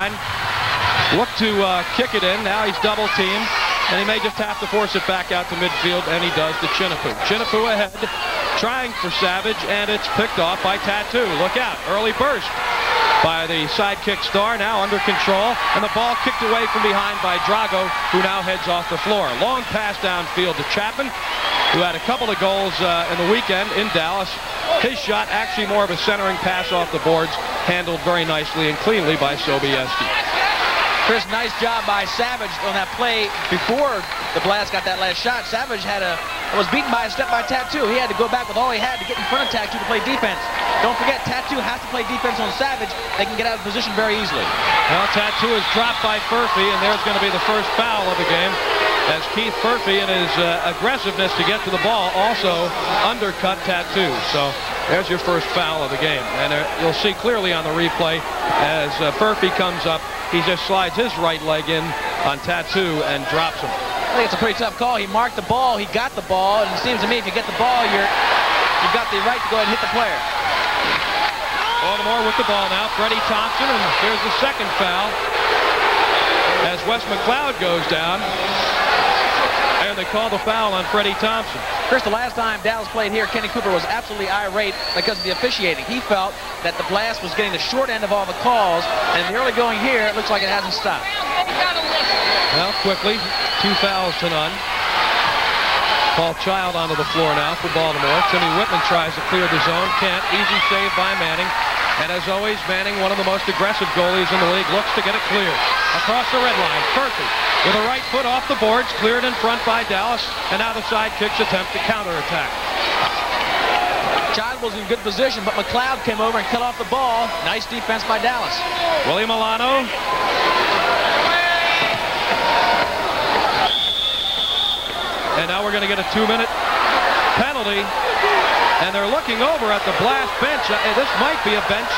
Look to uh, kick it in. Now he's double teamed. And he may just have to force it back out to midfield, and he does to Chinapoo. Chinapoo ahead, trying for Savage, and it's picked off by Tatu. Look out, early burst by the sidekick star, now under control, and the ball kicked away from behind by Drago, who now heads off the floor. Long pass downfield to Chapman, who had a couple of goals uh, in the weekend in Dallas. His shot actually more of a centering pass off the boards, handled very nicely and cleanly by Sobieski. Chris, nice job by Savage on that play before the Blast got that last shot. Savage had a was beaten by a step by Tatu. He had to go back with all he had to get in front of Tatu to play defense. Don't forget, Tatu has to play defense on Savage. They can get out of position very easily. Well, Tatu is dropped by Furphy, and there's going to be the first foul of the game as Keith Furphy and his uh, aggressiveness to get to the ball also undercut Tatu. So there's your first foul of the game. And uh, you'll see clearly on the replay as uh, Furphy comes up he just slides his right leg in on Tatu and drops him. I think it's a pretty tough call. He marked the ball. He got the ball. And it seems to me if you get the ball, you're, you've got the right to go ahead and hit the player. Baltimore with the ball now. Freddie Thompson. And here's the second foul as Wes McLeod goes down. And they call the foul on Freddie Thompson. Chris, the last time Dallas played here, Kenny Cooper was absolutely irate because of the officiating. He felt that the blast was getting the short end of all the calls, and the early going here, it looks like it hasn't stopped. Well, quickly, two fouls to none. Paul Child onto the floor now for Baltimore. Timmy Wittman tries to clear the zone. Can't. Easy save by Manning. And as always, Manning, one of the most aggressive goalies in the league, looks to get it cleared. Across the red line, perfect. With a right foot off the boards, cleared in front by Dallas, and now the side kicks attempt to counterattack. Child was in good position, but McLeod came over and cut off the ball. Nice defense by Dallas. Willie Milano. And now we're going to get a two-minute penalty. And they're looking over at the Blast bench. Uh, this might be a bench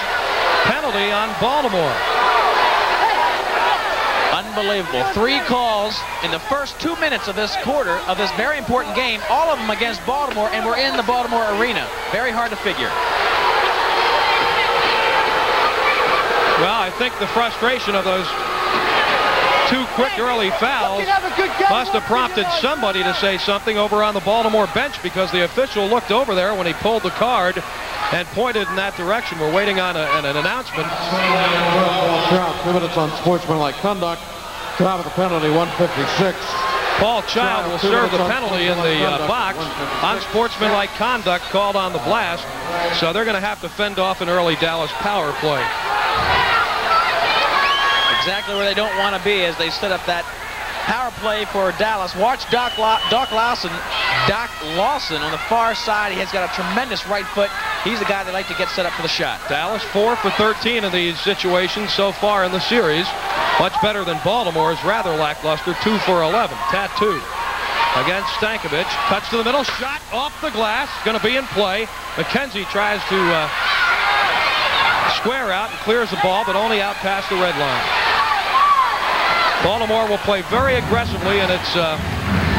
penalty on Baltimore. Unbelievable. Three calls in the first two minutes of this quarter of this very important game, all of them against Baltimore, and we're in the Baltimore arena. Very hard to figure. Well, I think the frustration of those two quick early fouls must have prompted somebody to say something over on the Baltimore bench because the official looked over there when he pulled the card and pointed in that direction. We're waiting on a, an, an announcement. Two minutes on sportsmanlike conduct. Time of the penalty, 156. Paul Child will serve the penalty in the uh, box on sportsmanlike conduct called on the blast. So they're going to have to fend off an early Dallas power play. Exactly where they don't want to be as they set up that power play for Dallas. Watch Doc, Doc Lawson, Doc Lawson on the far side. He has got a tremendous right foot. He's the guy they like to get set up for the shot. Dallas 4 for 13 in these situations so far in the series. Much better than Baltimore's rather lackluster 2 for 11. Tatu against Stankovic. Cuts to the middle. Shot off the glass. Going to be in play. McKenzie tries to uh, square out and clears the ball, but only out past the red line. Baltimore will play very aggressively in its uh,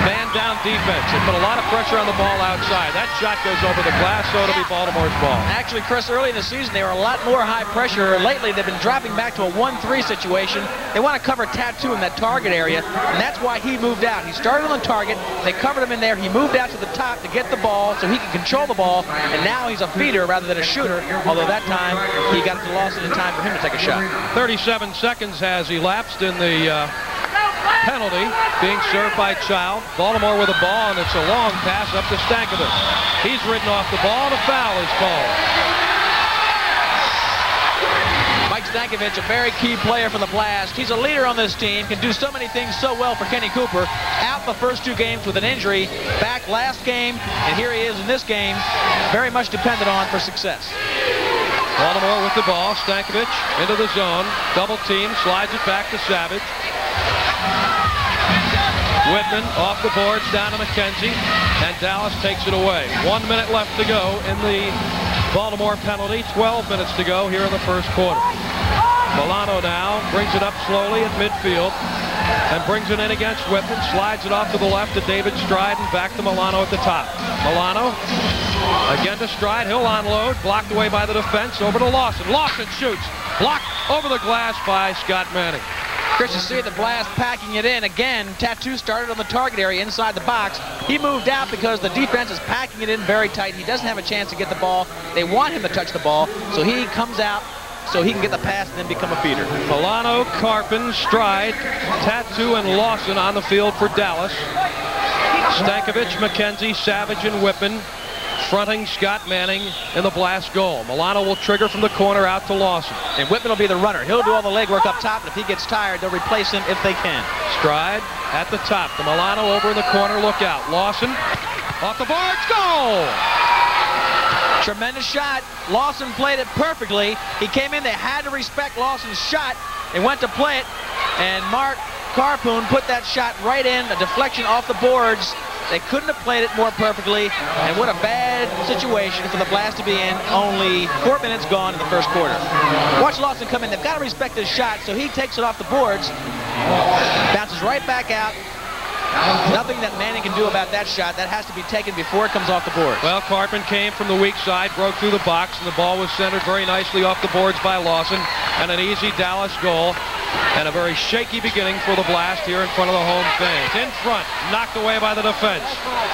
man-down defense. They put a lot of pressure on the ball outside. That shot goes over the glass, so it'll be Baltimore's ball. Actually, Chris, early in the season, they were a lot more high pressure. Lately, they've been dropping back to a 1-3 situation. They want to cover Tatu in that target area, and that's why he moved out. He started on the target. They covered him in there. He moved out to the top to get the ball so he can control the ball, and now he's a feeder rather than a shooter, although that time he got it to Lawson in time for him to take a shot. 37 seconds has elapsed in the uh, penalty being served by Child. Baltimore with the ball, and it's a long pass up to Stankovic. He's ridden off the ball, and a foul is called. Mike Stankovic, a very key player for the Blast. He's a leader on this team, can do so many things so well for Kenny Cooper. Out the first two games with an injury, back last game, and here he is in this game, very much dependent on for success. Baltimore with the ball, Stankovic into the zone, double team, slides it back to Savage. Wittman off the boards down to McKenzie, and Dallas takes it away. One minute left to go in the Baltimore penalty. 12 minutes to go here in the first quarter. Milano now brings it up slowly at midfield and brings it in against Wittman. Slides it off to the left to David Stride and back to Milano at the top. Milano again to Stride. He'll unload. Blocked away by the defense. Over to Lawson. Lawson shoots. Blocked over the glass by Scott Manning. Chris, see the blast packing it in. Again, Tatu started on the target area inside the box. He moved out because the defense is packing it in very tight. He doesn't have a chance to get the ball. They want him to touch the ball, so he comes out so he can get the pass and then become a feeder. Milano, Karpun, Stride, Tatu, and Lawson on the field for Dallas. Stankovic, McKenzie, Savage, and Wittman fronting Scott Manning in the blast goal. Milano will trigger from the corner out to Lawson. And Wittman will be the runner. He'll do all the legwork up top, and if he gets tired, they'll replace him if they can. Stride at the top. The Milano over in the corner. Look out. Lawson off the boards. Goal! Tremendous shot. Lawson played it perfectly. He came in. They had to respect Lawson's shot. They went to play it, and Mark Karpun put that shot right in, a deflection off the boards. They couldn't have played it more perfectly, and what a bad situation for the Blast to be in. Only four minutes gone in the first quarter. Watch Lawson come in. They've got to respect his shot, so he takes it off the boards, bounces right back out, Nothing that Manning can do about that shot. That has to be taken before it comes off the board. Well, Karpun came from the weak side, broke through the box, and the ball was centered very nicely off the boards by Lawson, and an easy Dallas goal. And a very shaky beginning for the Blast here in front of the home fans. In front, knocked away by the defense.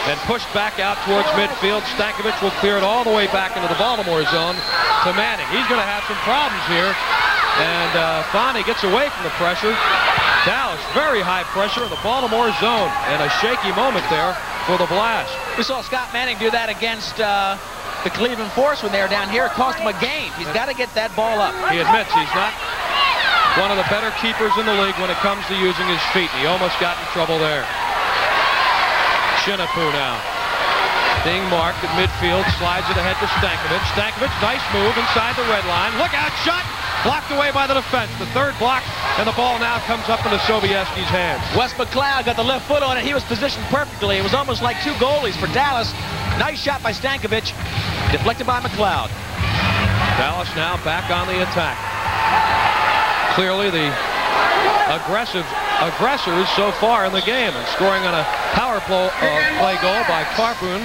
Then pushed back out towards midfield. Stankovic will clear it all the way back into the Baltimore zone to Manning. He's going to have some problems here. And uh, Fonte gets away from the pressure. Dallas, very high pressure in the Baltimore zone. And a shaky moment there for the Blast. We saw Scott Manning do that against uh, the Cleveland Force when they were down here. It cost him a game. He's got to get that ball up. He admits he's not one of the better keepers in the league when it comes to using his feet. He almost got in trouble there. Chinapoo now. Being marked at midfield, slides it ahead to Stankovic. Stankovic, nice move inside the red line. Look out, shot! Blocked away by the defense. The third block, and the ball now comes up into Sobieski's hands. Wes McLeod got the left foot on it. He was positioned perfectly. It was almost like two goalies for Dallas. Nice shot by Stankovic, deflected by McLeod. Dallas now back on the attack. Clearly the aggressive aggressors so far in the game and scoring on a power play, uh, play goal by Karpun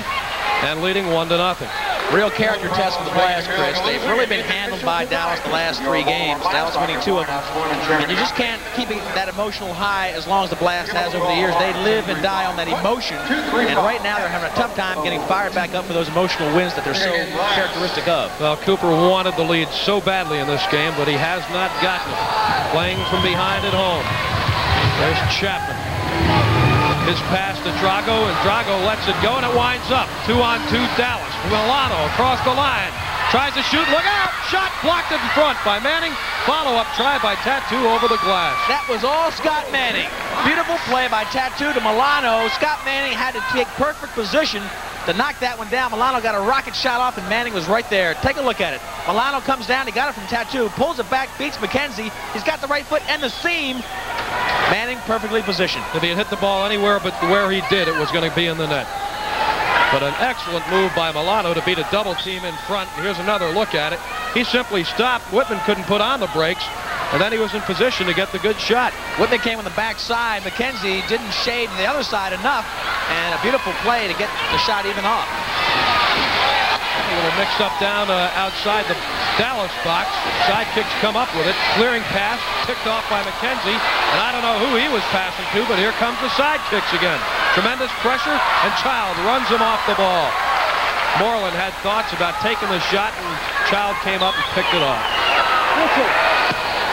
and leading one to nothing. Real character test for the Blast, Chris. They've really been handled by Dallas the last three games. Dallas winning two of them. And you just can't keep that emotional high as long as the Blast has over the years. They live and die on that emotion. And right now they're having a tough time getting fired back up for those emotional wins that they're so characteristic of. Well, Cooper wanted the lead so badly in this game, but he has not gotten it. Playing from behind at home. There's Chapman. His pass to Drago, and Drago lets it go, and it winds up. Two on two Dallas. Milano across the line. Tries to shoot. Look out! Shot blocked in front by Manning. Follow-up try by Tatu over the glass. That was all Scott Manning. Beautiful play by Tatu to Milano. Scott Manning had to take perfect position to knock that one down. Milano got a rocket shot off, and Manning was right there. Take a look at it. Milano comes down. He got it from Tatu. Pulls it back, beats McKenzie. He's got the right foot and the seam. Manning perfectly positioned. If he had hit the ball anywhere but where he did, it was going to be in the net. But an excellent move by Milano to beat a double team in front. Here's another look at it. He simply stopped. Wittman couldn't put on the brakes. And then he was in position to get the good shot. Wittman came on the backside. McKenzie didn't shade the other side enough. And a beautiful play to get the shot even off. A little mixed up down uh, outside the Dallas box. Sidekicks come up with it. Clearing pass, ticked off by McKenzie. And I don't know who he was passing to, but here comes the sidekicks again. Tremendous pressure, and Child runs him off the ball. Moreland had thoughts about taking the shot, and Child came up and picked it off.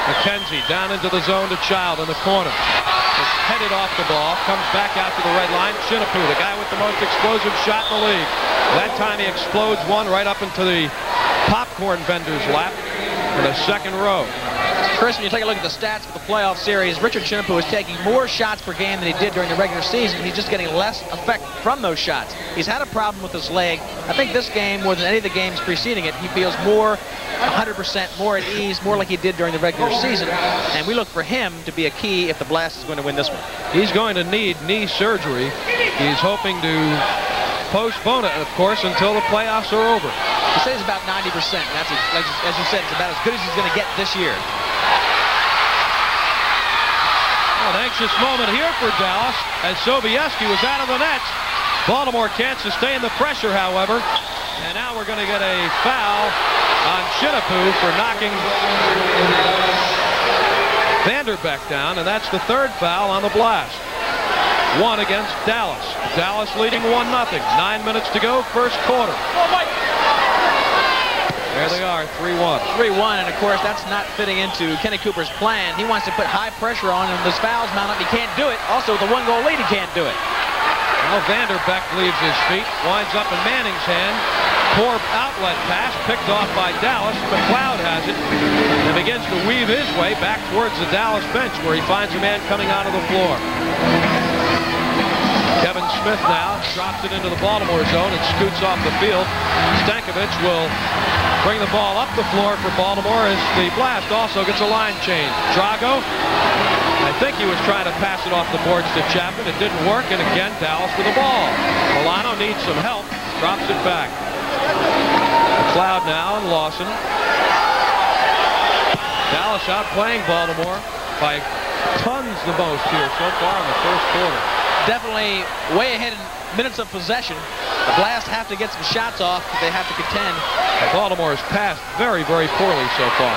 McKenzie down into the zone to Child in the corner. Is headed off the ball, comes back out to the red line. Chinapoo, the guy with the most explosive shot in the league. That time he explodes one right up into the popcorn vendor's lap in the second row. Chris, when you take a look at the stats for the playoff series, Richard Chinapoo is taking more shots per game than he did during the regular season. He's just getting less effect from those shots. He's had a problem with his leg. I think this game, more than any of the games preceding it, he feels more 100% more at ease, more like he did during the regular season. And we look for him to be a key if the Blast is going to win this one. He's going to need knee surgery. He's hoping to postpone it, of course, until the playoffs are over. He says about 90%. That's, as, as you said, it's about as good as he's going to get this year. An anxious moment here for Dallas as Sobieski was out of the net. Baltimore can't sustain the pressure, however. And now we're going to get a foul on Chinapoo for knocking Vanderbeck down, and that's the third foul on the blast. One against Dallas. Dallas leading 1-0. Nine minutes to go, first quarter. Oh, There they are, 3-1. 3-1, and of course, that's not fitting into Kenny Cooper's plan. He wants to put high pressure on him. Those fouls mount up. He can't do it. Also, with a one-goal lead, he can't do it. Well, Vanderbeck leaves his feet, winds up in Manning's hand. Poor outlet pass, picked off by Dallas. McLeod has it and begins to weave his way back towards the Dallas bench where he finds a man coming out of the floor. Kevin Smith now drops it into the Baltimore zone and scoots off the field. Stankovic will bring the ball up the floor for Baltimore as the Blast also gets a line change. Drago I think he was trying to pass it off the boards to Chapman. It didn't work, and again, Dallas with the ball. Milano needs some help, drops it back. McLeod now and Lawson. Dallas outplaying Baltimore by tons the most here so far in the first quarter. Definitely way ahead minutes of possession. The Blast have to get some shots off. They have to contend. Baltimore has passed very, very poorly so far.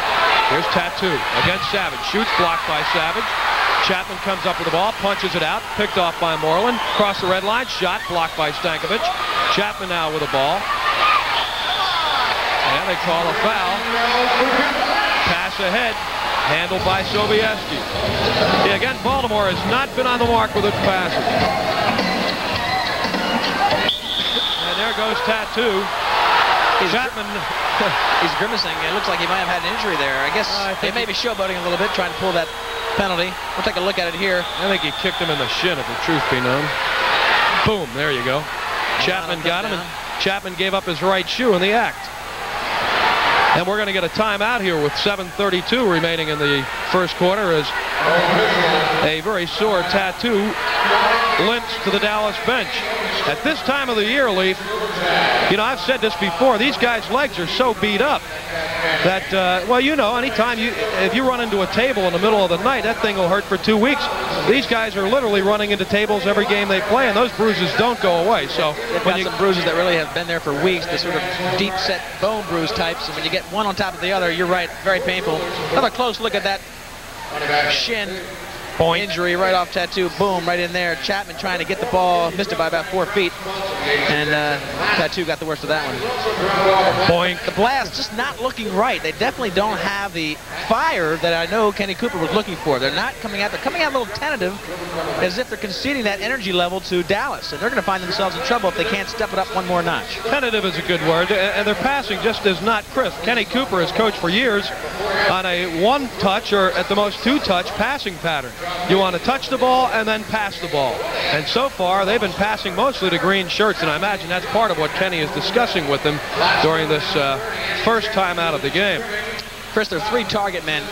Here's Tatu against Savage. Shoots blocked by Savage. Chapman comes up with the ball, punches it out, picked off by Moreland. Across the red line, shot blocked by Stankovic. Chapman now with the ball. And they call a foul. Pass ahead, handled by Sobieski. Again, Baltimore has not been on the mark with its passes. There goes Tatu. Chapman He's grimacing. It looks like he might have had an injury there. I guess I they may be showboating a little bit, trying to pull that penalty. We'll take a look at it here. I think he kicked him in the shin, if the truth be known. Boom, there you go. Chapman got him, and Chapman gave up his right shoe in the act. And we're going to get a timeout here with 7.32 remaining in the first quarter as a very sore Tatu limps to the Dallas bench. At this time of the year, Leaf, you know, I've said this before, these guys' legs are so beat up that, uh, well, you know, anytime you, if you run into a table in the middle of the night, that thing will hurt for two weeks. These guys are literally running into tables every game they play, and those bruises don't go away. So They've got you, some bruises that really have been there for weeks, the sort of deep-set bone bruise types. And when you get one on top of the other, you're right, very painful. Another close look at that shin Point. injury right off Tatu. Boom, right in there. Chapman trying to get the ball, missed it by about four feet. And uh, Tatu got the worst of that one. boink. The Blast just not looking right. They definitely don't have the fire that I know Kenny Cooper was looking for. They're not coming out. They're coming out a little tentative, as if they're conceding that energy level to Dallas. And they're going to find themselves in trouble if they can't step it up one more notch. Tentative is a good word, and their passing just is not crisp. Kenny Cooper has coached for years on a one-touch or at the most two-touch passing pattern. You want to touch the ball and then pass the ball. And so far, they've been passing mostly to green shirts, and I imagine that's part of what Kenny is discussing with them during this uh, first time out of the game. Chris, there are three target men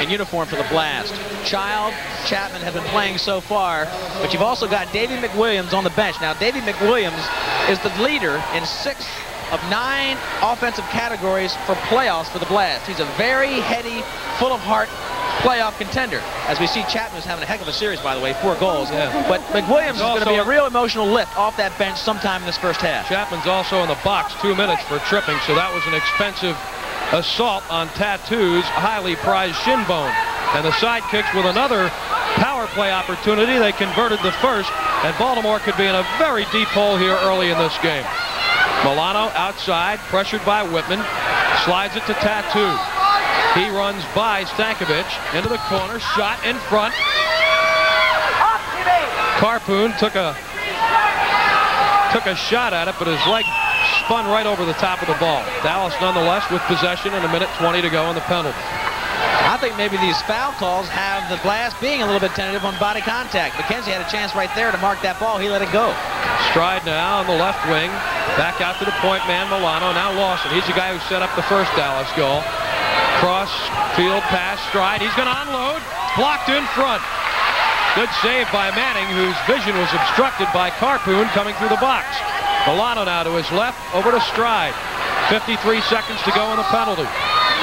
in uniform for the Blast. Child, Chapman have been playing so far, but you've also got Davy McWilliams on the bench. Now, Davy McWilliams is the leader in six of nine offensive categories for playoffs for the Blast. He's a very heady, full of heart playoff contender. As we see, Chapman is having a heck of a series, by the way, four goals. Yeah. But McWilliams is going to be a real emotional lift off that bench sometime in this first half. Chapman's also in the box two minutes for tripping, so that was an expensive assault on Tatu's highly prized shin bone. And the sidekicks with another power play opportunity. They converted the first, and Baltimore could be in a very deep hole here early in this game. Milano outside, pressured by Wittman, slides it to Tatu. He runs by Stankovic into the corner, shot in front. Karpun took a took a shot at it, but his leg spun right over the top of the ball. Dallas nonetheless with possession and a minute 20 to go on the penalty. I think maybe these foul calls have the Blast being a little bit tentative on body contact. McKenzie had a chance right there to mark that ball. He let it go. Stride now on the left wing. Back out to the point man, Milano. Now Lawson. He's the guy who set up the first Dallas goal. Cross, field pass, Stride. He's going to unload. Blocked in front. Good save by Manning, whose vision was obstructed by Karpun coming through the box. Milano now to his left, over to Stride. 53 seconds to go in the penalty.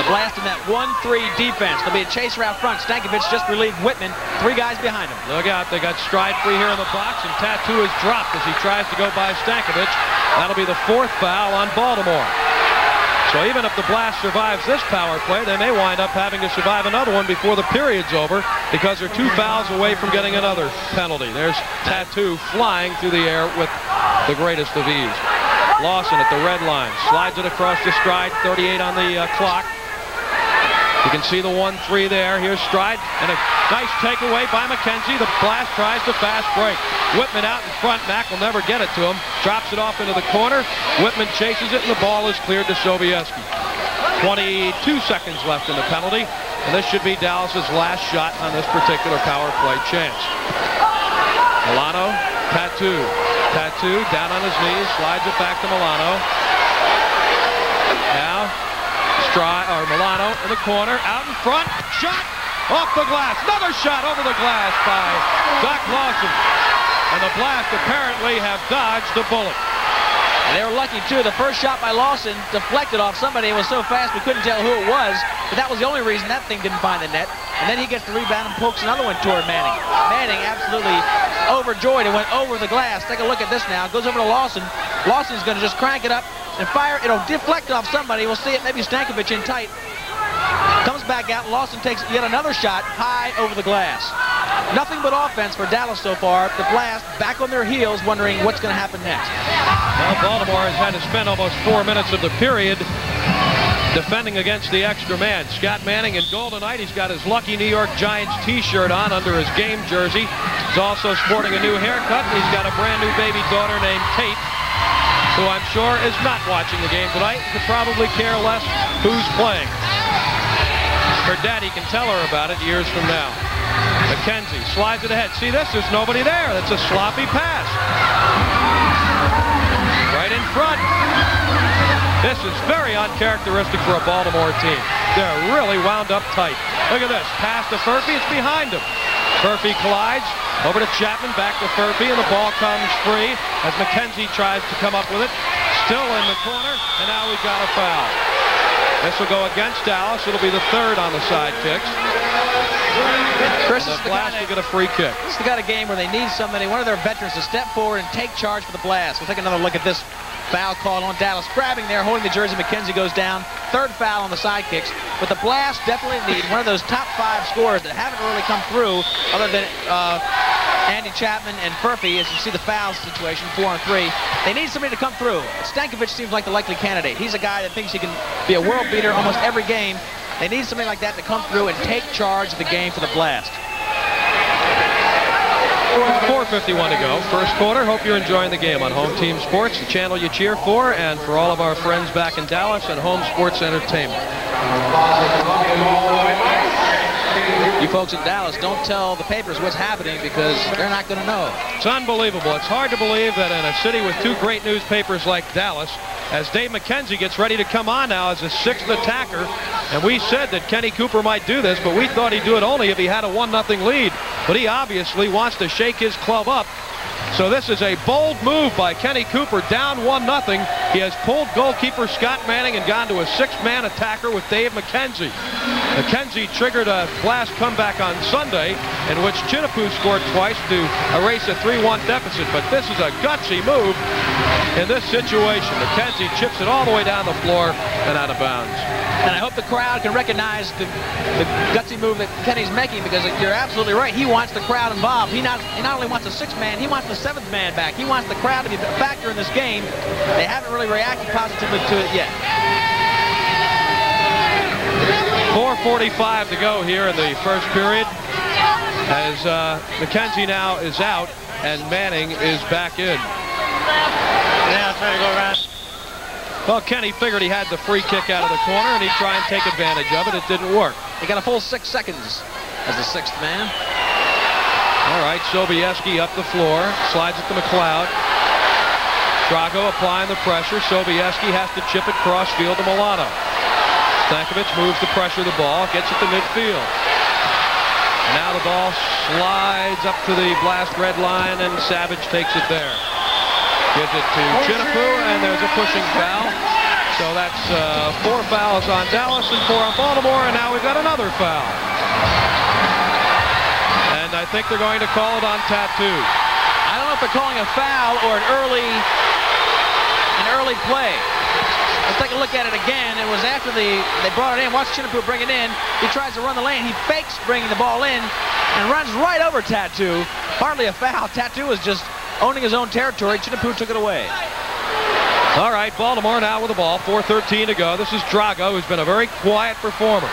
The Blast in that 1-3 defense. There'll be a chaser out front. Stankovic just relieved Wittman. Three guys behind him. Look out, they got stride free here in the box, and Tatu is dropped as he tries to go by Stankovic. That'll be the fourth foul on Baltimore. So even if the Blast survives this power play, they may wind up having to survive another one before the period's over because they're two fouls away from getting another penalty. There's Tatu flying through the air with the greatest of ease. Lawson at the red line. Slides it across the stride. 38 on the uh, clock. You can see the 1-3 there. Here's Stride and a nice takeaway by McKenzie. The blast tries to fast break. Wittman out in front. Mack will never get it to him. Drops it off into the corner. Wittman chases it and the ball is cleared to Sobieski. 22 seconds left in the penalty. And this should be Dallas's last shot on this particular power play chance. Milano, Tatu. Tatu down on his knees, slides it back to Milano. Stry, or Milano in the corner, out in front, shot off the glass. Another shot over the glass by Doc Lawson. And the Blast apparently have dodged the bullet. And they were lucky, too. The first shot by Lawson deflected off somebody. It was so fast we couldn't tell who it was. But that was the only reason that thing didn't find the net. And then he gets the rebound and pokes another one toward Manning. Manning absolutely overjoyed. It went over the glass. Take a look at this now. It goes over to Lawson. Lawson's going to just crank it up and fire. It'll deflect off somebody. We'll see it. Maybe Stankovic in tight. Comes back out. Lawson takes yet another shot high over the glass. Nothing but offense for Dallas so far. The Blast back on their heels wondering what's going to happen next. Well, Baltimore has had to spend almost four minutes of the period defending against the extra man. Scott Manning in goal tonight. He's got his lucky New York Giants t-shirt on under his game jersey. He's also sporting a new haircut. He's got a brand new baby daughter named Kate who I'm sure is not watching the game tonight could probably care less who's playing. Her daddy can tell her about it years from now. McKenzie slides it ahead. See this? There's nobody there. That's a sloppy pass. Right in front. This is very uncharacteristic for a Baltimore team. They're really wound up tight. Look at this. Pass to Furphy. It's behind him. Furphy collides. Over to Chapman, back to Furphy, and the ball comes free as McKenzie tries to come up with it. Still in the corner, and now we've got a foul. This will go against Dallas. It'll be the third on the side kicks. Chris, the this is the Blast will of- get a free kick. This is the kind of game where they need somebody, one of their veterans, to step forward and take charge for the Blast. We'll take another look at this foul call on Dallas. Grabbing there, holding the jersey. McKenzie goes down. Third foul on the side kicks. But the Blast definitely need one of those top five scorers that haven't really come through other than uh, Andy Chapman and Furphy, as you see the foul situation, four and three. They need somebody to come through. Stankovic seems like the likely candidate. He's a guy that thinks he can be a world beater almost every game. They need somebody like that to come through and take charge of the game for the Blast. 4.51 to go. First quarter. Hope you're enjoying the game on Home Team Sports, the channel you cheer for, and for all of our friends back in Dallas at Home Sports Entertainment. You folks in Dallas, don't tell the papers what's happening because they're not going to know. It's unbelievable. It's hard to believe that in a city with two great newspapers like Dallas, as Dave McKenzie gets ready to come on now as a sixth attacker, and we said that Kenny Cooper might do this, but we thought he'd do it only if he had a 1-0 lead. But he obviously wants to shake his club up. So this is a bold move by Kenny Cooper, down 1-0. He has pulled goalkeeper Scott Manning and gone to a six-man attacker with Dave McKenzie. McKenzie triggered a blast comeback on Sunday in which Chinapoo scored twice to erase a 3-1 deficit. But this is a gutsy move in this situation. McKenzie chips it all the way down the floor and out of bounds. And I hope the crowd can recognize the, the gutsy move that Kenny's making because you're absolutely right. He wants the crowd involved. He not, he not only wants a six-man, he wants the seventh man back. He wants the crowd to be a factor in this game. They haven't really reacted positively to it yet. 4.45 to go here in the first period as uh, McKenzie now is out and Manning is back in. Yeah, trying to go around. Well, Kenny figured he had the free kick out of the corner and he'd try and take advantage of it. It didn't work. He got a full six seconds as the sixth man. All right, Sobieski up the floor, slides it to McLeod. Drago applying the pressure. Sobieski has to chip it cross field to Milano. Stankovic moves to pressure the ball, gets it to midfield. Now the ball slides up to the blast red line, and Savage takes it there. Gives it to Chinapoo, and there's a pushing foul. So that's uh, four fouls on Dallas and four on Baltimore, and now we've got another foul. And I think they're going to call it on Tatu. I don't know if they're calling a foul or an early, an early play. Let's take a look at it again. It was after the they brought it in. Watch Chinapoo bring it in. He tries to run the lane. He fakes bringing the ball in and runs right over Tatu. Hardly a foul. Tatu was just owning his own territory. Chinapoo took it away. All right, Baltimore now with the ball. 4.13 to go. This is Drago, who's been a very quiet performer.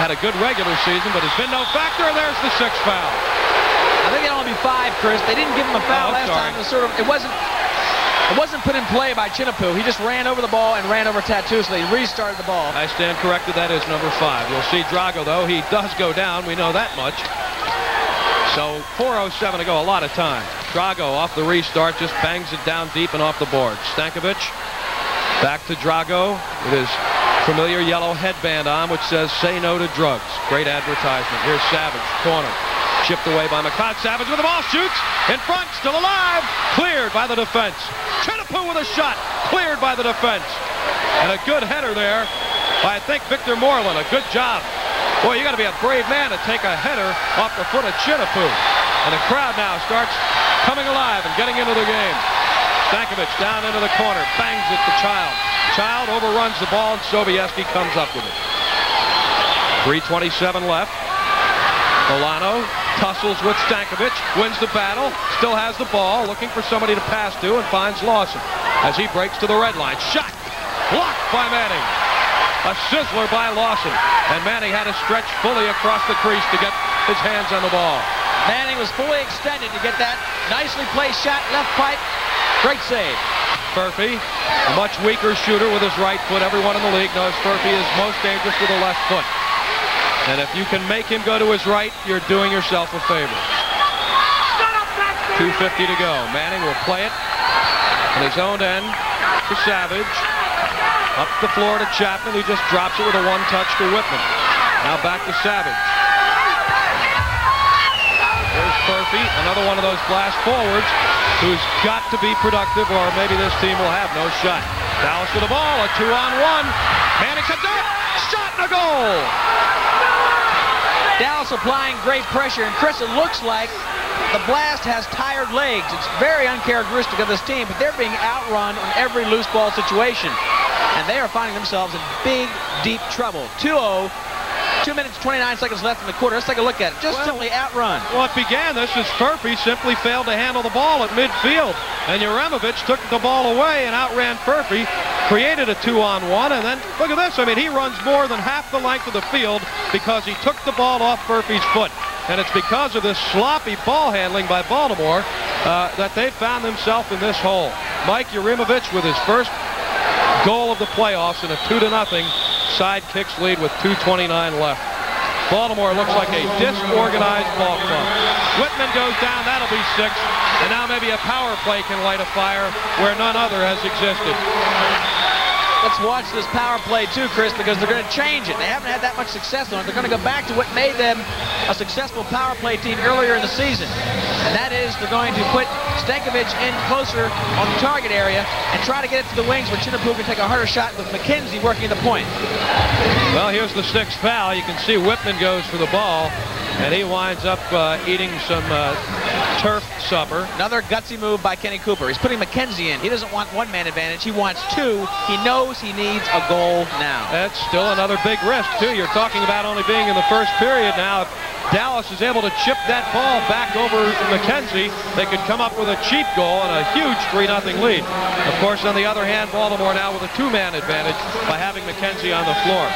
Had a good regular season, but has been no factor, and there's the sixth foul. I think it'll only be five, Chris. They didn't give him a foul Oh, last sorry. time. It was sort of, it wasn't, it wasn't put in play by Chinapoo. He just ran over the ball and ran over Tatu, so they restarted the ball. I stand corrected. That is number five. You'll see Drago, though. He does go down. We know that much. So 4.07 to go. A lot of time. Drago off the restart. Just bangs it down deep and off the board. Stankovic back to Drago with his familiar yellow headband on, which says, say no to drugs. Great advertisement. Here's Savage, corner. Chipped away by McCott. Savage with the ball. Shoots. In front. Still alive. Cleared by the defense. Chinapoo with a shot. Cleared by the defense. And a good header there by, I think, Victor Moreland. A good job. Boy, you got to be a brave man to take a header off the foot of Chinapoo. And the crowd now starts coming alive and getting into the game. Stankovic down into the corner, bangs it to Child. Child overruns the ball, and Sobieski comes up with it. 3.27 left. Milano tussles with Stankovic, wins the battle, still has the ball, looking for somebody to pass to, and finds Lawson as he breaks to the red line. Shot! Blocked by Manning. A sizzler by Lawson. And Manning had to stretch fully across the crease to get his hands on the ball. Manning was fully extended to get that nicely placed shot, left pipe. Great save. Furphy, a much weaker shooter with his right foot. Everyone in the league knows Furphy is most dangerous with the left foot. And if you can make him go to his right, you're doing yourself a favor. 2.50 to go. Manning will play it on his own end to Savage. Up the floor to Chapman, who just drops it with a one-touch to Wittman. Now back to Savage. There's Furphy, another one of those blast forwards who's got to be productive or maybe this team will have no shot. Dallas with the ball, a two-on-one. Manning comes up, shot and a goal. Dallas applying great pressure, and Chris, it looks like the Blast has tired legs. It's very uncharacteristic of this team, but they're being outrun on every loose ball situation. And they are finding themselves in big, deep trouble. 2-0, 2 minutes, 29 seconds left in the quarter. Let's take a look at it. Just Well- simply outrun. Well, it began this as Furphy simply failed to handle the ball at midfield. And Uremovich took the ball away and outran Furphy, created a two-on-one, and then look at this. I mean, he runs more than half the length of the field because he took the ball off Furphy's foot. And it's because of this sloppy ball handling by Baltimore uh, that they found themselves in this hole. Mike Uremovich with his first goal of the playoffs in a 2 to nothing side kicks lead with 2.29 left. Baltimore looks like a disorganized ball club. Wittman goes down, that'll be six. And now maybe a power play can light a fire where none other has existed. Let's watch this power play too, Chris, because they're going to change it. They haven't had that much success on it. They're going to go back to what made them a successful power play team earlier in the season. And that is they're going to put Stankovic in closer on the target area and try to get it to the wings where Chinapoo can take a harder shot with McKenzie working the point. Well, here's the sixth foul. You can see Wittman goes for the ball, and he winds up uh, eating some uh, turf supper. Another gutsy move by Kenny Cooper. He's putting McKenzie in. He doesn't want one-man advantage. He wants two. He knows he needs a goal now. That's still another big risk, too. You're talking about only being in the first period now. Dallas is able to chip that ball back over McKenzie, they could come up with a cheap goal and a huge 3-0 lead. Of course, on the other hand, Baltimore now with a two-man advantage by having McKenzie on the floor.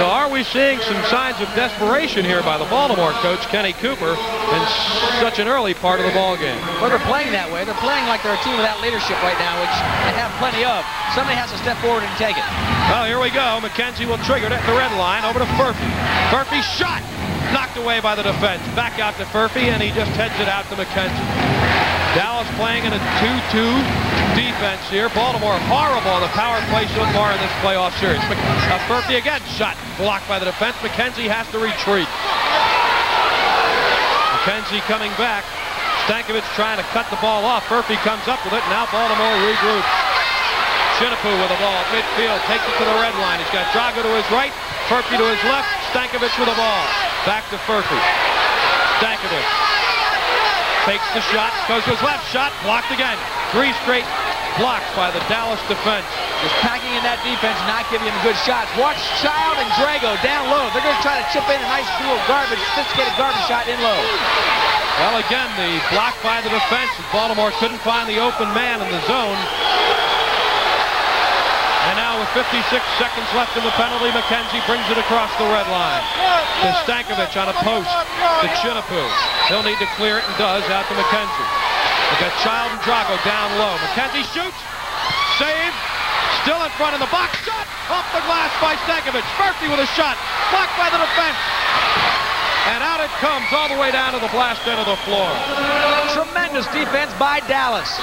So are we seeing some signs of desperation here by the Baltimore coach, Kenny Cooper, in such an early part of the ball game? Well, they're playing that way. They're playing like they're a team without leadership right now, which they have plenty of. Somebody has to step forward and take it. Well, here we go. McKenzie will trigger it at the red line over to Furphy. Furphy shot! Knocked away by the defense. Back out to Furphy, and he just heads it out to McKenzie. Dallas playing in a 2-2 defense here. Baltimore horrible the power play so far in this playoff series. Uh, Furphy again shot. Blocked by the defense. McKenzie has to retreat. McKenzie coming back. Stankovic trying to cut the ball off. Furphy comes up with it. Now Baltimore regroups. Chinapoo with the ball midfield, takes it to the red line. He's got Drago to his right, Furphy to his left, Stankovic with the ball. Back to Furphy. Stankovic takes the shot, goes to his left shot, blocked again. Three straight blocks by the Dallas defense. Just packing in that defense, not giving him good shots. Watch Child and Drago down low. They're going to try to chip in a nice little garbage, sophisticated garbage shot in low. Well, again, the block by the defense. Baltimore couldn't find the open man in the zone. And with 56 seconds left in the penalty, McKenzie brings it across the red line. To Stankovic on a post to Chinapoo. He'll need to clear it and does out to McKenzie. We've got Child and Drago down low. McKenzie shoots. Save. Still in front of the box. Shot off the glass by Stankovic. Furphy with a shot. Blocked by the defense. And out it comes all the way down to the blast end of the floor. Tremendous defense by Dallas.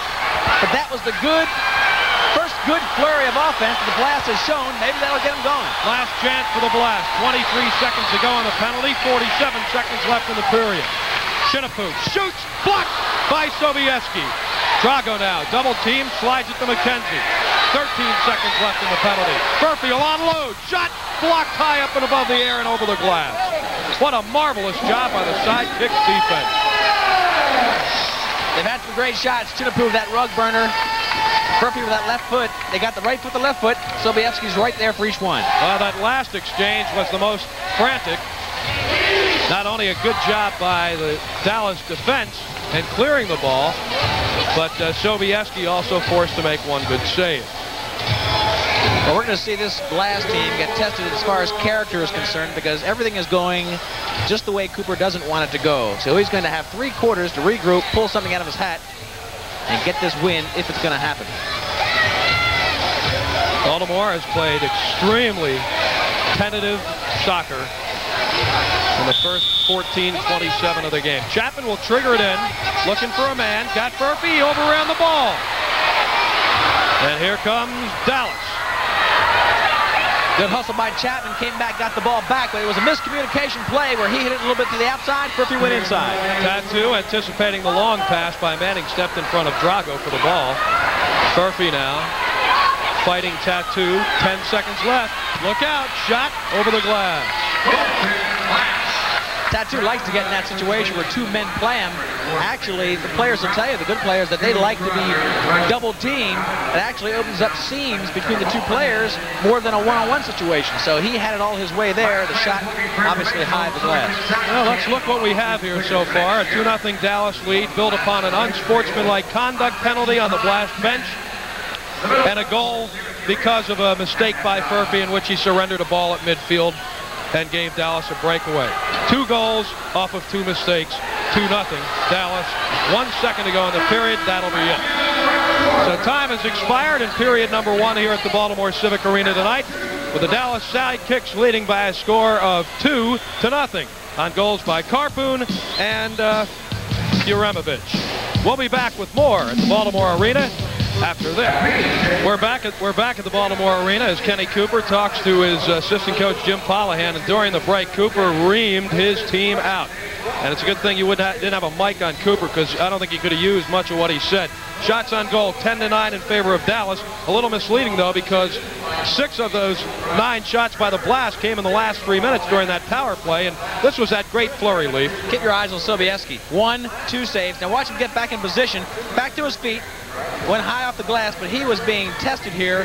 But that was the good good flurry of offense the Blast has shown. Maybe that'll get them going. Last chance for the Blast. 23 seconds to go on the penalty. 47 seconds left in the period. Chinapoo shoots. Blocked by Sobieski. Drago now. Double team. Slides it to McKenzie. 13 seconds left in the penalty. Furphy on load. Shot. Blocked high up and above the air and over the glass. What a marvelous job by the sidekicks defense. They've had some great shots. Chinapoo that rug burner. Furphy with that left foot. They got the right foot, the left foot. Sobieski's right there for each one. Well, that last exchange was the most frantic. Not only a good job by the Dallas defense in clearing the ball, but uh, Sobieski also forced to make one good save. Well, we're going to see this Blast team get tested as far as character is concerned because everything is going just the way Cooper doesn't want it to go. So he's going to have three quarters to regroup, pull something out of his hat, and get this win if it's going to happen. Baltimore has played extremely tentative soccer in the first 14-27 of the game. Chapman will trigger it in, looking for a man. Got Furphy, overran the ball. And here comes Dallas. Good hustle by Chapman, came back, got the ball back, but it was a miscommunication play where he hit it a little bit to the outside, Furphy went inside. Tatu anticipating the long pass by Manning, stepped in front of Drago for the ball. Furphy now fighting Tatu, 10 seconds left. Look out, shot over the glass. Tatu likes to get in that situation where two men him. Actually, the players will tell you, the good players, that they like to be double teamed. It actually opens up seams between the two players more than a one-on-one -on -one situation. So he had it all his way there. The shot obviously high the glass. Well, let's look what we have here so far. A 2-0 Dallas lead built upon an unsportsmanlike conduct penalty on the Blast bench and a goal because of a mistake by Furphy in which he surrendered a ball at midfield and gave Dallas a breakaway. Two goals off of two mistakes. 2 nothing. Dallas. One second to go in the period. That'll be it. So time has expired in period number one here at the Baltimore Civic Arena tonight with the Dallas Sidekicks leading by a score of 2 to nothing on goals by Karpun and uh, We'll be back with more at the Baltimore Arena after that. We're back at we're back at the Baltimore Arena as Kenny Cooper talks to his assistant coach Jim Pollihan, and during the break, Cooper reamed his team out. And it's a good thing you ha didn't have a mic on Cooper because I don't think he could have used much of what he said. Shots on goal, 10 to 9 in favor of Dallas. A little misleading though because six of those nine shots by the Blast came in the last three minutes during that power play, and this was that great flurry, Leaf. Keep your eyes on Sobieski. One, two saves. Now watch him get back in position, back to his feet, went high off the glass, but he was being tested here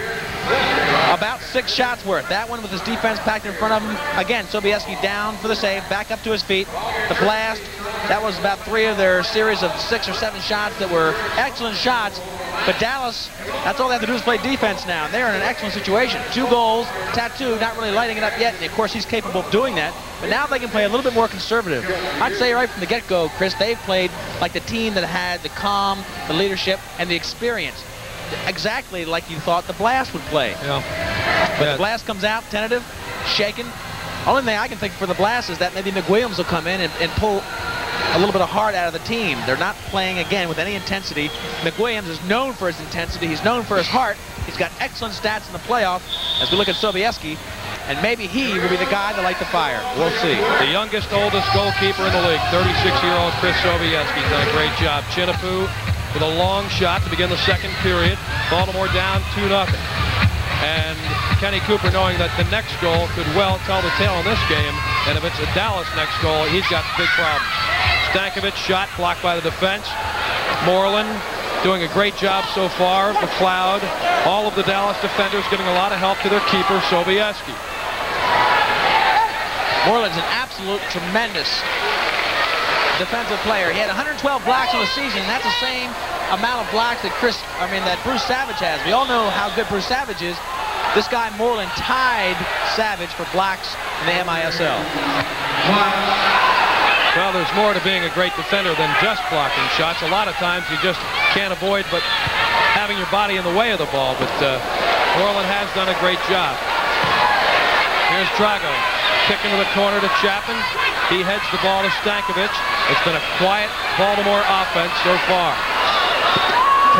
about six shots worth. That one with his defense packed in front of him. Again, Sobieski down for the save, back up to his feet. The blast, that was about three of their series of six or seven shots that were excellent shots. But Dallas, that's all they have to do is play defense now. They're in an excellent situation. Two goals, Tatu not really lighting it up yet. And of course, he's capable of doing that. But now they can play a little bit more conservative. I'd say right from the get-go, Chris, they've played like the team that had the calm, the leadership, and the experience. Exactly like you thought the Blast would play. Yeah. But yeah. the Blast comes out tentative, shaken. Only thing I can think for the Blast is that maybe McWilliams will come in and, and pull a little bit of heart out of the team. They're not playing, again, with any intensity. McWilliams is known for his intensity. He's known for his heart. He's got excellent stats in the playoff as we look at Sobieski. And maybe he will be the guy to light the fire. We'll see. The youngest, oldest goalkeeper in the league, 36-year-old Krys Sobieski, done a great job. Chinapoo with a long shot to begin the second period. Baltimore down 2-0. And Kenny Cooper knowing that the next goal could well tell the tale in this game. And if it's a Dallas next goal, he's got big problems. Stankovic shot blocked by the defense. Moreland doing a great job so far. McLeod, all of the Dallas defenders giving a lot of help to their keeper, Sobieski. Moreland's an absolute tremendous defensive player. He had 112 blocks in the season, and that's the same amount of blocks that Chris, I mean, that Bruce Savage has. We all know how good Bruce Savage is. This guy Moreland tied Savage for blocks in the MISL. Well, there's more to being a great defender than just blocking shots. A lot of times you just can't avoid but having your body in the way of the ball. But uh, Moreland has done a great job. Here's Drago. Kick into the corner to Chapman. He heads the ball to Stankovic. It's been a quiet Baltimore offense so far.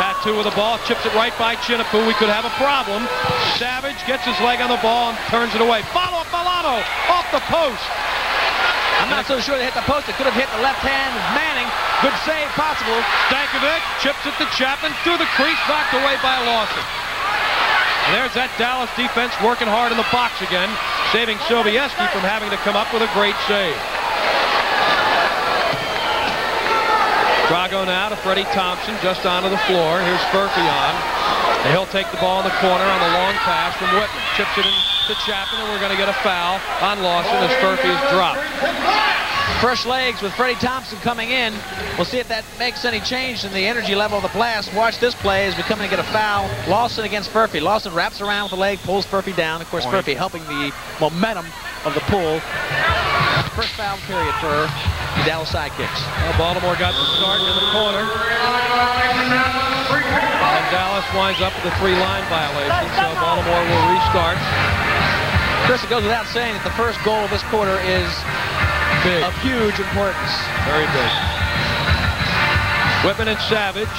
Tatu with the ball, chips it right by Chinapoo. We could have a problem. Savage gets his leg on the ball and turns it away. Follow up Milano off the post. I'm not so sure they hit the post. It could have hit the left hand of Manning. Good save possible. Stankovic chips it to Chapman through the crease, knocked away by Lawson. And there's that Dallas defense working hard in the box again, saving Sobieski from having to come up with a great save. Drago now to Freddie Thompson just onto the floor. Here's Furphy on. And he'll take the ball in the corner on the long pass from Wittman. Chips it in to Chapman, and we're going to get a foul on Lawson as Furphy is dropped. Fresh legs with Freddie Thompson coming in. We'll see if that makes any change in the energy level of the blast. Watch this play as we come in to get a foul. Lawson against Furphy. Lawson wraps around with the leg, pulls Furphy down. Of course, Point. Furphy helping the momentum of the pull. First foul period for the Dallas Sidekicks. Well, Baltimore got the start in the corner. Dallas winds up with a three-line violation, so Baltimore will restart. Chris, it goes without saying that the first goal of this quarter is Big. of huge importance. Very big. Wittman and Savage.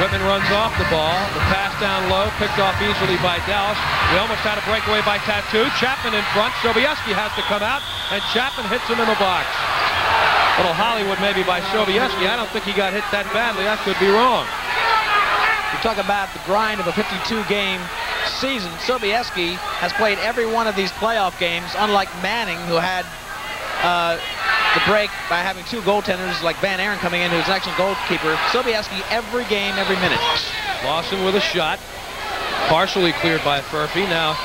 Wittman runs off the ball. The pass down low, picked off easily by Dallas. We almost had a breakaway by Tatu. Chapman in front. Sobieski has to come out, and Chapman hits him in the box. Little Hollywood maybe by Sobieski. I don't think he got hit that badly. I could be wrong. Talk about the grind of a 52-game season. Sobieski has played every one of these playoff games, unlike Manning, who had uh, the break by having two goaltenders like Van Eron coming in, who's an excellent goalkeeper. Sobieski every game, every minute. Lawson with a shot. Partially cleared by Furphy. Now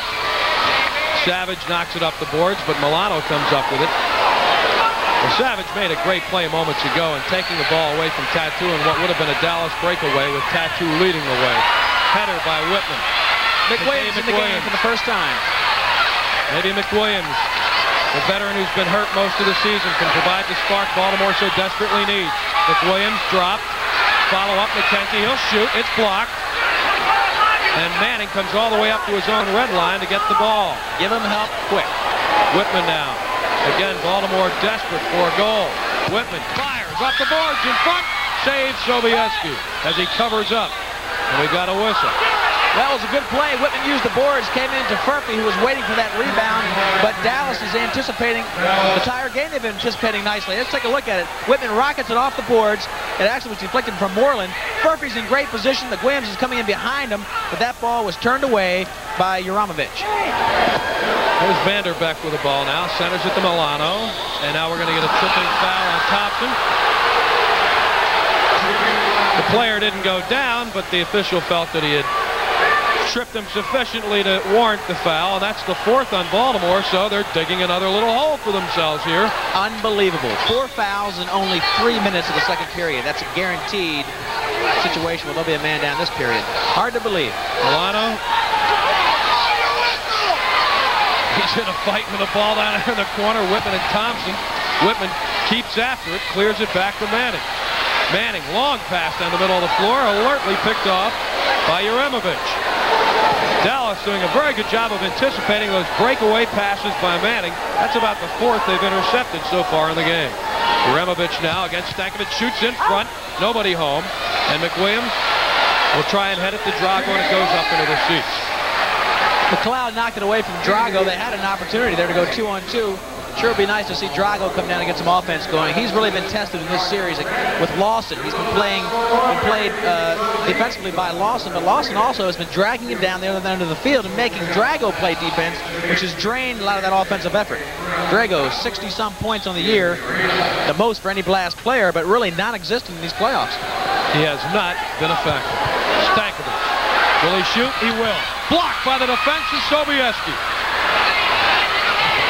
Savage knocks it up the boards, but Milano comes up with it. Well, Savage made a great play moments ago and taking the ball away from Tatu in what would have been a Dallas breakaway with Tatu leading the way. Header by Wittman. McWilliams in the game for the first time. Maybe McWilliams, the veteran who's been hurt most of the season, can provide the spark Baltimore so desperately needs. McWilliams dropped. Follow up McKenzie. He'll shoot. It's blocked. And Manning comes all the way up to his own red line to get the ball. Give him help quick. Wittman now. Again, Baltimore desperate for a goal. Wittman fires off the boards in front. Saves Sobieski as he covers up. And we got a whistle. That was a good play. Wittman used the boards, came into Furphy, who was waiting for that rebound, but Dallas is anticipating the entire game. They've been anticipating nicely. Let's take a look at it. Wittman rockets it off the boards. It actually was deflected from Moreland. Furphy's in great position. The Guims is coming in behind him, but that ball was turned away by Uramovich. There's Vanderbeck with the ball now. Centers it to Milano. And now we're going to get a tripping foul on Thompson. The player didn't go down, but the official felt that he had tripped him sufficiently to warrant the foul. And that's the fourth on Baltimore, so they're digging another little hole for themselves here. Unbelievable. Four fouls in only three minutes of the second period. That's a guaranteed situation where there'll be a man down this period. Hard to believe. Milano. He's in a fight with the ball down there in the corner. Wittman and Thompson. Wittman keeps after it, clears it back to Manning. Manning, long pass down the middle of the floor, alertly picked off by Uremovich. Dallas doing a very good job of anticipating those breakaway passes by Manning. That's about the fourth they've intercepted so far in the game. Uremovich now against Stankovic, shoots in front, nobody home, and McWilliams will try and head it to Drago, and it goes up into the seats. McLeod knocked it away from Drago. They had an opportunity there to go two on two. Sure would be nice to see Drago come down and get some offense going. He's really been tested in this series with Lawson. He's been playing, been played uh, defensively by Lawson, but Lawson also has been dragging him down the other end of the field and making Drago play defense, which has drained a lot of that offensive effort. Drago, 60-some points on the year, the most for any Blast player, but really non-existent in these playoffs. He has not been effective. Stankovic. Will he shoot? He will. Blocked by the defense of Sobieski.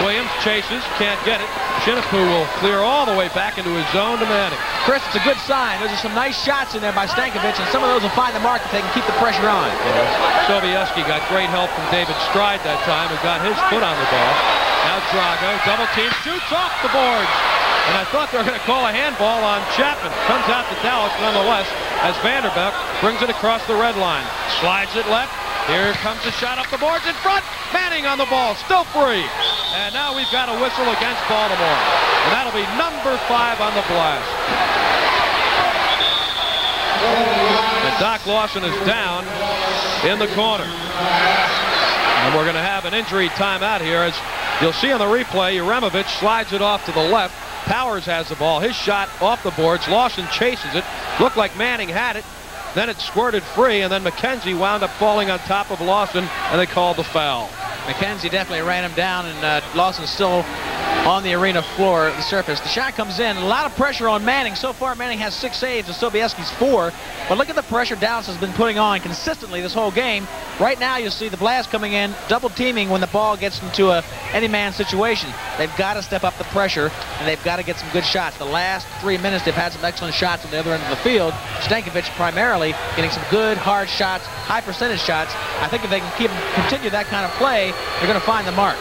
Williams chases, can't get it. Chinapoo will clear all the way back into his zone to Manning. Chris, it's a good sign. Those are some nice shots in there by Stankovic, and some of those will find the mark if they can keep the pressure on. Sobieski got great help from David Stride that time, who got his foot on the ball. Now Drago, double team, shoots off the boards. And I thought they were going to call a handball on Chapman. Comes out to Dallas nonetheless as Vanderbeck brings it across the red line. Slides it left. Here comes a shot up the boards in front. Manning on the ball, still free. And now we've got a whistle against Baltimore. And that'll be number five on the blast. And Doc Lawson is down in the corner. And we're going to have an injury timeout here as you'll see on the replay, Uremovich slides it off to the left. Powers has the ball. His shot off the boards. Lawson chases it. Looked like Manning had it. Then it squirted free, and then McKenzie wound up falling on top of Lawson, and they called the foul. McKenzie definitely ran him down, and uh, Lawson's still on the arena floor, the surface. The shot comes in. A lot of pressure on Manning. So far, Manning has six saves, and Sobieski's four. But look at the pressure Dallas has been putting on consistently this whole game. Right now, you'll see the blast coming in, double teaming when the ball gets into a any man situation. They've got to step up the pressure, and they've got to get some good shots. The last three minutes, they've had some excellent shots on the other end of the field. Stankovic primarily getting some good, hard shots, high percentage shots. I think if they can keep continue that kind of play, they're going to find the mark.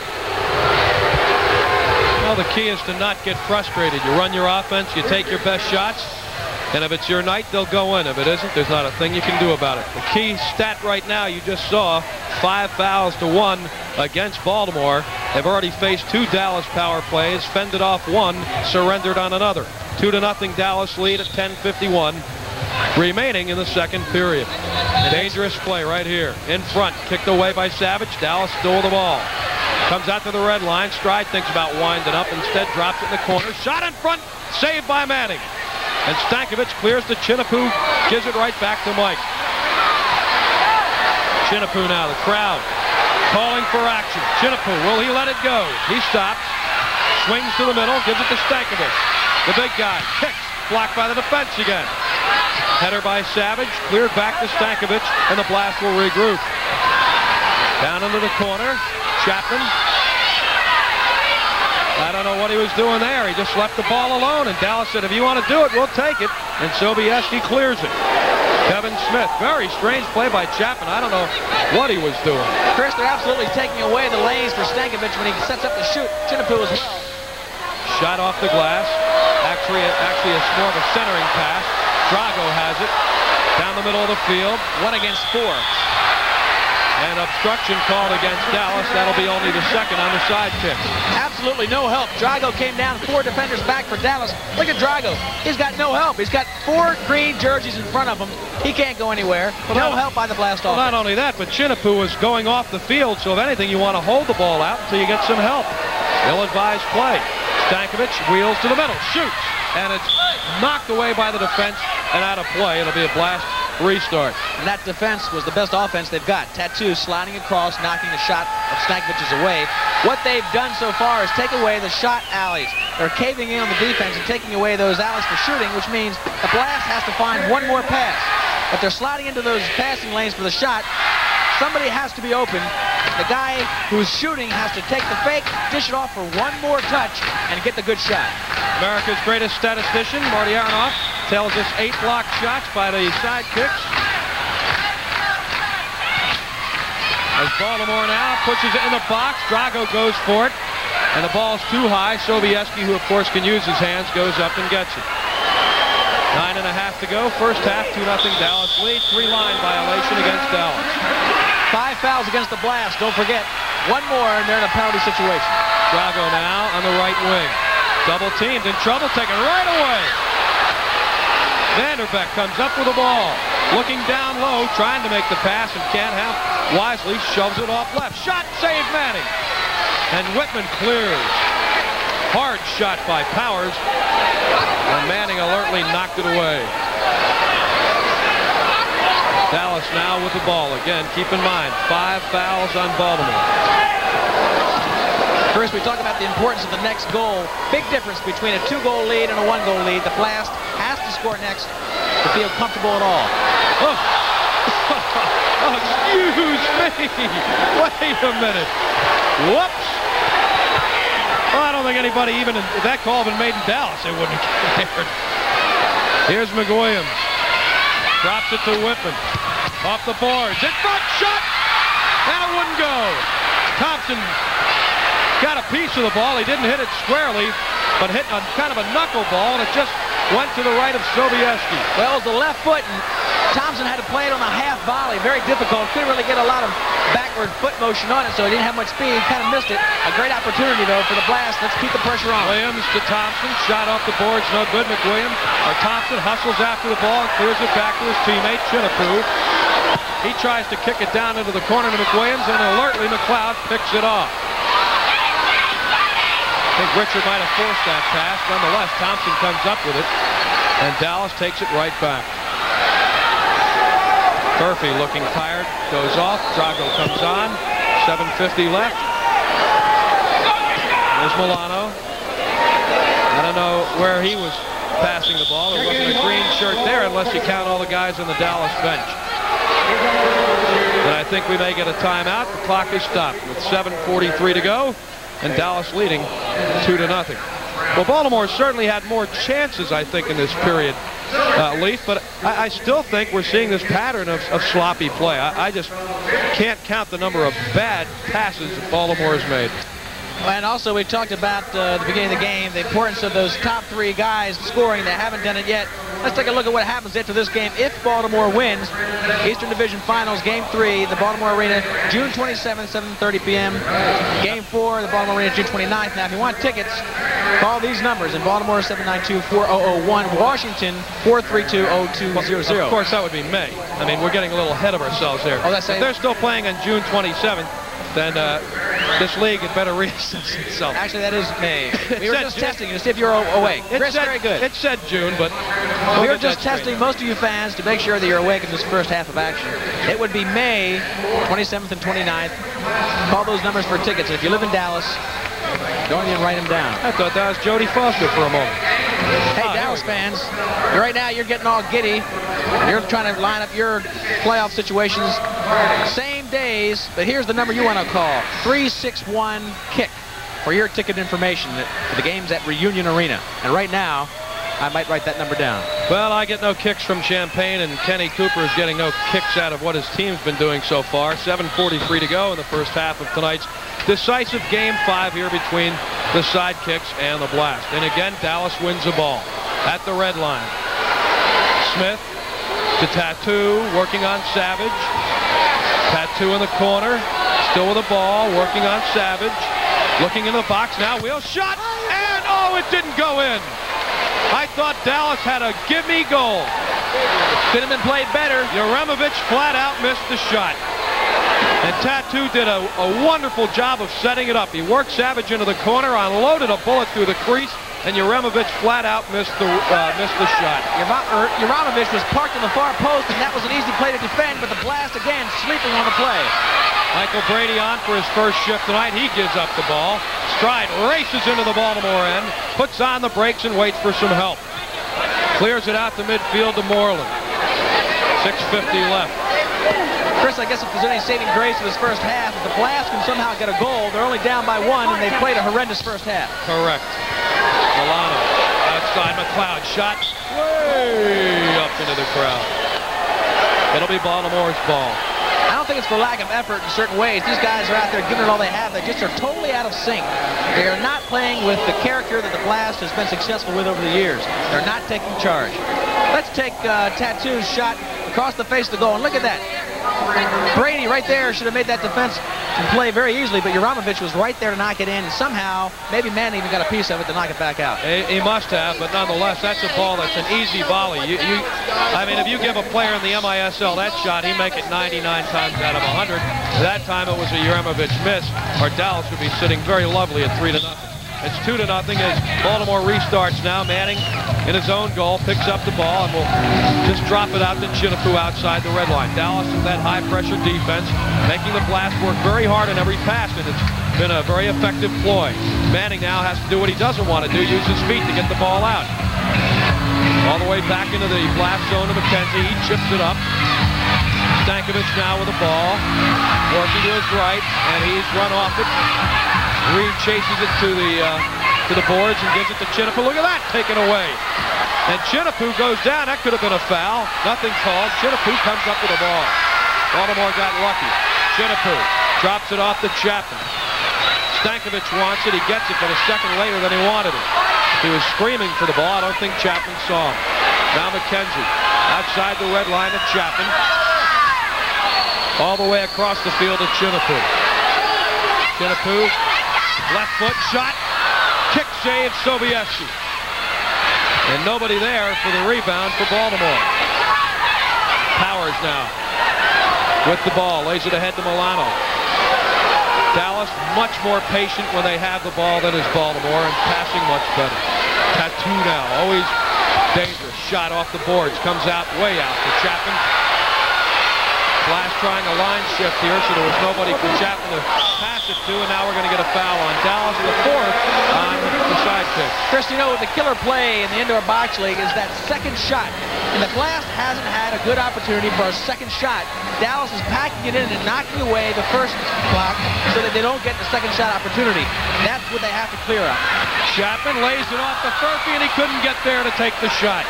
Well, the key is to not get frustrated. You run your offense, you take your best shots, and if it's your night, they'll go in. If it isn't, there's not a thing you can do about it. The key stat right now, you just saw, five fouls to one against Baltimore. They've already faced two Dallas power plays, fended off one, surrendered on another. Two to nothing Dallas lead at 10:51 remaining in the second period. Dangerous play right here. In front, kicked away by Savage. Dallas stole the ball. Comes out to the red line. Stride thinks about winding up. Instead, drops it in the corner. Shot in front. Saved by Manning. And Stankovic clears the Chinapoo. Gives it right back to Mike. Chinapoo now, the crowd calling for action. Chinapoo, will he let it go? He stops. Swings to the middle. Gives it to Stankovic. The big guy kicks. Blocked by the defense again. Header by Savage. Cleared back to Stankovic. And the blast will regroup. Down into the corner. Chapman. I don't know what he was doing there. He just left the ball alone, and Dallas said, if you want to do it, we'll take it. And Sobieski clears it. Kevin Smith. Very strange play by Chapman. I don't know what he was doing. Chris, they're absolutely taking away the lanes for Stankovic when he sets up the shoot. Chinapoo as well. Shot off the glass. Actually, actually, it's more of a centering pass. Drago has it. Down the middle of the field. One against four. And obstruction called against Dallas. That'll be only the second on the side kick. Absolutely no help. Drago came down, four defenders back for Dallas. Look at Drago. He's got no help. He's got four green jerseys in front of him. He can't go anywhere. Well, no not, help by the blast well, off. not only that, but Chinapoo is going off the field, so if anything, you want to hold the ball out until you get some help. Ill-advised play. Stankovic wheels to the middle, shoots, and it's knocked away by the defense and out of play. It'll be a blast restart. And that defense was the best offense they've got. Tatu sliding across, knocking the shot of Stankovic's away. What they've done so far is take away the shot alleys. They're caving in on the defense and taking away those alleys for shooting, which means the blast has to find one more pass. But they're sliding into those passing lanes for the shot. Somebody has to be open. The guy who's shooting has to take the fake, dish it off for one more touch, and get the good shot. America's greatest statistician, Marty Aronoff, tells us eight blocked shots by the Sidekicks. As Baltimore now pushes it in the box, Drago goes for it, and the ball's too high. Sobieski, who of course can use his hands, goes up and gets it. Nine and a half to go. First half, 2 nothing Dallas lead. Three line violation against Dallas. Five fouls against the blast. Don't forget, one more and they're in a penalty situation. Drago now on the right wing. Double teamed, in trouble, taken right away. Vanderbeck comes up with the ball. Looking down low, trying to make the pass and can't have. Wisely shoves it off left. Shot, saved Manning. And Wittman clears. Hard shot by Powers. And Manning alertly knocked it away. Dallas now with the ball. Again, keep in mind, five fouls on Baltimore. First, we talk about the importance of the next goal. Big difference between a two-goal lead and a one-goal lead. The Blast has to score next to feel comfortable at all. Oh, oh excuse me. Wait a minute. Whoops. Well, I don't think anybody even, if that call had been made in Dallas, they wouldn't have cared. Here's McWilliams. Drops it to Wittman. Off the boards. In front, shot! And it wouldn't go. Thompson got a piece of the ball. He didn't hit it squarely, but hit a kind of a knuckleball, and it just went to the right of Sobieski. Well, it was the left foot, Thompson had to play it on a half volley. Very difficult. Couldn't really get a lot of backward foot motion on it, so he didn't have much speed. Kind of missed it. A great opportunity, though, for the blast. Let's keep the pressure on. Williams to Thompson. Shot off the boards. No good. McWilliams. Or Thompson hustles after the ball and clears it back to his teammate, Chinapoo. He tries to kick it down into the corner to McWilliams, and alertly McLeod picks it off. I think Richard might have forced that pass. Nonetheless, Thompson comes up with it, and Dallas takes it right back. Furphy looking tired, goes off. Drago comes on. 7.50 left. There's Milano. I don't know where he was passing the ball. There wasn't a green shirt there unless you count all the guys on the Dallas bench. And I think we may get a timeout. The clock is stopped with 7.43 to go and Dallas leading 2 to nothing. Well, Baltimore certainly had more chances, I think, in this period, uh, Leaf, but I, I, still think we're seeing this pattern of, of sloppy play. I, I, just can't count the number of bad passes that Baltimore has made. And also, we talked about uh, the beginning of the game, the importance of those top three guys scoring. They haven't done it yet. Let's take a look at what happens after this game. If Baltimore wins, Eastern Division Finals, Game 3, the Baltimore Arena, June 27th, 7.30 p.m. Game 4, the Baltimore Arena, June 29th. Now, if you want tickets, call these numbers. In Baltimore, 792-4001. Washington, 432-0200. Of course, that would be May. I mean, we're getting a little ahead of ourselves there. Oh, that's if they're still playing on June 27th, then uh, this league had better reassess itself. Actually, that is May. We were just June. testing you to see if you're awake. It Chris, said, very good. It said June, but we'll we were just testing most of you fans to make sure that you're awake in this first half of action. It would be May 27th and 29th. Call those numbers for tickets. If you live in Dallas, don't even write them down. I thought that was Jodie Foster for a moment. Hey, Dallas fans, right now you're getting all giddy. You're trying to line up your playoff situations. Same days, but here's the number you want to call. 361-KICK for your ticket information for the games at Reunion Arena. And right now, I might write that number down. Well, I get no kicks from Champagne, and Kenny Cooper is getting no kicks out of what his team's been doing so far. 7.43 to go in the first half of tonight's decisive game five here between the sidekicks and the blast. And again, Dallas wins the ball at the red line. Smith to Tatu, working on Savage. Tatu in the corner, still with the ball, working on Savage. Looking in the box now, wheel shot, and oh, it didn't go in. I thought Dallas had a gimme goal. Could have been played better. Yaremovich flat out missed the shot. And Tatu did a, a wonderful job of setting it up. He worked Savage into the corner, unloaded a bullet through the crease, and Yaremovich flat out missed the uh, missed the shot. Yaremovich was parked in the far post, and that was an easy play to defend, but the blast again sleeping on the play. Michael Brady on for his first shift tonight. He gives up the ball. Stride races into the Baltimore end, puts on the brakes and waits for some help. Clears it out to midfield to Moreland. 6.50 left. Chris, I guess if there's any saving grace of this first half, if the Blast can somehow get a goal, they're only down by one, and they've played a horrendous first half. Correct. Milano outside McLeod. Shot way up into the crowd. It'll be Baltimore's ball. I don't think it's for lack of effort in certain ways. These guys are out there giving it all they have. They just are totally out of sync. They are not playing with the character that the Blast has been successful with over the years. They're not taking charge. Let's take uh, Tatu's shot across the face the goal, and look at that. Brady right there should have made that defense play very easily, but Yaremovich was right there to knock it in, and somehow, maybe Mann even got a piece of it to knock it back out. He, he must have, but nonetheless, that's a ball that's an easy volley. You, you, I mean, if you give a player in the MISL that shot, he'd make it 99 times out of 100. That time it was a Yaremovich miss, or Dallas would be sitting very lovely at 3 to nothing. It's 2 to nothing as Baltimore restarts now. Manning in his own goal picks up the ball and will just drop it out to Chinapoo outside the red line. Dallas with that high-pressure defense, making the Blast work very hard on every pass, and it's been a very effective ploy. Manning now has to do what he doesn't want to do, use his feet to get the ball out. All the way back into the blast zone of McKenzie. He chips it up. Stankovic now with the ball. Working to his right, and he's run off it. Reed chases it to the uh, to the boards and gives it to Chinapoo. Look at that, taken away. And Chinapoo goes down. That could have been a foul. Nothing called. Chinapoo comes up with the ball. Baltimore got lucky. Chinapoo drops it off to Chapman. Stankovic wants it. He gets it, but a second later than he wanted it. He was screaming for the ball. I don't think Chapman saw him. Now McKenzie outside the red line of Chapman. All the way across the field to Chinapoo. Chinapoo, left foot shot. Kick save, Sobieski. And nobody there for the rebound for Baltimore. Powers now with the ball. Lays it ahead to Milano. Dallas much more patient when they have the ball than is Baltimore and passing much better. Tattoo now, always dangerous. Shot off the boards. Comes out way out to Chapman. Flash trying a line shift here, so there was nobody for Chapman to pass it to, and now we're going to get a foul on Dallas, the fourth on the side pitch. Chris, you know, the killer play in the indoor box league is that second shot. And the Blast hasn't had a good opportunity for a second shot. Dallas is packing it in and knocking away the first block so that they don't get the second shot opportunity. That's what they have to clear up. Chapman lays it off to Furphy, and he couldn't get there to take the shot.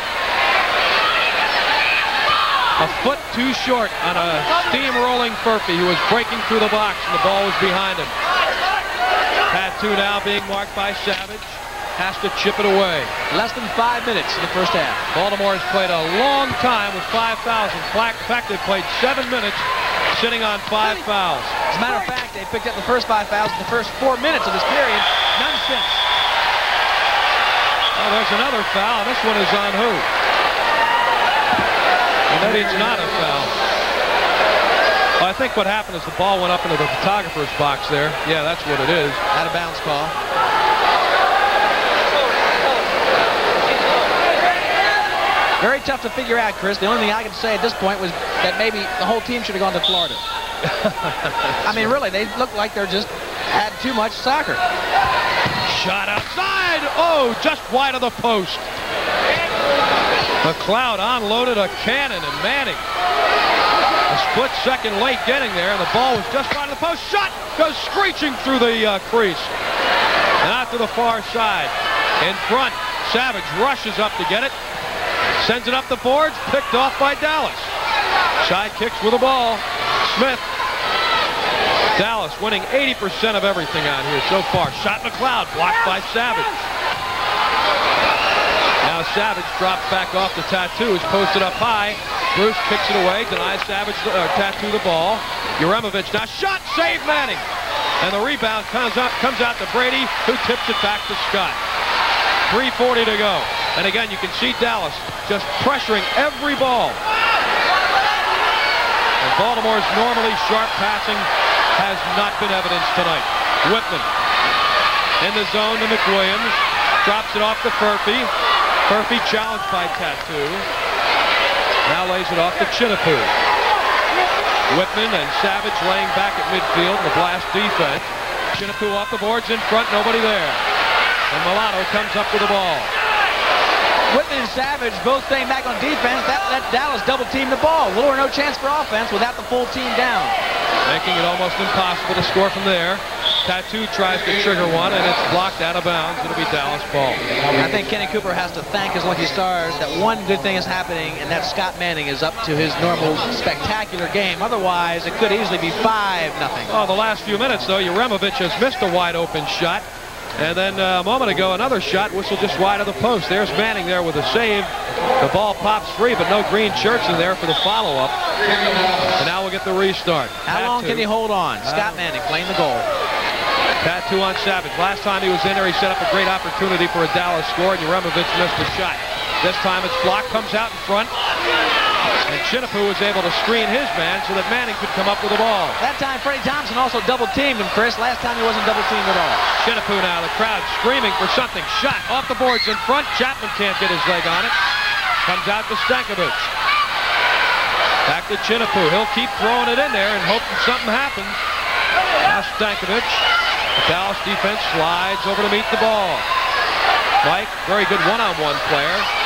A foot too short on a steamrolling Furphy who was breaking through the box and the ball was behind him. Tatu now being marked by Savage. Has to chip it away. Less than five minutes in the first half. Baltimore has played a long time with five fouls. In fact, they've played seven minutes sitting on five fouls. As a matter of fact, they picked up the first five fouls in the first four minutes of this period. None since. Oh, there's another foul. This one is on who? Maybe it's not a foul. Well, I think what happened is the ball went up into the photographer's box there. Yeah, that's what it is. Out of bounds call. Very tough to figure out, Chris. The only thing I can say at this point was that maybe the whole team should have gone to Florida. I mean, really, they look like they're just had too much soccer. Shot outside. Oh, just wide of the post. McLeod unloaded a cannon, and Manning a split second late getting there, and the ball was just of the post. Shot goes screeching through the uh, crease. And out to the far side. In front, Savage rushes up to get it. Sends it up the boards, picked off by Dallas. Sidekicks with the ball. Smith. Dallas winning 80% of everything out here so far. Shot McLeod, blocked by Savage. Savage drops back off the Tatu. is posted up high. Bruce kicks it away, denies Savage, uh, Tatu the ball. Uremovich now shot, save Manning. And the rebound comes out, comes out to Brady, who tips it back to Scott. 3.40 to go. And again, you can see Dallas just pressuring every ball. And Baltimore's normally sharp passing has not been evidenced tonight. Wittman in the zone to McWilliams. Drops it off to Furphy. Furphy challenged by Tatu. Now lays it off to Chinapoo. Wittman and Savage laying back at midfield in the blast defense. Chinapoo off the boards in front, nobody there. And Milano comes up with the ball. Wittman and Savage both staying back on defense. That let Dallas double team the ball. Little or no chance for offense without the full team down. Making it almost impossible to score from there. Tatu tries to trigger one, and it's blocked out of bounds. It'll be Dallas ball. I think Kenny Cooper has to thank his lucky stars that one good thing is happening, and that Scott Manning is up to his normal spectacular game. Otherwise, it could easily be 5 nothing. Oh, the last few minutes, though, Uremovich has missed a wide open shot. And then uh, a moment ago, another shot whistled just wide of the post. There's Manning there with a save. The ball pops free, but no green shirts in there for the follow-up. And now we'll get the restart. How Tatu. long can he hold on? Scott Manning playing the goal. Tatu on Savage. Last time he was in there, he set up a great opportunity for a Dallas score, and Uremovich missed a shot. This time it's blocked, comes out in front. And Chinapoo was able to screen his man so that Manning could come up with the ball. That time, Freddie Thompson also double teamed him, Chris. Last time he wasn't double teamed at all. Chinapoo now, the crowd screaming for something. Shot off the boards in front. Chapman can't get his leg on it. Comes out to Stankovic. Back to Chinapoo. He'll keep throwing it in there and hoping something happens. Now Stankovic. The Dallas defense slides over to meet the ball. Mike, very good one-on-one player.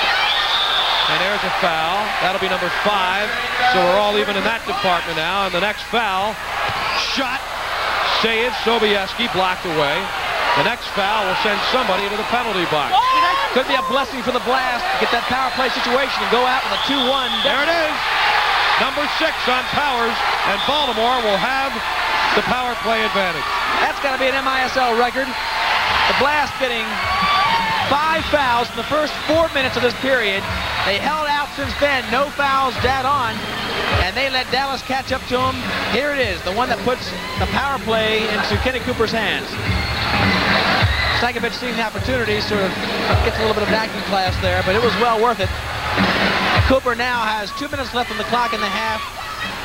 And there's a foul. That'll be number five. So we're all even in that department now. And the next foul, shot, saved. Sobieski blocked away. The next foul will send somebody into the penalty box. Could be a blessing for the Blast to get that power play situation and go out with a 2-1. There it is. Number six on Powers, and Baltimore will have the power play advantage. That's got to be an MISL record. The Blast getting five fouls in the first four minutes of this period. They held out since then, no fouls dead on, and they let Dallas catch up to them. Here it is, the one that puts the power play into Kenny Cooper's hands. Stankovic seeing the opportunity, sort of gets a little bit of an acting class there, but it was well worth it. Cooper now has two minutes left on the clock in the half,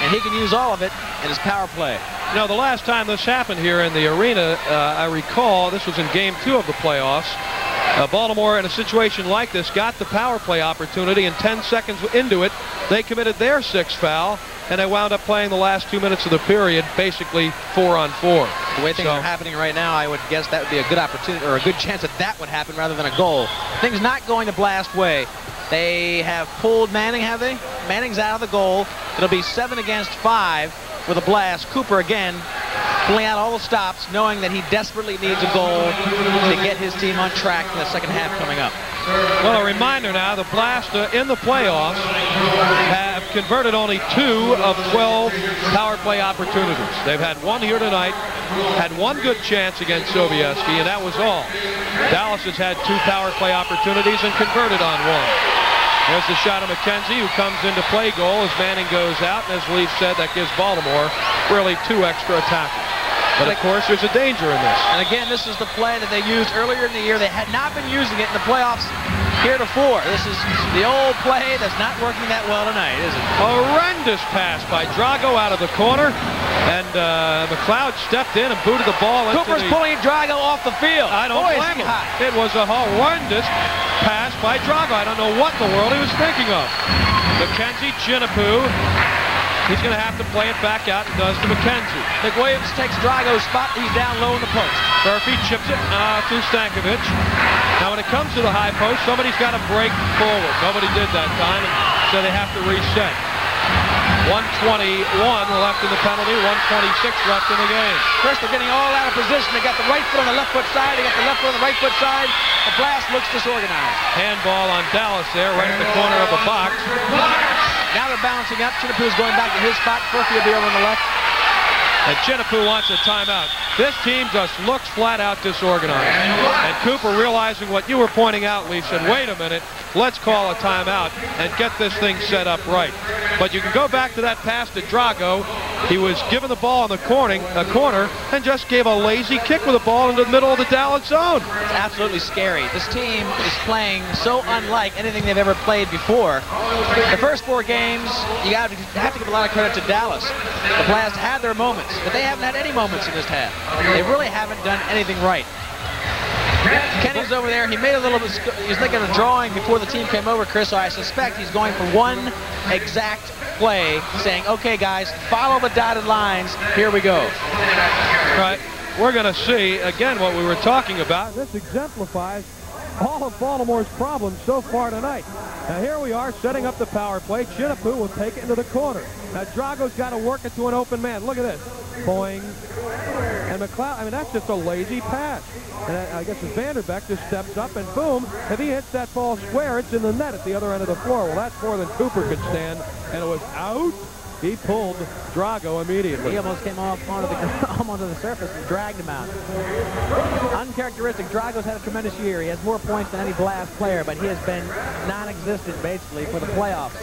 and he can use all of it in his power play. You know, the last time this happened here in the arena, uh, I recall, this was in game two of the playoffs. Uh, Baltimore, in a situation like this, got the power play opportunity, and 10 seconds into it, they committed their sixth foul, and they wound up playing the last two minutes of the period, basically four on four. The way things So- are happening right now, I would guess that would be a good opportunity, or a good chance that that would happen rather than a goal. Things not going the Blast way. They have pulled Manning, have they? Manning's out of the goal. It'll be seven against five with a Blast. Cooper again pulling out all the stops, knowing that he desperately needs a goal to get his team on track in the second half coming up. Well, a reminder now, the Blast uh, in the playoffs have converted only two of 12 power play opportunities. They've had one here tonight, had one good chance against Sobieski, and that was all. Dallas has had two power play opportunities and converted on one. There's the shot of McKenzie, who comes into play goal as Manning goes out, and as Leaf said, that gives Baltimore really two extra attackers. But of course, there's a danger in this. And again, this is the play that they used earlier in the year. They had not been using it in the playoffs heretofore. This is the old play that's not working that well tonight, is it? Horrendous pass by Drago out of the corner, and uh, McLeod stepped in and booted the ball into Cooper's the... pulling Drago off the field. I don't Boy, blame him. hot. It was a horrendous pass by Drago. I don't know what the world he was thinking of. McKenzie Chinapoo. He's going to have to play it back out and does to McKenzie. McWilliams takes Drago's spot. He's down low in the post. Furphy chips it uh, to Stankovic. Now, when it comes to the high post, somebody's got to break forward. Nobody did that time, so they have to reset. 121 left in the penalty, 126 left in the game. They're getting all out of position. They got the right foot on the left foot side. They got the left foot on the right foot side. The blast looks disorganized. Handball on Dallas there, right at the corner of the box. Now they're bouncing up. Chinapoo's going back to his spot. Furphy will be over on the left. And Chinapoo wants a timeout. This team just looks flat out disorganized. And Cooper, realizing what you were pointing out, Lee, said, wait a minute, let's call a timeout and get this thing set up right. But you can go back to that pass to Drago. He was given the ball in the corner, a corner and just gave a lazy kick with the ball into the middle of the Dallas zone. It's absolutely scary. This team is playing so unlike anything they've ever played before. The first four games, you have to give a lot of credit to Dallas. The Blast had their moments, but they haven't had any moments in this half. They really haven't done anything right. Kenny's over there. He made a little bit, he's making a drawing before the team came over, Chris, so I suspect he's going for one exact play, saying, okay, guys, follow the dotted lines. Here we go. Right. We're going to see, again, what we were talking about. This exemplifies all of Baltimore's problems so far tonight. Now here we are setting up the power play. Chinapoo will take it into the corner. Now Drago's got to work it to an open man. Look at this. Boing. And McLeod, I mean, that's just a lazy pass. And I, guess Vanderbeck just steps up and boom, if he hits that ball square, it's in the net at the other end of the floor. Well, that's more than Cooper could stand. And it was out. He pulled Drago immediately. He almost came off onto the almost to the surface and dragged him out. Uncharacteristic. Drago's had a tremendous year. He has more points than any Blast player, but he has been non-existent basically for the playoffs.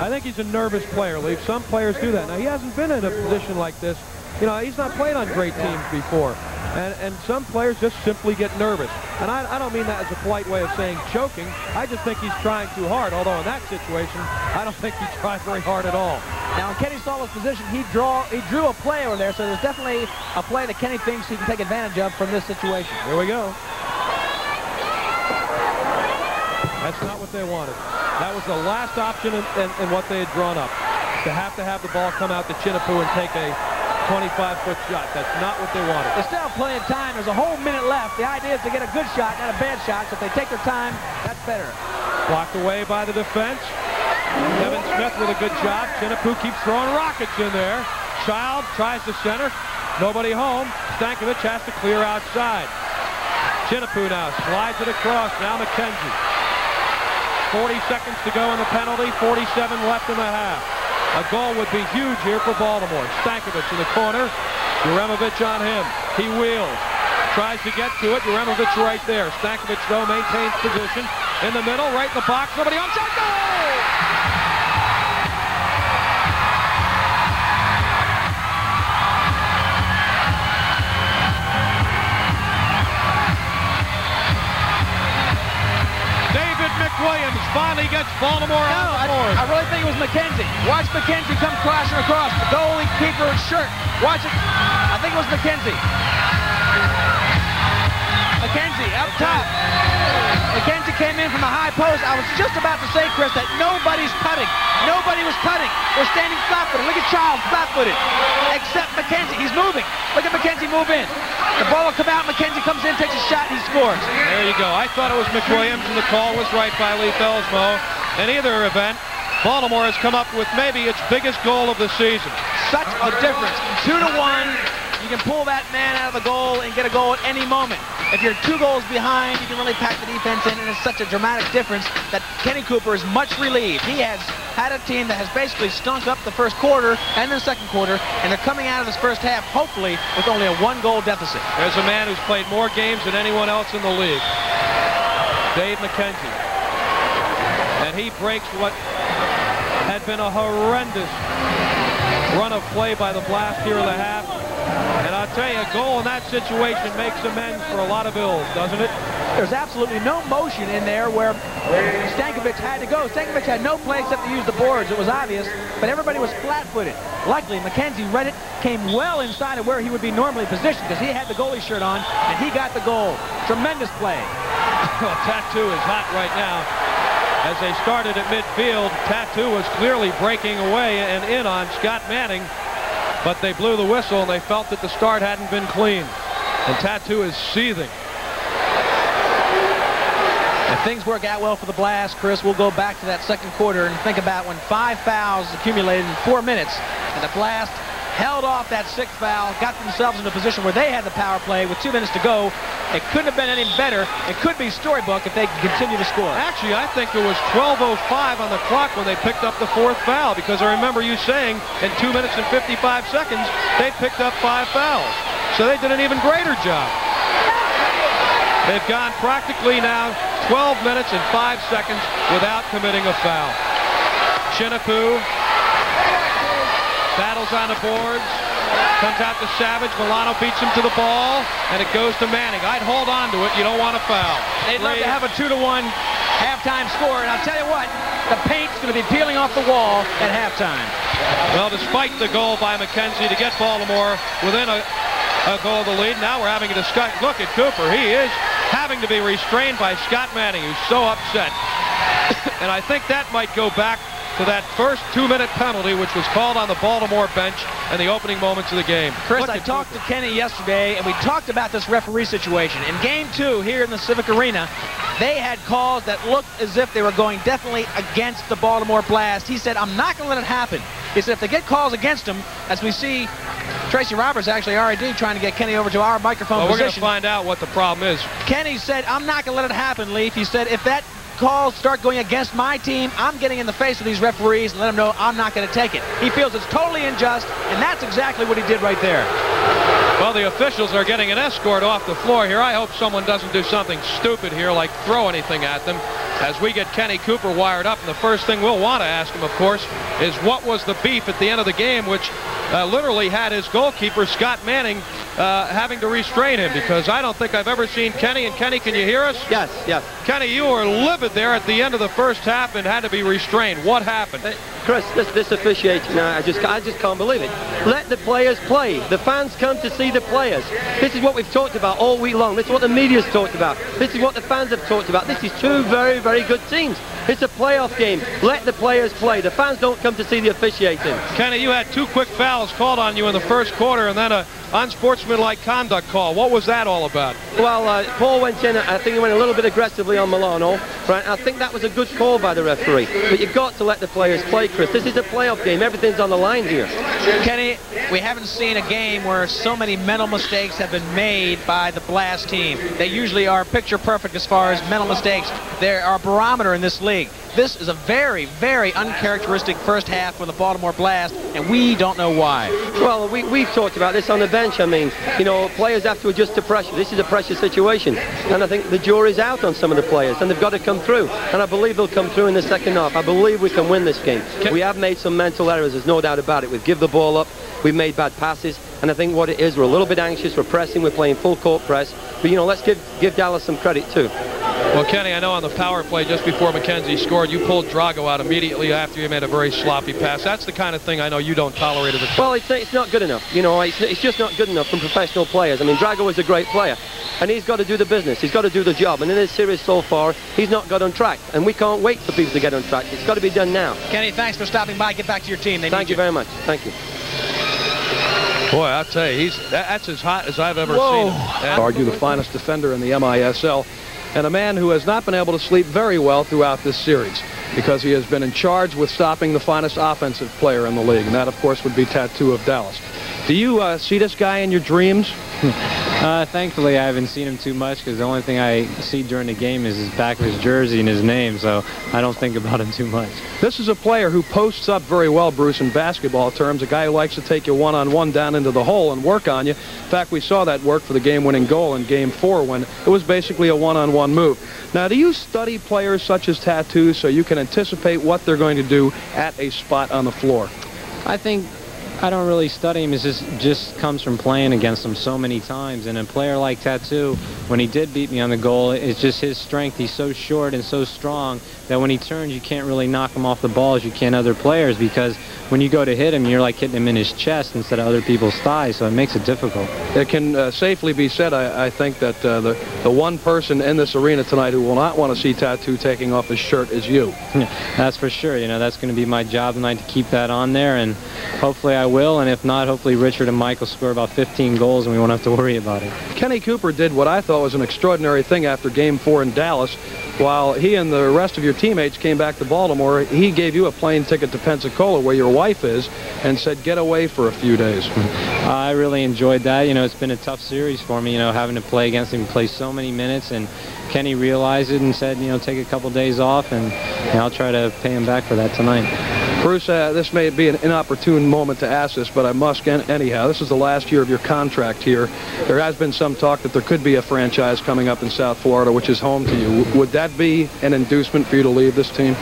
I think he's a nervous player, Leaf. Some players do that. Now, he hasn't been in a position like this. You know, he's not played on great teams before. And, and some players just simply get nervous. And I, I don't mean that as a polite way of saying choking. I just think he's trying too hard. Although in that situation, I don't think he tried very hard at all. Now, in Kenny Solo's position, he draw he drew a play over there, so there's definitely a play that Kenny thinks he can take advantage of from this situation. Here we go. That's not what they wanted. That was the last option in, in, in what they had drawn up. To have to have the ball come out to Chinapoo and take a 25-foot shot. That's not what they wanted. There's still plenty of time. There's a whole minute left. The idea is to get a good shot, not a bad shot. So if they take their time, that's better. Blocked away by the defense. Kevin Smith with a good job. Chinapoo keeps throwing rockets in there. Child tries to center. Nobody home. Stankovic has to clear outside. Chinapoo now slides it across. Now McKenzie. 40 seconds to go in the penalty. 47 left in the half. A goal would be huge here for Baltimore. Stankovic in the corner. Uremovic on him. He wheels. Tries to get to it. Uremovic right there. Stankovic, though, maintains position. In the middle, right in the box. Nobody on shot. Goal! Finally gets Baltimore No, on I, the board. I really think it was McKenzie. Watch McKenzie come crashing across. The goalie keeper's shirt. Watch it. I think it was McKenzie. McKenzie up top. McKenzie came in from the high post. I was just about to say, Chris, that nobody's cutting. Nobody was cutting. We're standing flat-footed. Look at Child, flat-footed. Except McKenzie. He's moving. Look at McKenzie move in. The ball will come out. McKenzie comes in, takes a shot, and he scores. There you go. I thought it was McWilliams, and the call was right by Lee Belsmo. In either event, Baltimore has come up with maybe its biggest goal of the season. Such a difference. Two to one. You can pull that man out of the goal and get a goal at any moment. If you're two goals behind, you can really pack the defense in, and it's such a dramatic difference that Kenny Cooper is much relieved. He has had a team that has basically stunk up the first quarter and the second quarter, and they're coming out of this first half, hopefully, with only a one-goal deficit. There's a man who's played more games than anyone else in the league. Dave McKenzie. And he breaks what had been a horrendous run of play by the Blast here in the half. Tell you, a goal in that situation makes amends for a lot of ills, doesn't it? There's absolutely no motion in there where Stankovic had to go. Stankovic had no play except to use the boards. It was obvious, but everybody was flat-footed. Luckily, McKenzie read it, came well inside of where he would be normally positioned because he had the goalie shirt on, and he got the goal. Tremendous play. Well, Tatu is hot right now. As they started at midfield, Tatu was clearly breaking away and in on Scott Manning, but they blew the whistle and they felt that the start hadn't been clean. And Tatu is seething. If things work out well for the Blast, Chris, we'll go back to that second quarter and think about when five fouls accumulated in four minutes, and the Blast held off that sixth foul, got themselves in a position where they had the power play with two minutes to go. It couldn't have been any better. It could be storybook if they continue to score. Actually, I think it was 12.05 on the clock when they picked up the fourth foul because I remember you saying in 2 minutes and 55 seconds they picked up five fouls. So they did an even greater job. They've gone practically now 12 minutes and 5 seconds without committing a foul. Chinapoo battles on the boards, comes out to Savage. Milano beats him to the ball, and it goes to Manning. I'd hold on to it. You don't want to foul. They'd love to have a two to one halftime score, and I'll tell you what, the paint's going to be peeling off the wall at halftime. Well, despite the goal by McKenzie to get Baltimore within a, a goal of the lead, now we're having a discussion. Look at Cooper. He is having to be restrained by Scott Manning, who's so upset. and I think that might go back to that first two-minute penalty, which was called on the Baltimore bench in the opening moments of the game. Chris, Look I talked Cooper. to Kenny yesterday, and we talked about this referee situation. In game two here in the Civic Arena, they had calls that looked as if they were going definitely against the Baltimore Blast. He said, I'm not going to let it happen. He said, if they get calls against them, as we see Tracy Roberts, actually RID, trying to get Kenny over to our microphone Well, we're going to find out what the problem is. Kenny said, I'm not going to let it happen, Leaf. He said, if that calls start going against my team, I'm getting in the face of these referees and let them know I'm not going to take it. He feels it's totally unjust, and that's exactly what he did right there. Well, the officials are getting an escort off the floor here. I hope someone doesn't do something stupid here, like throw anything at them. As we get Kenny Cooper wired up, and the first thing we'll want to ask him, of course, is what was the beef at the end of the game, which uh, literally had his goalkeeper, Scott Manning, uh, having to restrain him, because I don't think I've ever seen Kenny. And Kenny, can you hear us? Yes, yes. Kenny, you were livid there at the end of the first half and had to be restrained. What happened? Uh, Chris, this, this officiating, uh, I just, I just can't believe it. Let the players play. The fans come to see the players. This is what we've talked about all week long. This is what the media's talked about. This is what the fans have talked about. This is two very, very good teams. It's a playoff game. Let the players play. The fans don't come to see the officiating. Kenny, you had two quick fouls called on you in the first quarter and then a unsportsmanlike conduct call. What was that all about? Well, uh, Paul went in, I think he went a little bit aggressively on Milano. Right, I think that was a good call by the referee. But you've got to let the players play, Chris. This is a playoff game. Everything's on the line here. Kenny, we haven't seen a game where so many mental mistakes have been made by the Blast team. They usually are picture perfect as far as mental mistakes. They're our barometer in this league. This is a very, very uncharacteristic first half for the Baltimore Blast, and we don't know why. Well, we, we've talked about this on the bench. I mean, you know, players have to adjust to pressure. This is a pressure situation. And I think the jury's out on some of the players, and they've got to come through. And I believe they'll come through in the second half. I believe we can win this game. We have made some mental errors, there's no doubt about it. We've give the ball up, we've made bad passes, and I think what it is, we're a little bit anxious, we're pressing, we're playing full court press. But, you know, let's give, give Dallas some credit, too. Well, Kenny, I know on the power play just before McKenzie scored, you pulled Drago out immediately after you made a very sloppy pass. That's the kind of thing I know you don't tolerate as a Well, it's, it's not good enough. You know, it's, it's just not good enough from professional players. I mean, Drago is a great player, and he's got to do the business. He's got to do the job. And in this series so far, he's not got on track. And we can't wait for people to get on track. It's got to be done now. Kenny, thanks for stopping by. Get back to your team. They Thank need you very much. Thank you. Boy, I'll tell you, he's that, that's as hot as I've ever Whoa. seen him. And- Argue the finest defender in the MISL, and a man who has not been able to sleep very well throughout this series because he has been in charge with stopping the finest offensive player in the league, and that, of course, would be Tatu of Dallas. Do you uh, see this guy in your dreams? Uh, thankfully, I haven't seen him too much because the only thing I see during the game is his back of his jersey and his name, so I don't think about him too much. This is a player who posts up very well, Bruce, in basketball terms. A guy who likes to take you one-on-one down into the hole and work on you. In fact, we saw that work for the game-winning goal in Game 4 when it was basically a one-on-one move. Now, do you study players such as Tatu so you can anticipate what they're going to do at a spot on the floor? I think I don't really study him. It just just comes from playing against him so many times. And a player like Tatu, when he did beat me on the goal, it's just his strength. He's so short and so strong that when he turns, you can't really knock him off the ball as you can other players because when you go to hit him, you're like hitting him in his chest instead of other people's thighs, so it makes it difficult. It can uh, safely be said, I, I think, that uh, the, the one person in this arena tonight who will not want to see Tatu taking off his shirt is you. That's for sure. You know, that's going to be my job tonight to keep that on there, and hopefully I will. And if not, hopefully Richard and Michael score about 15 goals, and we won't have to worry about it. Kenny Cooper did what I thought was an extraordinary thing after Game 4 in Dallas. While he and the rest of your teammates came back to Baltimore, he gave you a plane ticket to Pensacola, where your wife is, and said, get away for a few days. I really enjoyed that. You know, it's been a tough series for me, you know, having to play against him, play so many minutes, and Kenny realized it and said, you know, take a couple days off, and know, I'll try to pay him back for that tonight. Bruce, uh, this may be an inopportune moment to ask this, but I must an- anyhow. This is the last year of your contract here. There has been some talk that there could be a franchise coming up in South Florida, which is home to you. Would that be an inducement for you to leave this team?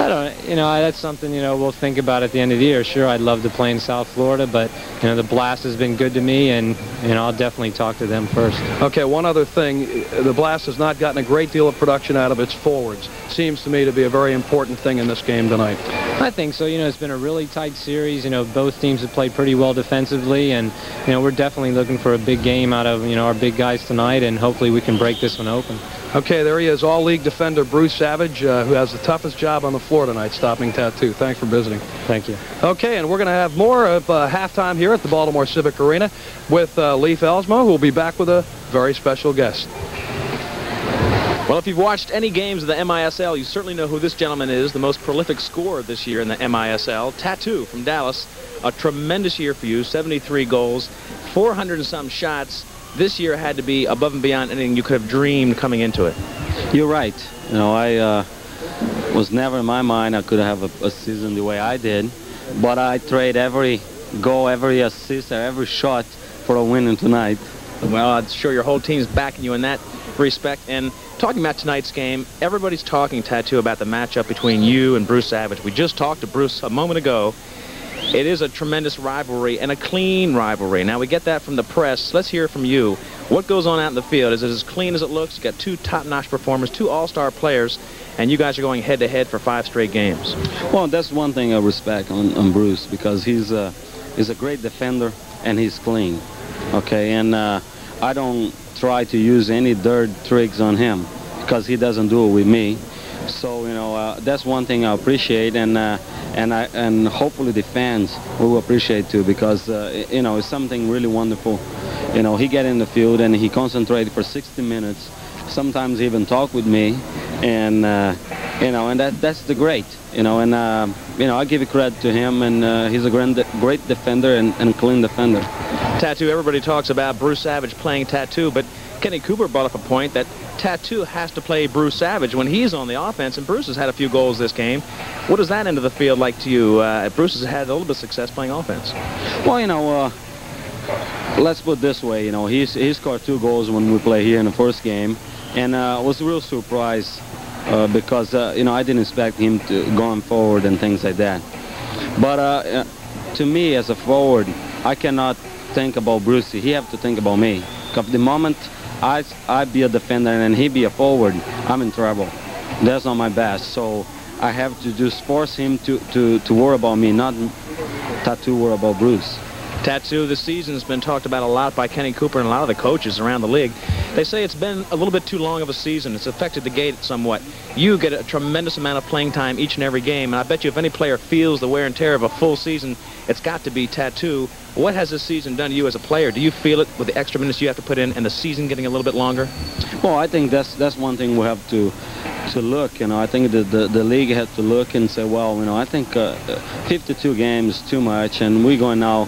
I don't, you know, that's something, you know, we'll think about at the end of the year. Sure, I'd love to play in South Florida, but, you know, the Blast has been good to me, and, you know, I'll definitely talk to them first. Okay, one other thing. The Blast has not gotten a great deal of production out of its forwards. Seems to me to be a very important thing in this game tonight. I think so. You know, it's been a really tight series. You know, both teams have played pretty well defensively, and, you know, we're definitely looking for a big game out of, you know, our big guys tonight, and hopefully we can break this one open. Okay, there he is, all-league defender Bruce Savage, uh, who has the toughest job on the floor tonight, stopping Tatu. Thanks for visiting. Thank you. Okay, and we're going to have more of uh, halftime here at the Baltimore Civic Arena with uh, Leif Elsmo, who will be back with a very special guest. Well, if you've watched any games of the MISL, you certainly know who this gentleman is, the most prolific scorer this year in the MISL. Tatu from Dallas. A tremendous year for you, 73 goals, 400 and some shots. This year had to be above and beyond anything you could have dreamed coming into it. You're right. You know, I uh, was never in my mind I could have a, a season the way I did, but I trade every goal, every assist, every shot for a win tonight. Well, I'm sure your whole team's backing you in that respect. And talking about tonight's game, everybody's talking, Tatu, about the matchup between you and Bruce Savage. We just talked to Bruce a moment ago. It is a tremendous rivalry and a clean rivalry. Now, we get that from the press. Let's hear from you. What goes on out in the field? Is it as clean as it looks? You got two top-notch performers, two all-star players, and you guys are going head-to-head for five straight games. Well, that's one thing I respect on, on Bruce because he's a, he's a great defender and he's clean. Okay, and uh, I don't try to use any dirt tricks on him because he doesn't do it with me. So you know uh, that's one thing I appreciate, and uh, and I and hopefully the fans will appreciate too, because uh, you know it's something really wonderful. You know he get in the field and he concentrated for 60 minutes. Sometimes even talk with me, and uh, you know and that that's the great. You know and uh, you know I give credit to him, and uh, he's a great great defender and, and clean defender. Tatu. Everybody talks about Bruce Savage playing Tatu, but Kenny Cooper brought up a point that Tatu has to play Bruce Savage when he's on the offense, and Bruce has had a few goals this game. What does that end of the field like to you? Uh, Bruce has had a little bit of success playing offense. Well, you know, uh, let's put it this way. You know, he's he scored two goals when we play here in the first game, and uh, I was real surprised uh, because uh, you know I didn't expect him to going forward and things like that. But uh, to me, as a forward, I cannot think about Brucey. He have to think about me. Because the moment I, I be a defender and he be a forward, I'm in trouble. That's not my best. So I have to just force him to, to, to worry about me, not tattoo worry about Bruce. Tatu this season has been talked about a lot by Kenny Cooper and a lot of the coaches around the league. They say it's been a little bit too long of a season. It's affected the gait somewhat. You get a tremendous amount of playing time each and every game, and I bet you if any player feels the wear and tear of a full season, it's got to be Tatu. What has this season done to you as a player? Do you feel it with the extra minutes you have to put in and the season getting a little bit longer? Well, I think that's that's one thing we have to to look. You know, I think the the, the league had to look and say, well, you know, I think uh, 52 games too much, and we're going now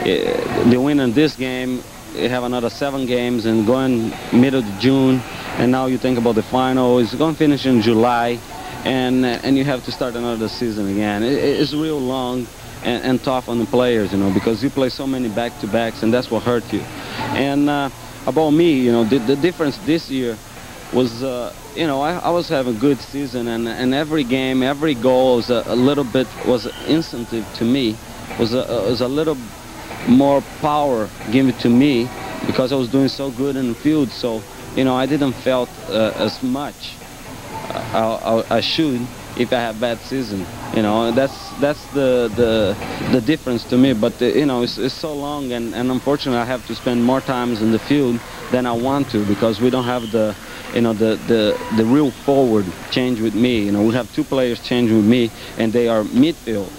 uh, the win in this game, have another seven games and going middle of June, and now you think about the final. It's going to finish in July, and and you have to start another season again. It, it's real long and, and, tough on the players, you know, because you play so many back-to-backs, and that's what hurt you. And uh, about me, you know, the, the difference this year was, uh, you know, I, I, was having a good season, and, and every game, every goal was a, a little bit was incentive to me, was a, was a little more power given to me because I was doing so good in the field. So, you know, I didn't felt uh, as much uh, I, I, I, should if I have bad season. You know, that's that's the the the difference to me. But uh, you know, it's, it's so long, and, and unfortunately, I have to spend more times in the field than I want to because we don't have the you know the the the real forward change with me. You know, we have two players change with me, and they are midfield.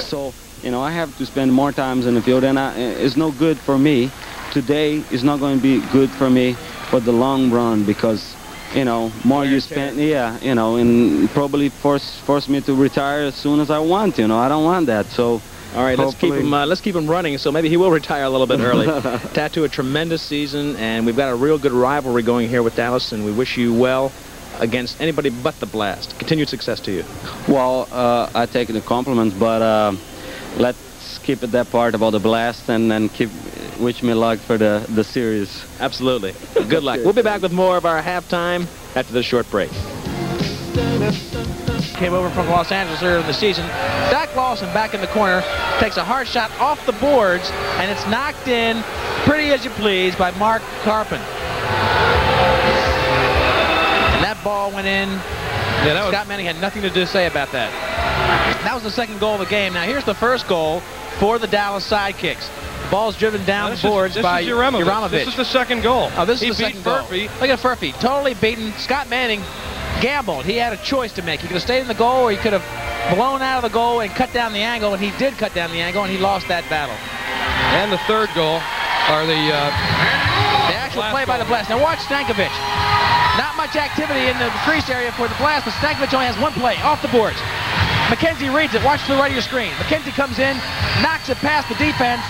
So you know, I have to spend more times in the field, and I, it's no good for me. Today is not going to be good for me for the long run because, you know, more you spend, yeah, you know, and probably force force me to retire as soon as I want. You know, I don't want that. So. All right, let's keep him. Uh, let's keep him running. So maybe he will retire a little bit early. Tatu a tremendous season, and we've got a real good rivalry going here with Dallas, and we wish you well against anybody but the Blast. Continued success to you. Well, uh, I take the compliments, but. Uh, let's keep it that part about the blast and then keep wish me luck for the, the series. Absolutely. Good luck. We'll be back with more of our halftime after this short break. Came over from Los Angeles earlier in the season. Doc Lawson back in the corner takes a hard shot off the boards, and it's knocked in pretty as you please by Mark Karpun. And that ball went in. Yeah, that Scott Manning had nothing to do to say about that. That was the second goal of the game. Now here's the first goal for the Dallas Sidekicks. The ball's driven down the boards is, by Uremovich. This is the second goal. Oh, this he is the beat second Furphy. goal. Look at Furphy. Totally beaten. Scott Manning gambled. He had a choice to make. He could have stayed in the goal or he could have blown out of the goal and cut down the angle, and he did cut down the angle, and he lost that battle. And the third goal, are the... Uh, the actual play by the Blast. Now watch Stankovic. Not much activity in the crease area for the Blast, but Stankovic only has one play off the boards. McKenzie reads it. Watch to the right of your screen. McKenzie comes in, knocks it past the defense.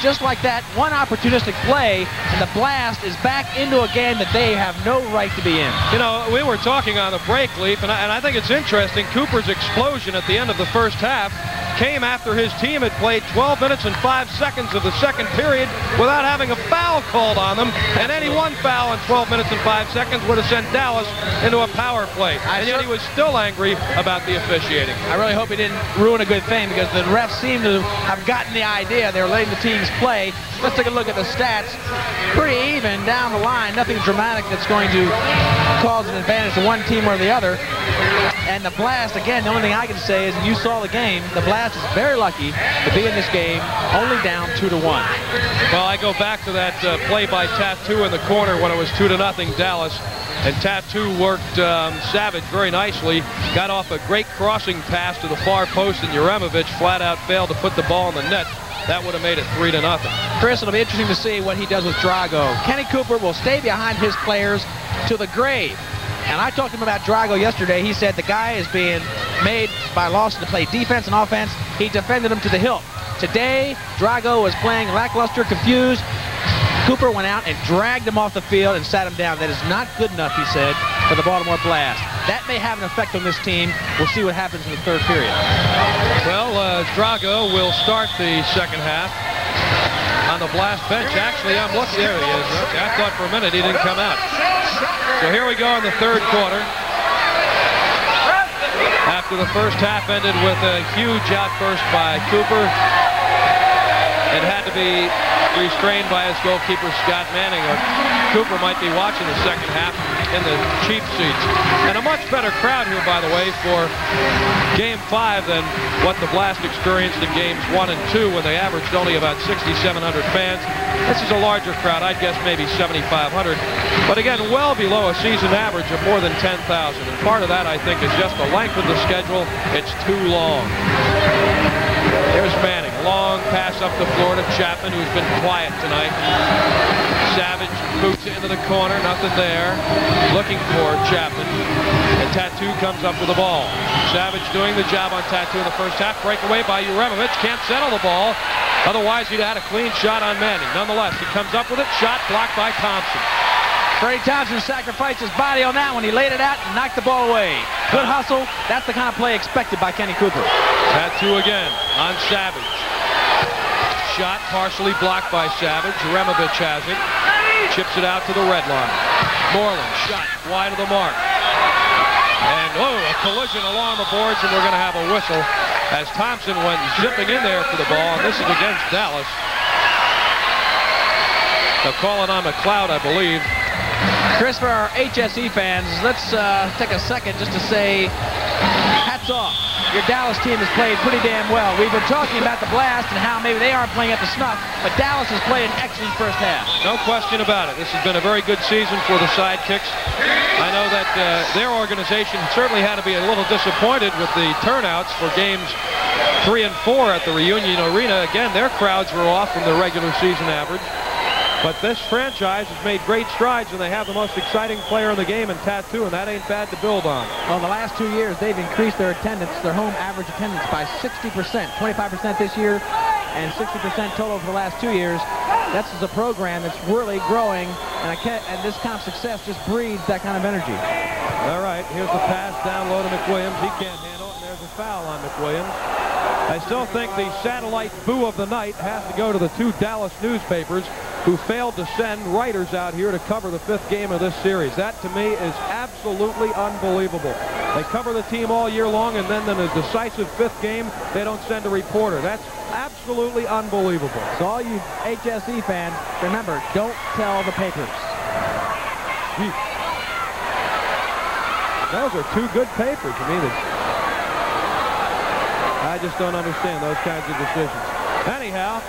Just like that, one opportunistic play, and the Blast is back into a game that they have no right to be in. You know, we were talking on the break, Leif, and I, and I think it's interesting, Cooper's explosion at the end of the first half came after his team had played 12 minutes and 5 seconds of the second period without having a foul called on them. And any one foul in 12 minutes and 5 seconds would have sent Dallas into a power play. And yet he was still angry about the officiating. I really hope he didn't ruin a good thing because the refs seem to have gotten the idea. They were the teams play. Let's take a look at the stats. Pretty even down the line. Nothing dramatic that's going to cause an advantage to one team or the other. And the Blast, again, the only thing I can say is, you saw the game, the Blast is very lucky to be in this game only down 2 to one. Well, I go back to that uh, play by Tatu in the corner when it was 2 to nothing Dallas. And Tatu worked um, Savage very nicely. Got off a great crossing pass to the far post, and Uremovich flat out failed to put the ball in the net. That would have made it three to nothing. Chris, it'll be interesting to see what he does with Drago. Kenny Cooper will stay behind his players to the grave. And I talked to him about Drago yesterday. He said the guy is being made by Lawson to play defense and offense. He defended him to the hilt. Today, Drago was playing lackluster, confused. Cooper went out and dragged him off the field and sat him down. That is not good enough, he said, for the Baltimore Blast. That may have an effect on this team. We'll see what happens in the third period. Well, uh, Drago will start the second half on the Blast bench. Actually, I'm looking. There he is. Okay, I thought for a minute he didn't come out. So here we go in the third quarter. After the first half ended with a huge outburst by Cooper, it had to be restrained by his goalkeeper, Scott Manning. Or Cooper might be watching the second half in the cheap seats. And a much better crowd here, by the way, for Game 5 than what the Blast experienced in Games 1 and 2 when they averaged only about 6,700 fans. This is a larger crowd. I'd guess maybe 7,500. But again, well below a season average of more than 10,000. And part of that, I think, is just the length of the schedule. It's too long. Here's Manning. Long pass up the floor to Chapman, who's been quiet tonight. Savage boots it into the corner. Nothing there. Looking for Chapman. And Tatu comes up with the ball. Savage doing the job on Tatu in the first half. Breakaway by Uremovich. Can't settle the ball. Otherwise, he'd had a clean shot on Manning. Nonetheless, he comes up with it. Shot blocked by Thompson. Freddie Thompson sacrificed his body on that one. He laid it out and knocked the ball away. Good uh, hustle. That's the kind of play expected by Kenny Cooper. Tatu again on Savage. Shot partially blocked by Savage. Removich has it. Chips it out to the red line. Moreland shot wide of the mark. And, oh, a collision along the boards, and we're going to have a whistle as Thompson went zipping in there for the ball, and this is against Dallas. They'll call on McLeod, I believe. Chris, for our HSE fans, let's uh, take a second just to say hats off. Your Dallas team has played pretty damn well. We've been talking about the Blast and how maybe they aren't playing at the snuff, but Dallas has played an excellent first half. No question about it. This has been a very good season for the Sidekicks. I know that uh, their organization certainly had to be a little disappointed with the turnouts for games three and four at the Reunion Arena. Again, their crowds were off from the regular season average. But this franchise has made great strides, and they have the most exciting player in the game in Tatu, and that ain't bad to build on. Well, the last two years, they've increased their attendance, their home average attendance by 60%, 25% this year, and 60% total for the last two years. This is a program that's really growing, and, I can't, and this kind of success just breeds that kind of energy. All right, here's the pass down low to McWilliams. He can't handle it, and there's a foul on McWilliams. I still think the satellite boo of the night has to go to the two Dallas newspapers who failed to send writers out here to cover the fifth game of this series. That, to me, is absolutely unbelievable. They cover the team all year long, and then in a decisive fifth game, they don't send a reporter. That's absolutely unbelievable. So all you HSE fans, remember, don't tell the papers. Those are two good papers. I mean, just don't understand those kinds of decisions. Anyhow,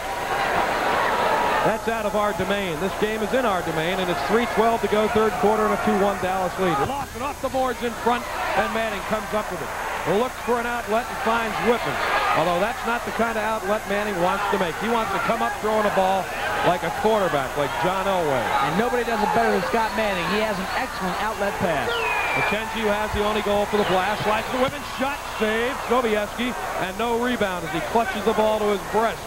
that's out of our domain. This game is in our domain, and it's 3.12 to go, third quarter, and a 2-1 Dallas lead. Lawson off the boards in front, and Manning comes up with it. Looks for an outlet and finds Wittman. Although that's not the kind of outlet Manning wants to make. He wants to come up throwing a ball like a quarterback, like John Elway. And nobody does it better than Scott Manning. He has an excellent outlet pass. McKenzie, who has the only goal for the Blast, slides the women, shot, save, Sobieski, and no rebound as he clutches the ball to his breast.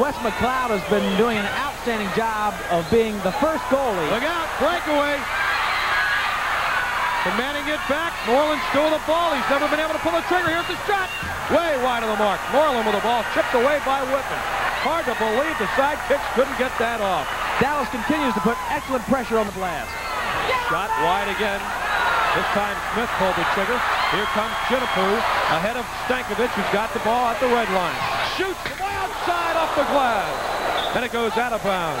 Wes McLeod has been doing an outstanding job of being the first goalie. Look out, breakaway. Can Manning get back? Moreland stole the ball. He's never been able to pull the trigger. Here's the shot. Way wide of the mark. Moreland with the ball chipped away by Wittman. Hard to believe the sidekicks couldn't get that off. Dallas continues to put excellent pressure on the Blast. Shot wide again. This time Smith pulled the trigger. Here comes Chinapoo ahead of Stankovic, who's got the ball at the red line. Shoots from outside off the glass. And it goes out of bounds.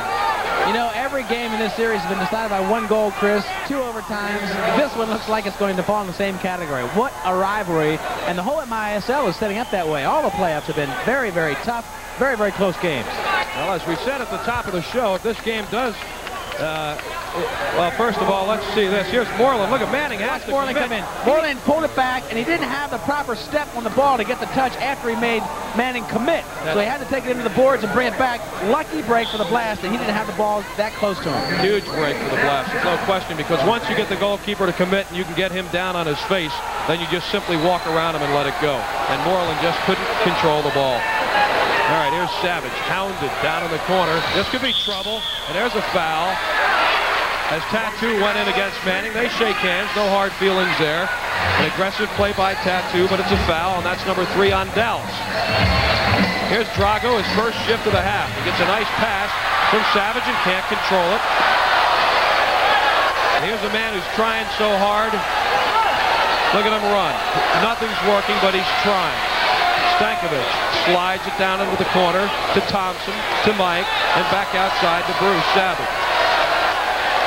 You know, every game in this series has been decided by one goal, Chris, two overtimes. This one looks like it's going to fall in the same category. What a rivalry. And the whole MISL is setting up that way. All the playoffs have been very, very tough, very, very close games. Well, as we said at the top of the show, if this game does Uh, well, first of all, let's see this. Here's Moreland. Look at Manning has Watch to Moreland commit. come in. Moreland pulled it back, and he didn't have the proper step on the ball to get the touch after he made Manning commit. So he had to take it into the boards and bring it back. Lucky break for the blast that he didn't have the ball that close to him. Huge break for the blast. There's no question because once you get the goalkeeper to commit and you can get him down on his face, then you just simply walk around him and let it go. And Moreland just couldn't control the ball. Here's Savage, hounded down in the corner. This could be trouble, and there's a foul. As Tatu went in against Manning, they shake hands, no hard feelings there. An aggressive play by Tatu, but it's a foul, and that's number three on Dallas. Here's Drago, his first shift of the half. He gets a nice pass from Savage and can't control it. And here's a man who's trying so hard. Look at him run. Nothing's working, but he's trying. Stankovic slides it down into the corner to Thompson, to Mike, and back outside to Bruce Savage.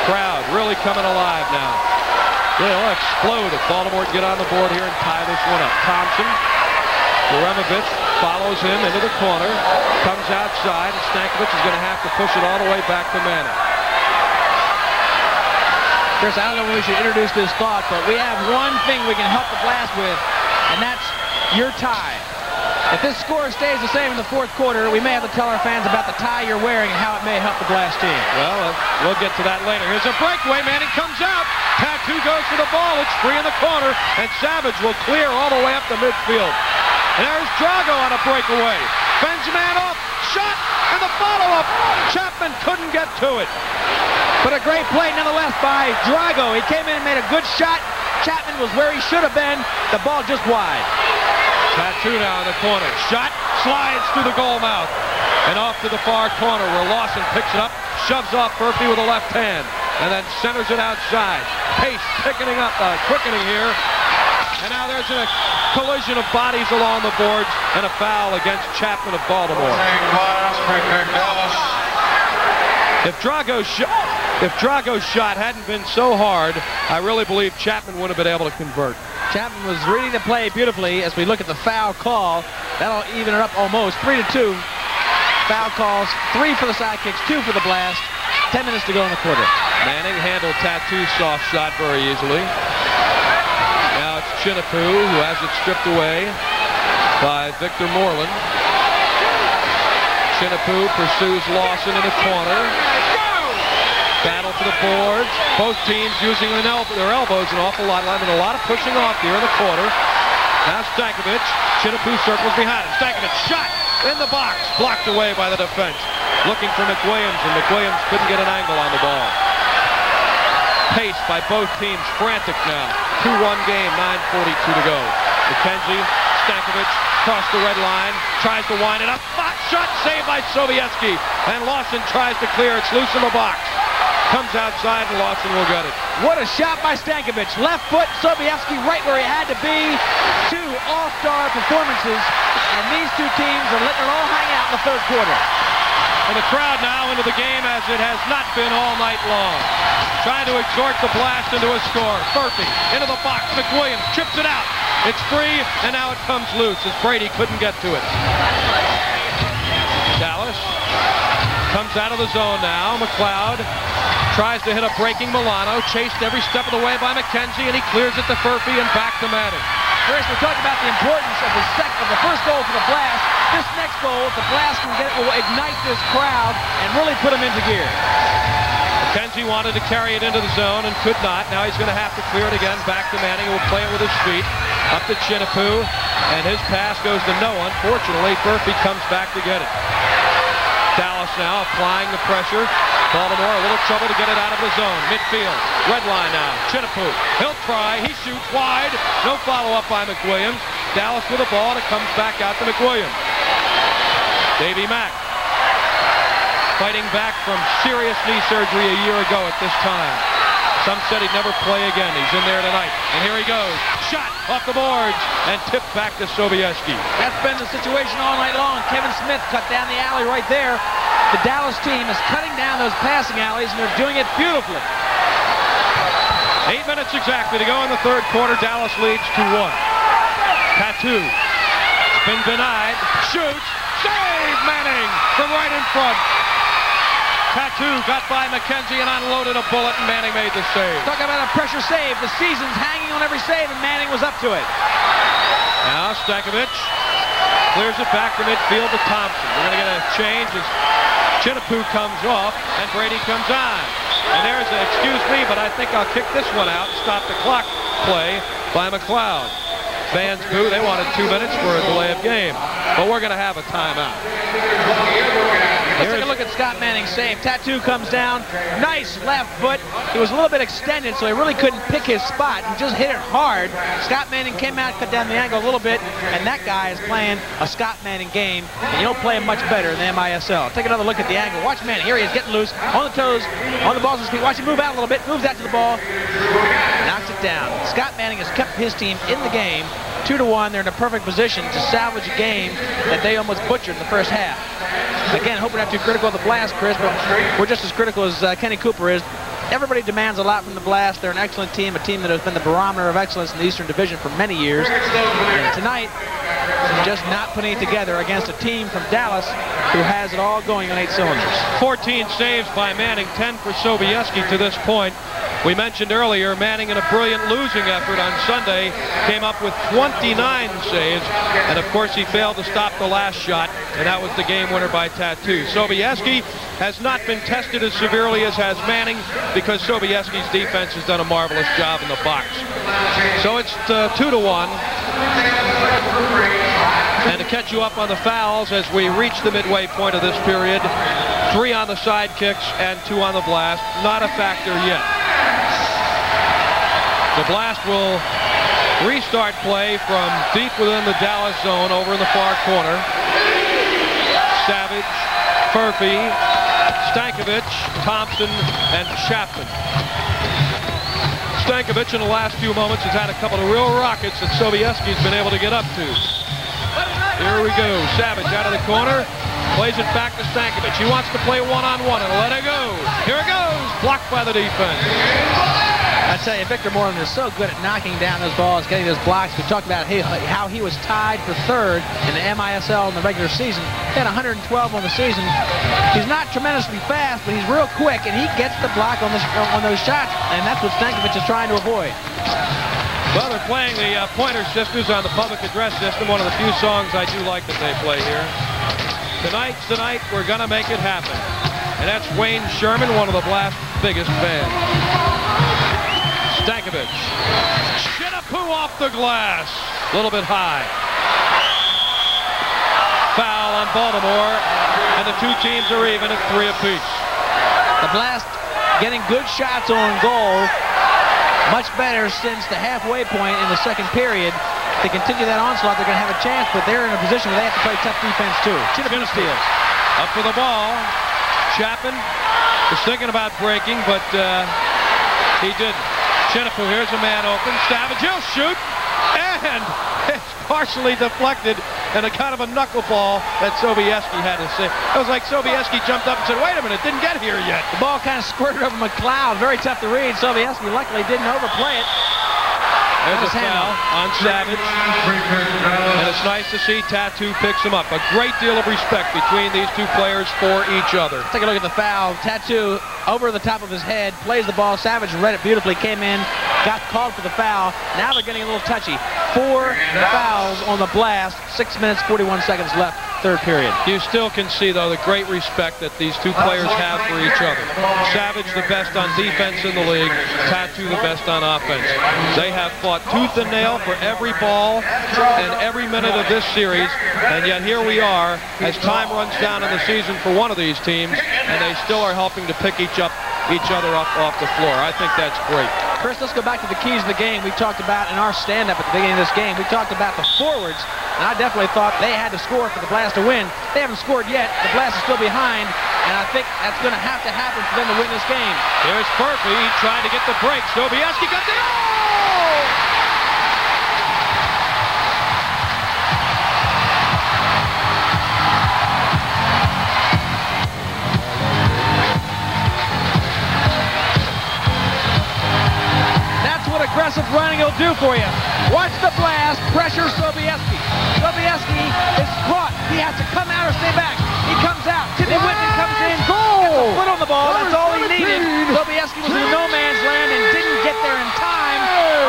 Crowd really coming alive now. They'll explode if Baltimore get on the board here and tie this one up. Thompson, Uremovich follows him into the corner, comes outside, and Stankovic is going to have to push it all the way back to Manning. Chris, I don't know when we should introduce this thought, but we have one thing we can help the Blast with, and that's your tie. If this score stays the same in the fourth quarter, we may have to tell our fans about the tie you're wearing and how it may help the Blast team. Well, uh, we'll get to that later. Here's a breakaway. Manning comes out. Tatu goes for the ball. It's free in the corner, and Savage will clear all the way up to midfield. And there's Drago on a breakaway. Fends man off. Shot, and the follow-up. Chapman couldn't get to it. But a great play nonetheless by Drago. He came in and made a good shot. Chapman was where he should have been. The ball just wide. Tatu now in the corner. Shot, slides through the goal mouth. And off to the far corner where Lawson picks it up, shoves off Furphy with a left hand, and then centers it outside. Pace picking up, uh, quickening here. And now there's a collision of bodies along the boards and a foul against Chapman of Baltimore. If Drago's shot, if Drago's shot hadn't been so hard, I really believe Chapman would have been able to convert. Chapman was reading the play beautifully as we look at the foul call. That'll even it up almost. Three to two. Foul calls. Three for the sidekicks, two for the blast. Ten minutes to go in the quarter. Manning handled Tatu's soft shot very easily. Now it's Chinapoo who has it stripped away by Victor Moreland. Chinapoo pursues Lawson in the corner. Battle for the boards. Both teams using their, elbow, their elbows an awful lot. I mean, a lot of pushing off here in the quarter. Now Stankovic. Chinapoo circles behind him. Stankovic shot in the box. Blocked away by the defense. Looking for McWilliams, and McWilliams couldn't get an angle on the ball. Pace by both teams frantic now. 2-1 game, 9.42 to go. McKenzie, Stankovic, across the red line, tries to wind it up. Shot saved by Sobieski. And Lawson tries to clear. It's loose in the box. Comes outside and Lawson will get it. What a shot by Stankovic. Left foot, Sobieski right where he had to be. Two all-star performances. And these two teams are letting it all hang out in the third quarter. And the crowd now into the game as it has not been all night long. Trying to exhort the blast into a score. Furphy into the box. McWilliams chips it out. It's free, and now it comes loose as Brady couldn't get to it. Dallas comes out of the zone now. McLeod tries to hit a breaking Milano. Chased every step of the way by McKenzie, and he clears it to Furphy and back to Manning. Chris, we're talking about the importance of the second, of the first goal for the Blast. This next goal, if the Blast can get it, will ignite this crowd and really put them into gear. McKenzie wanted to carry it into the zone and could not. Now he's going to have to clear it again. Back to Manning, who will play it with his feet. Up to Chinapoo, and his pass goes to no one. Fortunately, Furphy comes back to get it. Dallas now applying the pressure. Baltimore a little trouble to get it out of the zone. Midfield. Red line now. Chinapoo. He'll try. He shoots wide. No follow-up by McWilliams. Dallas with the ball and it comes back out to McWilliams. Davy Mack. Fighting back from serious knee surgery a year ago at this time. Some said he'd never play again. He's in there tonight. And here he goes. Shot off the boards and tipped back to Sobieski. That's been the situation all night long. Kevin Smith cut down the alley right there. The Dallas team is cutting down those passing alleys, and they're doing it beautifully. Eight minutes exactly to go in the third quarter. Dallas leads 2-1. Tatu. Been denied. Shoots. Save Manning from right in front. Tatu got by McKenzie and unloaded a bullet, and Manning made the save. Talk about a pressure save. The season's hanging on every save, and Manning was up to it. Now Stankovic clears it back to midfield to Thompson. We're going to get a change as Chinapoo comes off and Brady comes on. And there's an excuse me, but I think I'll kick this one out. and Stop the clock play by McLeod. Fans boo. They wanted two minutes for a delay of game. But we're going to have a timeout. Let's take a look at Scott Manning's save. Tatu comes down. Nice left foot. He was a little bit extended, so he really couldn't pick his spot. He just hit it hard. Scott Manning came out, cut down the angle a little bit, and that guy is playing a Scott Manning game, and you don't play him much better in the MISL. Take another look at the angle. Watch Manning. Here he is getting loose, on the toes, on the balls of his feet. Watch him move out a little bit. Moves out to the ball. Knocks it down. Scott Manning has kept his team in the game. Two to one. They're in a perfect position to salvage a game that they almost butchered in the first half. Again, hoping not too critical of the Blast, Chris, but we're just as critical as uh, Kenny Cooper is. Everybody demands a lot from the Blast. They're an excellent team, a team that has been the barometer of excellence in the Eastern Division for many years. And tonight, just not putting it together against a team from Dallas who has it all going on eight cylinders. 14 saves by Manning, 10 for Sobieski to this point. We mentioned earlier, Manning in a brilliant losing effort on Sunday came up with 29 saves, and of course he failed to stop the last shot, and that was the game winner by Tatu. Sobieski has not been tested as severely as has Manning because Sobieski's defense has done a marvelous job in the box. So it's uh, two to one. And to catch you up on the fouls as we reach the midway point of this period, three on the Sidekicks and two on the blast. Not a factor yet. The blast will restart play from deep within the Dallas zone over in the far corner. Savage, Furphy, Stankovic, Thompson, and Chapman. Stankovic in the last few moments has had a couple of real rockets that Sobieski's been able to get up to. Here we go. Savage out of the corner. Plays it back to Stankovic. He wants to play one-on-one and let it go. Here it goes. Blocked by the defense. I tell you, Victor Moreland is so good at knocking down those balls, getting those blocks. We talked about how he was tied for third in the MISL in the regular season. He had 112 on the season. He's not tremendously fast, but he's real quick, and he gets the block on, on those shots, and that's what Stankovic is trying to avoid. Well, they're playing the uh, Pointer Sisters on the public address system, one of the few songs I do like that they play here. Tonight's the night we're going to make it happen. And that's Wayne Sherman, one of the Blast's biggest fans. Stankovic. Chinapoo off the glass. A little bit high. Foul on Baltimore. And the two teams are even at three apiece. The Blast getting good shots on goal. Much better since the halfway point in the second period. If they continue that onslaught, they're going to have a chance, but they're in a position where they have to play tough defense too. Chinapoo steals. Up for the ball. Chapman was thinking about breaking, but uh, he didn't. Chinapoo, here's a man open. Savage, he'll shoot. And it's partially deflected and a kind of a knuckleball that Sobieski had to say. It was like Sobieski jumped up and said, wait a minute, didn't get here yet. The ball kind of squirted over McLeod. Very tough to read. Sobieski luckily didn't overplay it. There's a foul on Savage. And it's nice to see Tatu picks him up. A great deal of respect between these two players for each other. Take a look at the foul. Tatu over the top of his head, plays the ball. Savage read it beautifully, came in, got called for the foul. Now they're getting a little touchy. Four fouls on the blast. Six minutes, 41 seconds left, third period. You still can see, though, the great respect that these two players have for each other. Savage, the best on defense in the league. Tatu, the best on offense. They have fought tooth and nail for every ball and every minute of this series, and yet here we are as time runs down in the season for one of these teams, and they still are helping to pick each up each other up off the floor. I think that's great. Chris, let's go back to the keys of the game. We talked about in our stand-up at the beginning of this game, we talked about the forwards, and I definitely thought they had to score for the Blast to win. They haven't scored yet. The Blast is still behind, and I think that's going to have to happen for them to win this game. Here's Furphy trying to get the break. Sobieski comes in. Aggressive running will do for you. Watch the blast, pressure Sobieski. Sobieski is caught. He has to come out or stay back. He comes out. Timmy Wittman comes in. Goal! a foot on the ball. That's all he needed. Sobieski was in no man's land and didn't get there in time.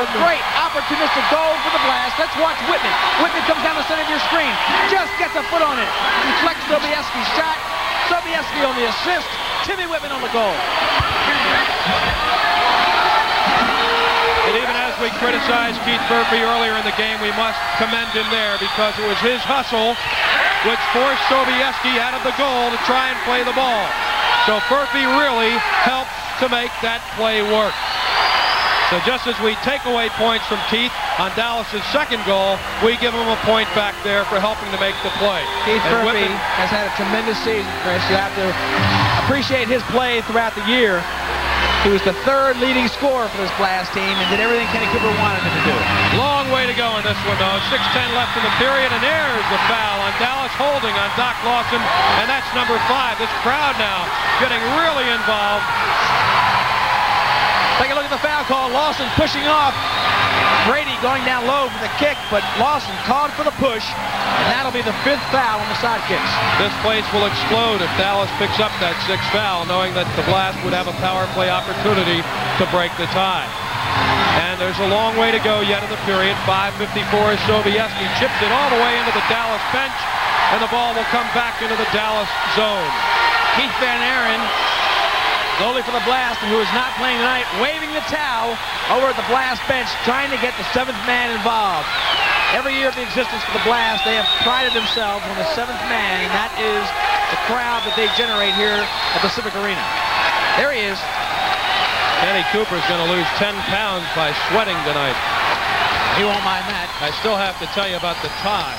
A great opportunistic goal for the Blast. Let's watch Wittman. Wittman comes down the center of your screen. Just gets a foot on it. Deflects Sobieski's shot. Sobieski on the assist. Timmy Wittman on the goal. And even as we criticized Keith Furphy earlier in the game, we must commend him there because it was his hustle which forced Sobieski out of the goal to try and play the ball. So Furphy really helped to make that play work. So just as we take away points from Keith on Dallas's second goal, we give him a point back there for helping to make the play. Keith And Furphy has had a tremendous season, Chris. You have to appreciate his play throughout the year. Was the third leading scorer for this Blast team and did everything Kenny Cooper wanted him to do. Long way to go in this one, though. 6.10 left in the period, and there's the foul on Dallas holding on Doc Lawson, and that's number five. This crowd now getting really involved. Take a look at the foul call. Lawson pushing off. Brady going down low for the kick, but Lawson called for the push, and that'll be the fifth foul on the Sidekicks. This place will explode if Dallas picks up that sixth foul, knowing that the Blast would have a power play opportunity to break the tie. And there's a long way to go yet in the period. 5.54 as Sobieski chips it all the way into the Dallas bench, and the ball will come back into the Dallas zone. Keith Van Eron, goalie for the Blast, and who is not playing tonight, waving the towel over at the Blast bench, trying to get the seventh man involved. Every year of the existence for the Blast, they have prided themselves on the seventh man, and that is the crowd that they generate here at Pacific Arena. There he is. Kenny Cooper's going to lose 10 pounds by sweating tonight. He won't mind that. I still have to tell you about the tie.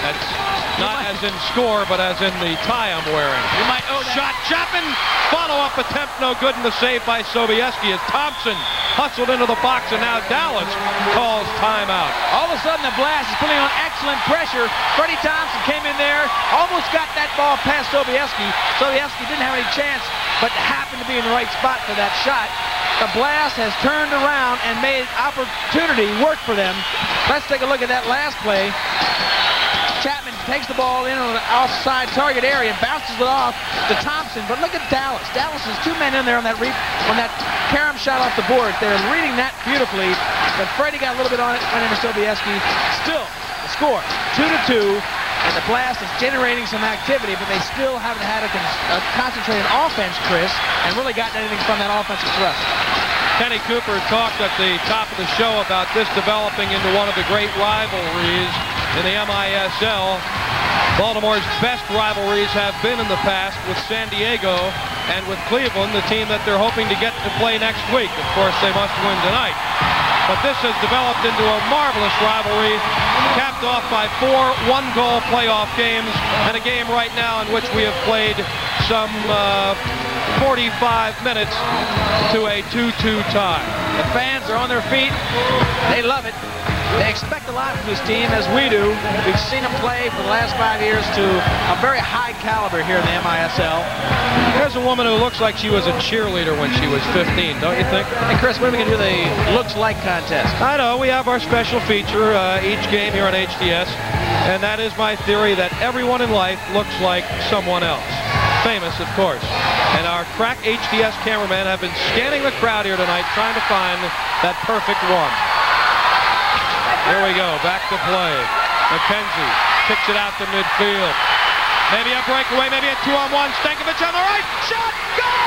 That's not as in score, but as in the tie I'm wearing. You might owe that. Shot Chapman. Follow-up attempt no good and the save by Sobieski as Thompson hustled into the box and now Dallas calls timeout. All of a sudden, the Blast is putting on excellent pressure. Freddie Thompson came in there, almost got that ball past Sobieski. Sobieski didn't have any chance, but happened to be in the right spot for that shot. The Blast has turned around and made opportunity work for them. Let's take a look at that last play. Takes the ball in on the outside target area, and bounces it off to Thompson. But look at Dallas. Dallas has two men in there on that re- on that carom shot off the board. They're reading that beautifully. But Freddie got a little bit on it, went into Sobieski. Still, the score, two to two. And the Blast is generating some activity, but they still haven't had a, con- a concentrated offense, Chris, and really gotten anything from that offensive thrust. Kenny Cooper talked at the top of the show about this developing into one of the great rivalries in the MISL. Baltimore's best rivalries have been in the past with San Diego and with Cleveland, the team that they're hoping to get to play next week. Of course, they must win tonight. But this has developed into a marvelous rivalry, capped off by four one-goal playoff games and a game right now in which we have played some uh, 45 minutes to a 2-2 tie. The fans are on their feet. They love it. They expect a lot from this team, as we do. We've seen them play for the last five years to a very high caliber here in the MISL. There's a woman who looks like she was a cheerleader when she was 15, don't you think? Hey, Chris, when are we going to do the looks like contest? I know, we have our special feature uh, each game here on HTS, and that is my theory that everyone in life looks like someone else. Famous, of course. And our crack HTS cameramen have been scanning the crowd here tonight trying to find that perfect one. Here we go, back to play. McKenzie kicks it out to midfield. Maybe a breakaway, maybe a two-on-one. Stankovic on the right, shot, goal!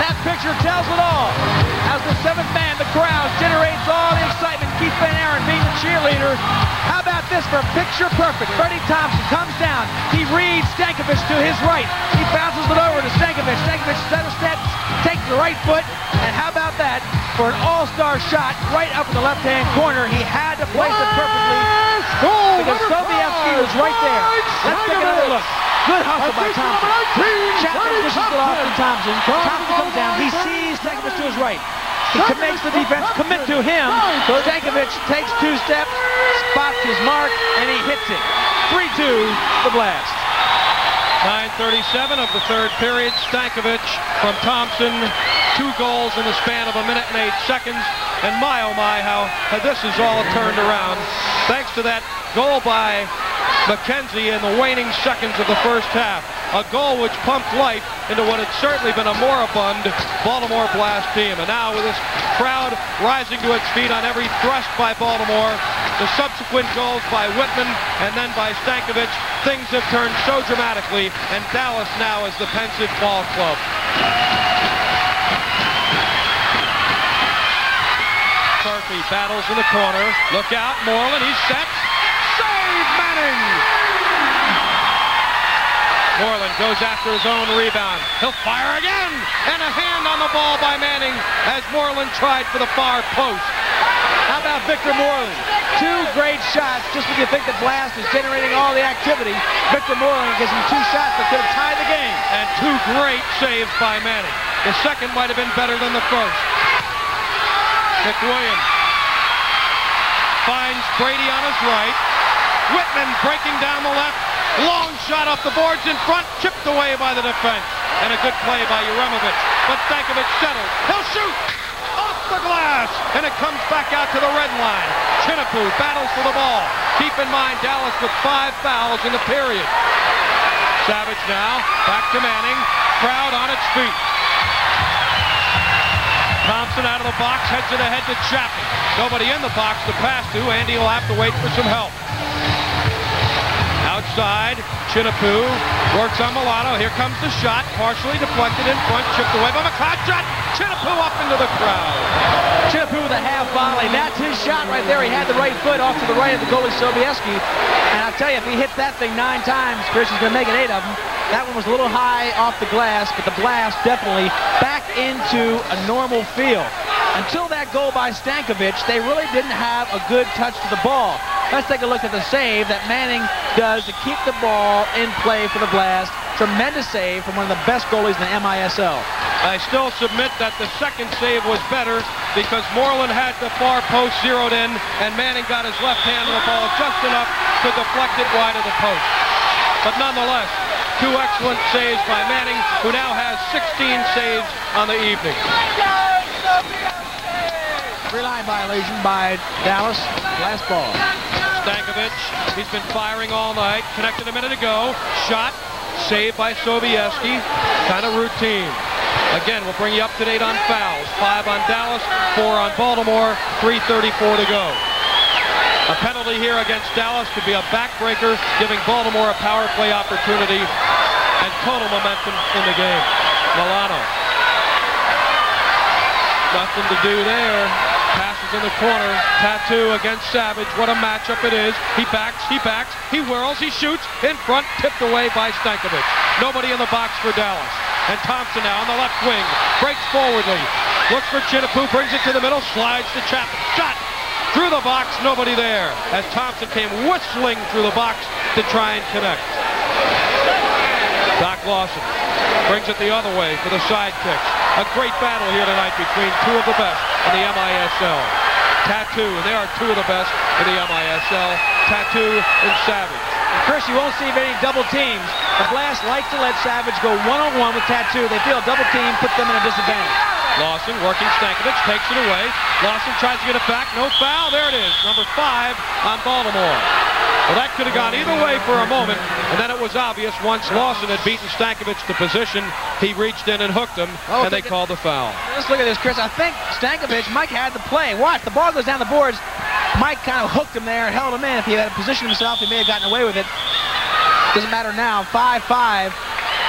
That picture tells it all. As the seventh man, the crowd generates all the excitement. Keith Van Eron being the cheerleader. How about this for picture perfect? Freddie Thompson comes down. He reads Stankovic to his right. He bounces it over to Stankovic. Stankovic center steps, takes the right foot, and how about that for an all-star shot right up in the left-hand corner? He had to place it perfectly because Sobieski was right there. Let's take another look. Good hustle by Thompson. Chapman pushes it off to Thompson. Thompson comes down. He sees Stankovic to his right. He makes the defense commit to him. Stankovic takes two steps, spots his mark, and he hits it. 3-2, the Blast. 9.37 of the third period. Stankovic from Thompson. Two goals in the span of a minute and eight seconds. And my, oh my, how this is all turned around. Thanks to that goal by McKenzie in the waning seconds of the first half. A goal which pumped life into what had certainly been a moribund Baltimore Blast team. And now with this crowd rising to its feet on every thrust by Baltimore, the subsequent goals by Wittman and then by Stankovic, things have turned so dramatically, and Dallas now is the pensive ball club. Furphy battles in the corner. Look out, Moreland, he's set. Save Manning! Moreland goes after his own rebound. He'll fire again! And a hand on the ball by Manning as Moreland tried for the far post. How about Victor Moreland? Two great shots, just when you think the blast is generating all the activity. Victor Moreland gives him two shots that could have tied the game. And two great saves by Manning. The second might have been better than the first. McWilliams finds Brady on his right. Wittman breaking down the left. Long shot off the boards in front, chipped away by the defense. And a good play by Uremovich. But Stankovic settles. He'll shoot! Off the glass! And it comes back out to the red line. Chinapoo battles for the ball. Keep in mind, Dallas with five fouls in the period. Savage now, back to Manning. Crowd on its feet. Thompson out of the box, heads it ahead to Chapman. Nobody in the box to pass to. Andy will have to wait for some help. Outside, Chinapoo works on Milano. Here comes the shot, partially deflected in front, chipped away by McClatchy. Chinapoo up into the crowd. Chinapoo with a half volley. That's his shot right there. He had the right foot off to the right of the goalie Sobieski. And I'll tell you, if he hits that thing nine times, Chris is going to make it eight of them. That one was a little high off the glass, but the blast definitely back into a normal feel. Until that goal by Stankovic, they really didn't have a good touch to the ball. Let's take a look at the save that Manning does to keep the ball in play for the Blast. Tremendous save from one of the best goalies in the MISL. I still submit that the second save was better because Moreland had the far post zeroed in and Manning got his left hand on the ball just enough to deflect it wide of the post. But nonetheless, two excellent saves by Manning, who now has 16 saves on the evening. Free line violation by Dallas. Last ball. Stankovic, he's been firing all night. Connected a minute ago. Shot. Saved by Sobieski. Kind of routine. Again, we'll bring you up to date on fouls. Five on Dallas, four on Baltimore, 3.34 to go. A penalty here against Dallas could be a backbreaker, giving Baltimore a power play opportunity and total momentum in the game. Milano. Nothing to do there in the corner. Tatu against Savage. What a matchup it is. He backs, he backs, he whirls, he shoots. In front, tipped away by Stankovic. Nobody in the box for Dallas. And Thompson now on the left wing. Breaks forwardly. Looks for Chinapoo, brings it to the middle, slides to Chapman. Shot! Through the box, nobody there. As Thompson came whistling through the box to try and connect. Doc Lawson brings it the other way for the Sidekicks. A great battle here tonight between two of the best in the MISL. Tatu, and they are two of the best in the MISL. Tatu and Savage. Chris, you won't see any double teams. The Blast likes to let Savage go one-on-one -on -one with Tatu. They feel a double team puts them in a disadvantage. Lawson working Stankovic, takes it away. Lawson tries to get it back. No foul. There it is. Number five on Baltimore. Well, that could have gone either way for a moment, and then it was obvious once Lawson had beaten Stankovic to position, he reached in and hooked him, oh, and they called the foul. Let's look at this, Chris. I think Stankovic, Mike had the play. Watch, the ball goes down the boards. Mike kind of hooked him there, held him in. If he had positioned himself, he may have gotten away with it. Doesn't matter now. 5-5.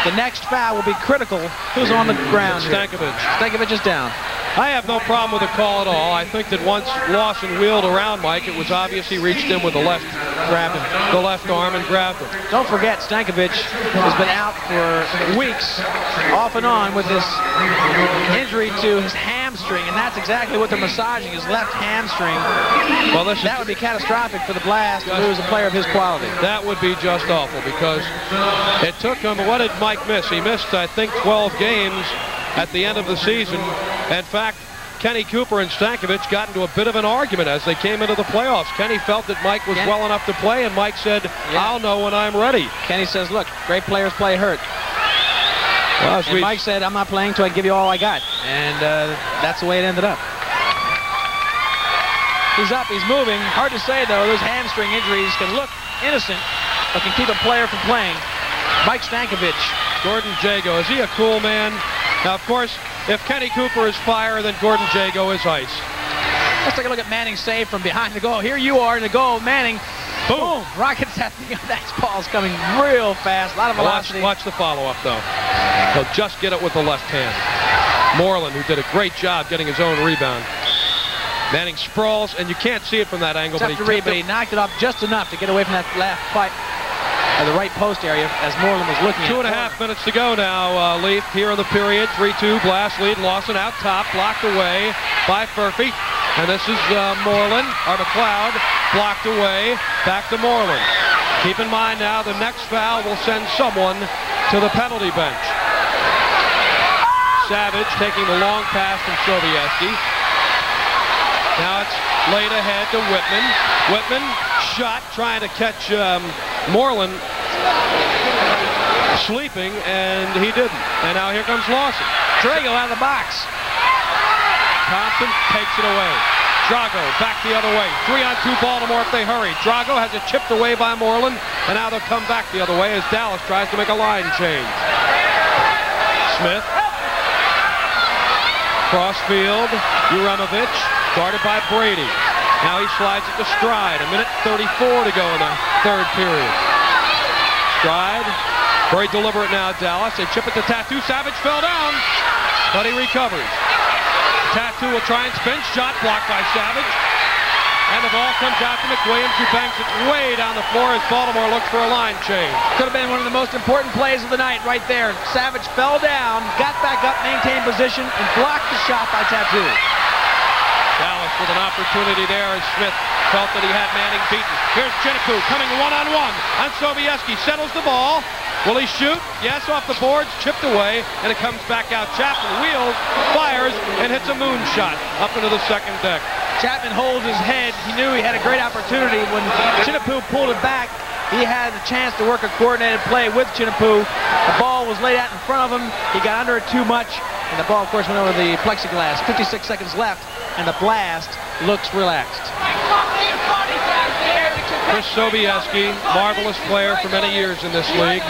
The next foul will be critical. Who's on the ground? Stankovic. Stankovic is down. I have no problem with the call at all. I think that once Lawson wheeled around Mike, it was obvious he reached in with the left, grabbed him, the left arm and grabbed him. Don't forget, Stankovic has been out for weeks, off and on, with this injury to his hamstring, and that's exactly what they're massaging, his left hamstring. Well, that would be catastrophic for the Blast to lose a player of his quality. That would be just awful because it took him, what did Mike miss? He missed, I think, 12 games at the end of the season. In fact, Kenny Cooper and Stankovic got into a bit of an argument as they came into the playoffs. Kenny felt that Mike was well enough to play, and Mike said, Yeah. I'll know when I'm ready. Kenny says, look, great players play hurt. Well, And Mike said, I'm not playing until I give you all I got. And uh, that's the way it ended up. He's up, he's moving. Hard to say, though. Those hamstring injuries can look innocent, but can keep a player from playing. Mike Stankovic. Gordon Jago, is he a cool man? Now, of course, if Kenny Cooper is fire, then Gordon Jago is ice. Let's take a look at Manning's save from behind the goal. Here you are in the goal. Manning, boom, rockets that thing. That ball's coming real fast. A lot of Watch, velocity. watch the follow-up, though. He'll just get it with the left hand. Moreland, who did a great job getting his own rebound. Manning sprawls, and you can't see it from that angle, Tough but he to read, tipped but it he knocked it off just enough to get away from that left fight at the right post area as Moreland was looking at Two and a half minutes to go now, uh, Leif, here in the period. 3-2, blast lead. Lawson out top, blocked away by Furphy. And this is uh, Moreland, or McLeod, blocked away. Back to Moreland. Keep in mind now, the next foul will send someone to the penalty bench. Savage taking the long pass from Sobieski. Now it's laid ahead to Wittman. Wittman shot trying to catch um, Moreland sleeping, and he didn't. And now here comes Lawson. Drago out of the box. Thompson takes it away. Drago back the other way. Three on two Baltimore if they hurry. Drago has it chipped away by Moreland, and now they'll come back the other way as Dallas tries to make a line change. Smith. Crossfield. Uremovich. Guarded by Brady. Now he slides it to Stride. A minute 34 to go in the third period. Stride. Very deliberate now, Dallas. They chip it to Tatu. Savage fell down, but he recovers. Tatu will try and spin. Shot blocked by Savage. And the ball comes out to McWilliams, who banks it way down the floor as Baltimore looks for a line change. Could have been one of the most important plays of the night right there. Savage fell down, got back up, maintained position, and blocked the shot by Tatu. Dallas with an opportunity there as Smith felt that he had Manning beaten. Here's Chinapoo coming one-on-one on Sobieski. Settles the ball. Will he shoot? Yes, off the boards, chipped away, and it comes back out. Chapman wheels, fires, and hits a moonshot up into the second deck. Chapman holds his head. He knew he had a great opportunity. When Chinapoo pulled it back, he had a chance to work a coordinated play with Chinapoo. The ball was laid out in front of him. He got under it too much, and the ball, of course, went over the plexiglass. 56 seconds left, and the blast looks relaxed. Krys Sobieski, marvelous player for many years in this league.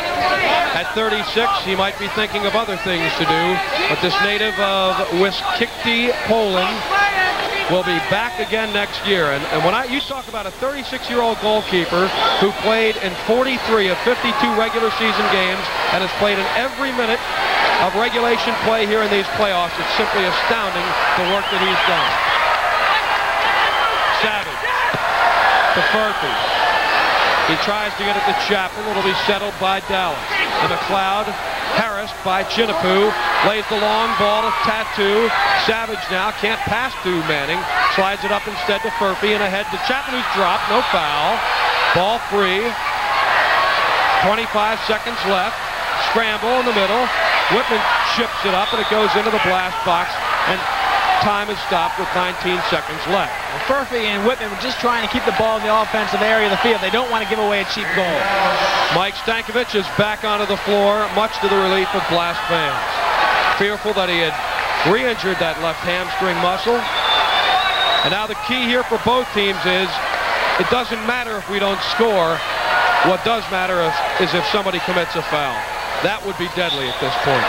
At 36, he might be thinking of other things to do, but this native of Wiskikti, Poland, will be back again next year. And, and when I you talk about a 36-year-old goalkeeper who played in 43 of 52 regular season games and has played in every minute of regulation play here in these playoffs, it's simply astounding the work that he's done. Savage to Furphy. He tries to get it to Chapel. It'll be settled by Dallas. And McLeod, harassed by Chinapoo, lays the long ball to Tatu. Savage now can't pass through Manning. Slides it up instead to Furphy and ahead to Chapman who's dropped. No foul. Ball free. 25 seconds left. Scramble in the middle. Wittman chips it up and it goes into the blast box. And time is stopped with 19 seconds left. Furphy and Wittman were just trying to keep the ball in the offensive area of the field. They don't want to give away a cheap goal. Mike Stankovic is back onto the floor, much to the relief of Blast fans. Fearful that he had re-injured that left hamstring muscle. And now the key here for both teams is it doesn't matter if we don't score. What does matter is, is if somebody commits a foul. That would be deadly at this point.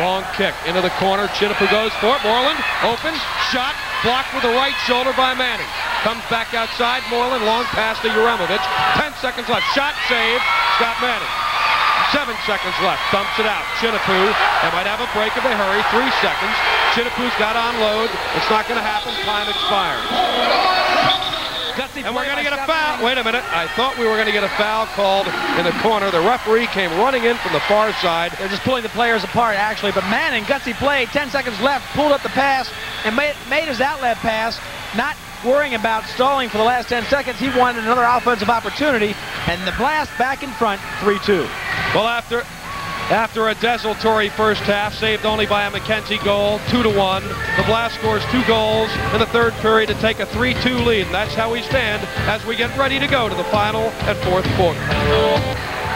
Long kick into the corner. Chinapoo goes for it. Moreland open. Shot blocked with the right shoulder by Manning. Comes back outside. Moreland long pass to Uremovich. Ten seconds left. Shot saved. Scott Manning. Seven seconds left. Dumps it out. Chinapoo. They might have a break if they hurry. Three seconds. Chinapoo's got on load. It's not going to happen. Time expired. And we're going to get a foul. Wait a minute. I thought we were going to get a foul called in the corner. The referee came running in from the far side. They're just pulling the players apart, actually. But Manning, gutsy play, 10 seconds left, pulled up the pass and made, made his outlet pass, not worrying about stalling for the last 10 seconds. He wanted another offensive opportunity, and the blast back in front, 3-2. Well, after After a desultory first half, saved only by a McKenzie goal, two to one. The Blast scores two goals in the third period to take a 3-2 lead. And that's how we stand as we get ready to go to the final and fourth quarter.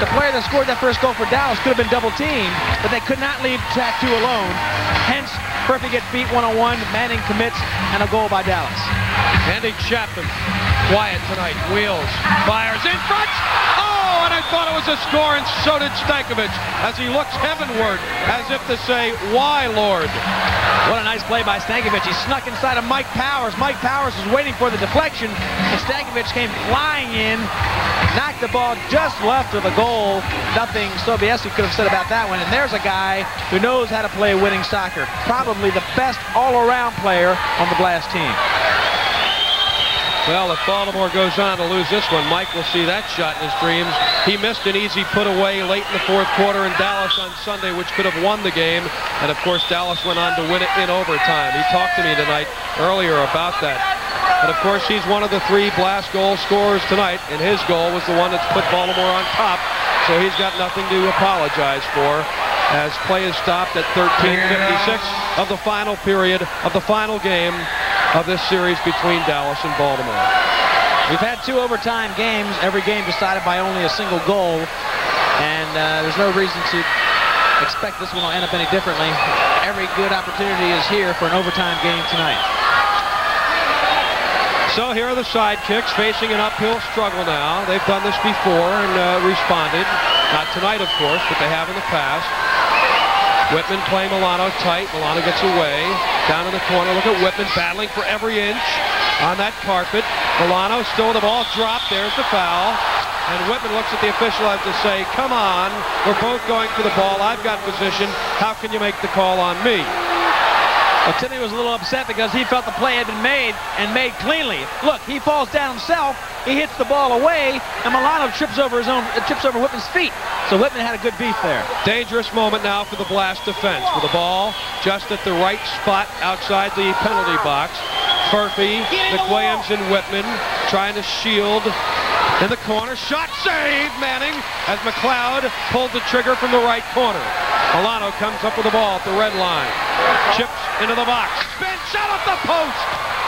The player that scored that first goal for Dallas could have been double teamed, but they could not leave Tatu alone. Hence, Furphy gets beat one-on-one, Manning commits, and a goal by Dallas. Andy Chapman, quiet tonight, wheels, fires in front. Oh, and I thought it was a score, and so did Stankovic as he looks heavenward as if to say, why, Lord? What a nice play by Stankovic. He snuck inside of Mike Powers. Mike Powers was waiting for the deflection, and Stankovic came flying in, knocked the ball just left of the goal. Nothing Sobieski could have said about that one. And there's a guy who knows how to play winning soccer. Probably the best all-around player on the Blast team. Well, if Baltimore goes on to lose this one, Mike will see that shot in his dreams. He missed an easy put away late in the fourth quarter in Dallas on Sunday, which could have won the game. And of course, Dallas went on to win it in overtime. He talked to me tonight earlier about that. But of course, he's one of the three blast goal scorers tonight, and his goal was the one that's put Baltimore on top. So he's got nothing to apologize for as play is stopped at 13.56 of the final period of the final game of this series between Dallas and Baltimore. We've had two overtime games, every game decided by only a single goal, and uh, there's no reason to expect this one will end up any differently. Every good opportunity is here for an overtime game tonight. So here are the sidekicks facing an uphill struggle now. They've done this before and uh, responded. Not tonight, of course, but they have in the past. Wittman playing Milano tight. Milano gets away. Down in the corner. Look at Wittman battling for every inch on that carpet. Milano still the ball dropped. There's the foul. And Wittman looks at the official as to say, come on, we're both going for the ball. I've got position. How can you make the call on me? Well, Timmy was a little upset because he felt the play had been made and made cleanly. Look, he falls down himself, he hits the ball away, and Milano trips over his own, uh, trips over Wittman's feet. So Wittman had a good beef there. Dangerous moment now for the Blast defense with the ball just at the right spot outside the penalty box. Furphy, McWilliams, and Wittman trying to shield in the corner. Shot saved, Manning, as McLeod pulled the trigger from the right corner. Milano comes up with the ball at the red line. Chips into the box. Spin shot off the post.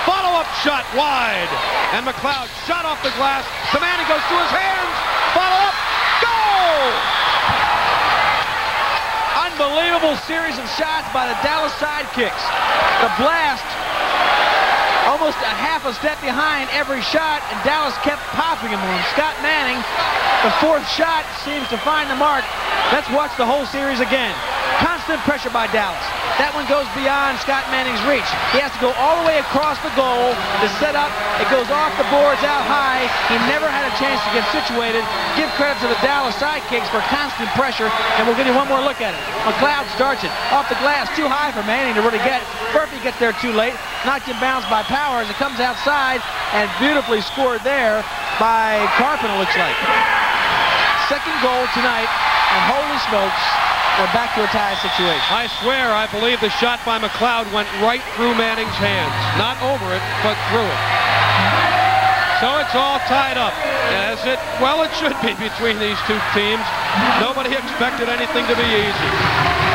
Follow-up shot wide. And McLeod shot off the glass. The Manning goes to his hands. Follow-up. Goal! Unbelievable series of shots by the Dallas sidekicks. The Blast almost a half a step behind every shot, and Dallas kept popping them on. Scott Manning, the fourth shot, seems to find the mark. Let's watch the whole series again. Constant pressure by Dallas. That one goes beyond Scott Manning's reach. He has to go all the way across the goal to set up. It goes off the boards out high. He never had a chance to get situated. Give credit to the Dallas sidekicks for constant pressure, and we'll give you one more look at it. McLeod starts it off the glass, too high for Manning to really get. Furphy gets there too late. Knocked in bounds by Powers. It comes outside and beautifully scored there by Carpenter, looks like. Second goal tonight, and holy smokes, we're back to a tie situation. I swear, I believe the shot by McLeod went right through Manning's hands. Not over it, but through it. So it's all tied up, as it, well, it should be between these two teams. Nobody expected anything to be easy.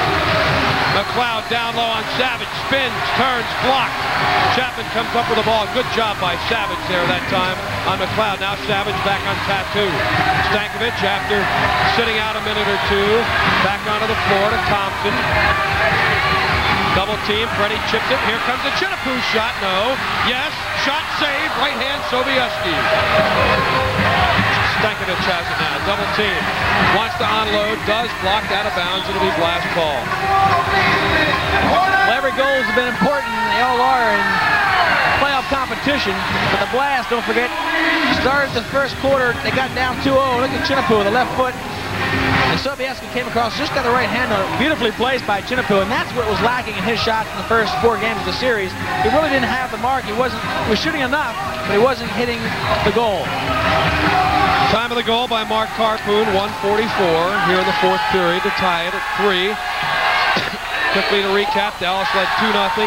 McLeod down low on Savage, spins, turns, blocked. Chapman comes up with the ball. Good job by Savage there that time on McLeod. Now Savage back on Tatu. Stankovic, after sitting out a minute or two, back onto the floor to Thompson. Double team, Freddie chips it. Here comes the Chinapoo shot. No. Yes. Shot saved. Right hand, Sobieski. Stankovic has it now. Double team. Wants to unload. Does. Blocked out of bounds. It'll be blast ball. Well, every goal has been important. They all are in playoff competition. But the Blast, don't forget, started the first quarter. They got down 2-0. Look at Chinapoo with the left foot. And Sobieski came across, just got the right hand on. Beautifully placed by Chinapoo, and that's what was lacking in his shots in the first four games of the series. He really didn't have the mark. He wasn't, he was shooting enough, but he wasn't hitting the goal. Time of the goal by Mark Karpun, 144 here in the fourth period to tie it at three. Quickly to recap, Dallas led 2-0, 2-1.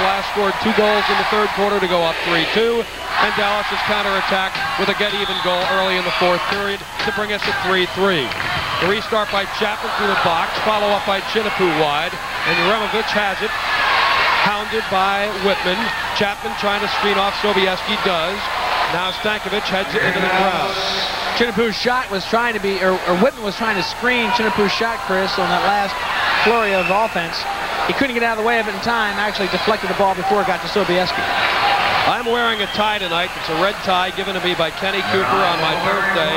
Glass scored two goals in the third quarter to go up 3-2. And Dallas has counterattacked with a get-even goal early in the fourth period to bring us at 3-3. The restart by Chapman through the box, follow up by Chinapoo wide, and Uremovich has it. Hounded by Wittman. Chapman trying to screen off Sobieski does. Now Stankovic heads it into the crowd. Chinapoo's shot was trying to be, or, or Wittman was trying to screen Chinapoo's shot, Chris, on that last flurry of offense. He couldn't get out of the way of it in time, actually deflected the ball before it got to Sobieski. I'm wearing a tie tonight. It's a red tie given to me by Kenny Cooper on my birthday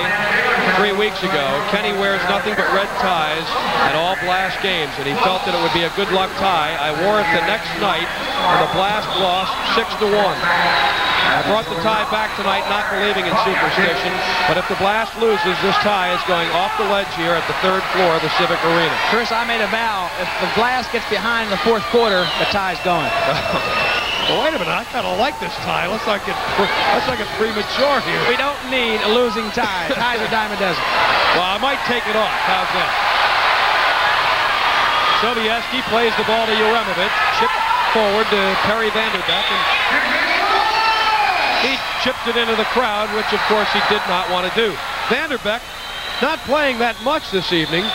three weeks ago. Kenny wears nothing but red ties at all Blast games, and he felt that it would be a good luck tie. I wore it the next night, and the Blast lost 6 to 1. I brought the tie back tonight, not believing in superstition, but if the Blast loses, this tie is going off the ledge here at the third floor of the Civic Arena. Chris, I made a vow. If the Blast gets behind in the fourth quarter, the tie's going. Well, wait a minute. I kind of like this tie. Let's not get let's not get premature here. We don't need a losing tie. Tie's a dime a dozen. Well, I might take it off. How's that? Sobieski plays the ball to Uremovich. Chip forward to Perry Vanderbeck. And he chipped it into the crowd, which of course he did not want to do. Vanderbeck not playing that much this evening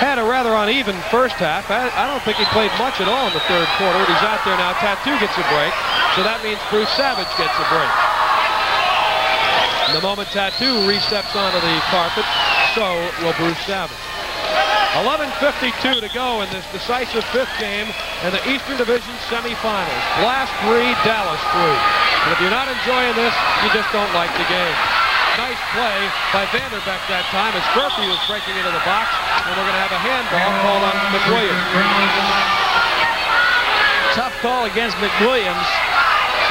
had a rather uneven first half. I, I, don't think he played much at all in the third quarter. He's out there now. Tatu gets a break, so that means Bruce Savage gets a break. the moment Tatu re-steps onto the carpet, so will Bruce Savage. 11.52 to go in this decisive fifth game in the Eastern Division semifinals. Blast 3, Dallas 3. And if you're not enjoying this, you just don't like the game. Nice play by Vanderbeck that time as Furphy was breaking into the box, and we're going to have a handball called on McWilliams. Tough call against McWilliams.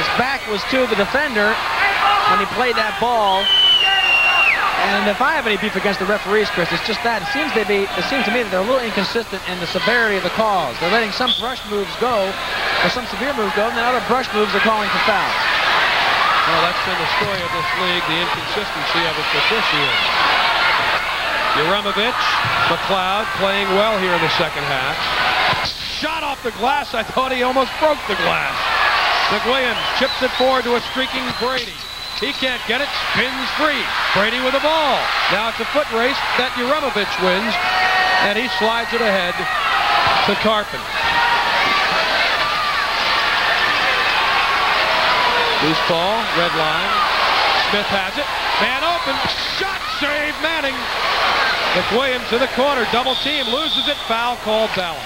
His back was to the defender when he played that ball. And if I have any beef against the referees, Chris, it's just that. It seems to be. It seems to me that they're a little inconsistent in the severity of the calls. They're letting some brush moves go, or some severe moves go, and then other brush moves are calling for fouls. Well, that's been the story of this league, the inconsistency of its officiating. Uremovich, McLeod playing well here in the second half. Shot off the glass. I thought he almost broke the glass. McWilliams chips it forward to a streaking Brady. He can't get it. Spins free. Brady with the ball. Now it's a foot race that Uremovich wins, and he slides it ahead to Karpun. Loose ball, red line. Smith has it. Man open. Shot save Manning. McWilliams to the corner. Double team. Loses it. Foul called Dallas.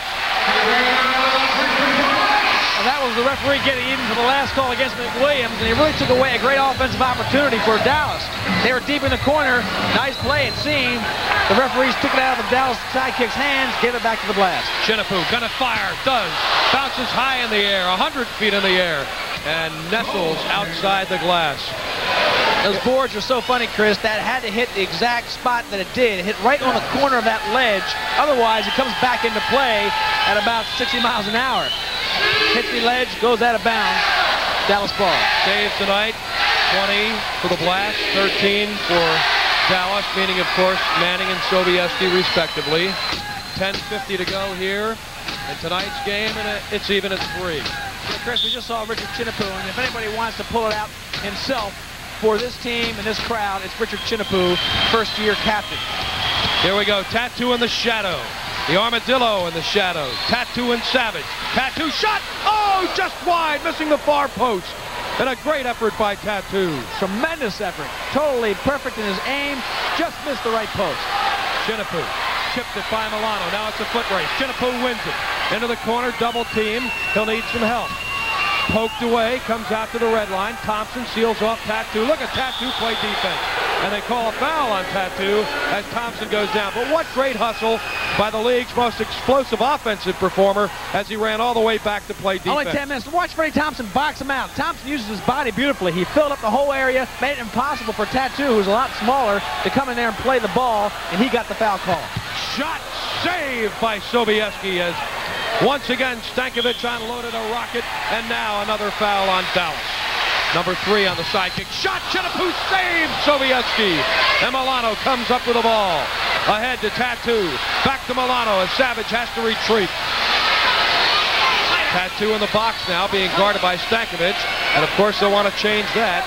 Well, that was the referee getting even for the last call against McWilliams, and he really took away a great offensive opportunity for Dallas. They were deep in the corner. Nice play, it seemed. The referees took it out of the Dallas sidekick's hands, gave it back to the blast. Chinapoo gonna fire. Does. Bounces high in the air, 100 feet in the air and nestles outside the glass. Those boards are so funny, Chris. That had to hit the exact spot that it did. It hit right on the corner of that ledge. Otherwise, it comes back into play at about 60 miles an hour. Hits the ledge, goes out of bounds. Dallas ball. Saves tonight. 20 for the Blast, 13 for Dallas, meaning, of course, Manning and Sobieski, respectively. 10.50 to go here in tonight's game, and it's even at three. Chris, we just saw Richard Chinapoo, and if anybody wants to pull it out himself for this team and this crowd, it's Richard Chinapoo, first-year captain. Here we go. Tatu in the shadow. The armadillo in the shadow. Tatu and Savage. Tatu shot. Oh, just wide, missing the far post. And a great effort by Tatu. Tremendous effort. Totally perfect in his aim. Just missed the right post. Chinapoo chipped it by Milano. Now it's a foot race. Chinapoo wins it. Into the corner, double team. He'll need some help. Poked away, comes out to the red line. Thompson seals off Tatu. Look at Tatu play defense. And they call a foul on Tatu as Thompson goes down. But what great hustle by the league's most explosive offensive performer as he ran all the way back to play defense. Only 10 minutes. Watch Freddie Thompson box him out. Thompson uses his body beautifully. He filled up the whole area, made it impossible for Tatu, who's a lot smaller, to come in there and play the ball, and he got the foul call. Shot saved by Sobieski as once again Stankovic unloaded a rocket, and now another foul on Dallas. Number three on the sidekick. Shot, Chinapoo saved Sobieski. And Milano comes up with the ball. Ahead to Tatu. Back to Milano as Savage has to retreat. Tatu in the box now being guarded by Stankovic. And of course they'll want to change that.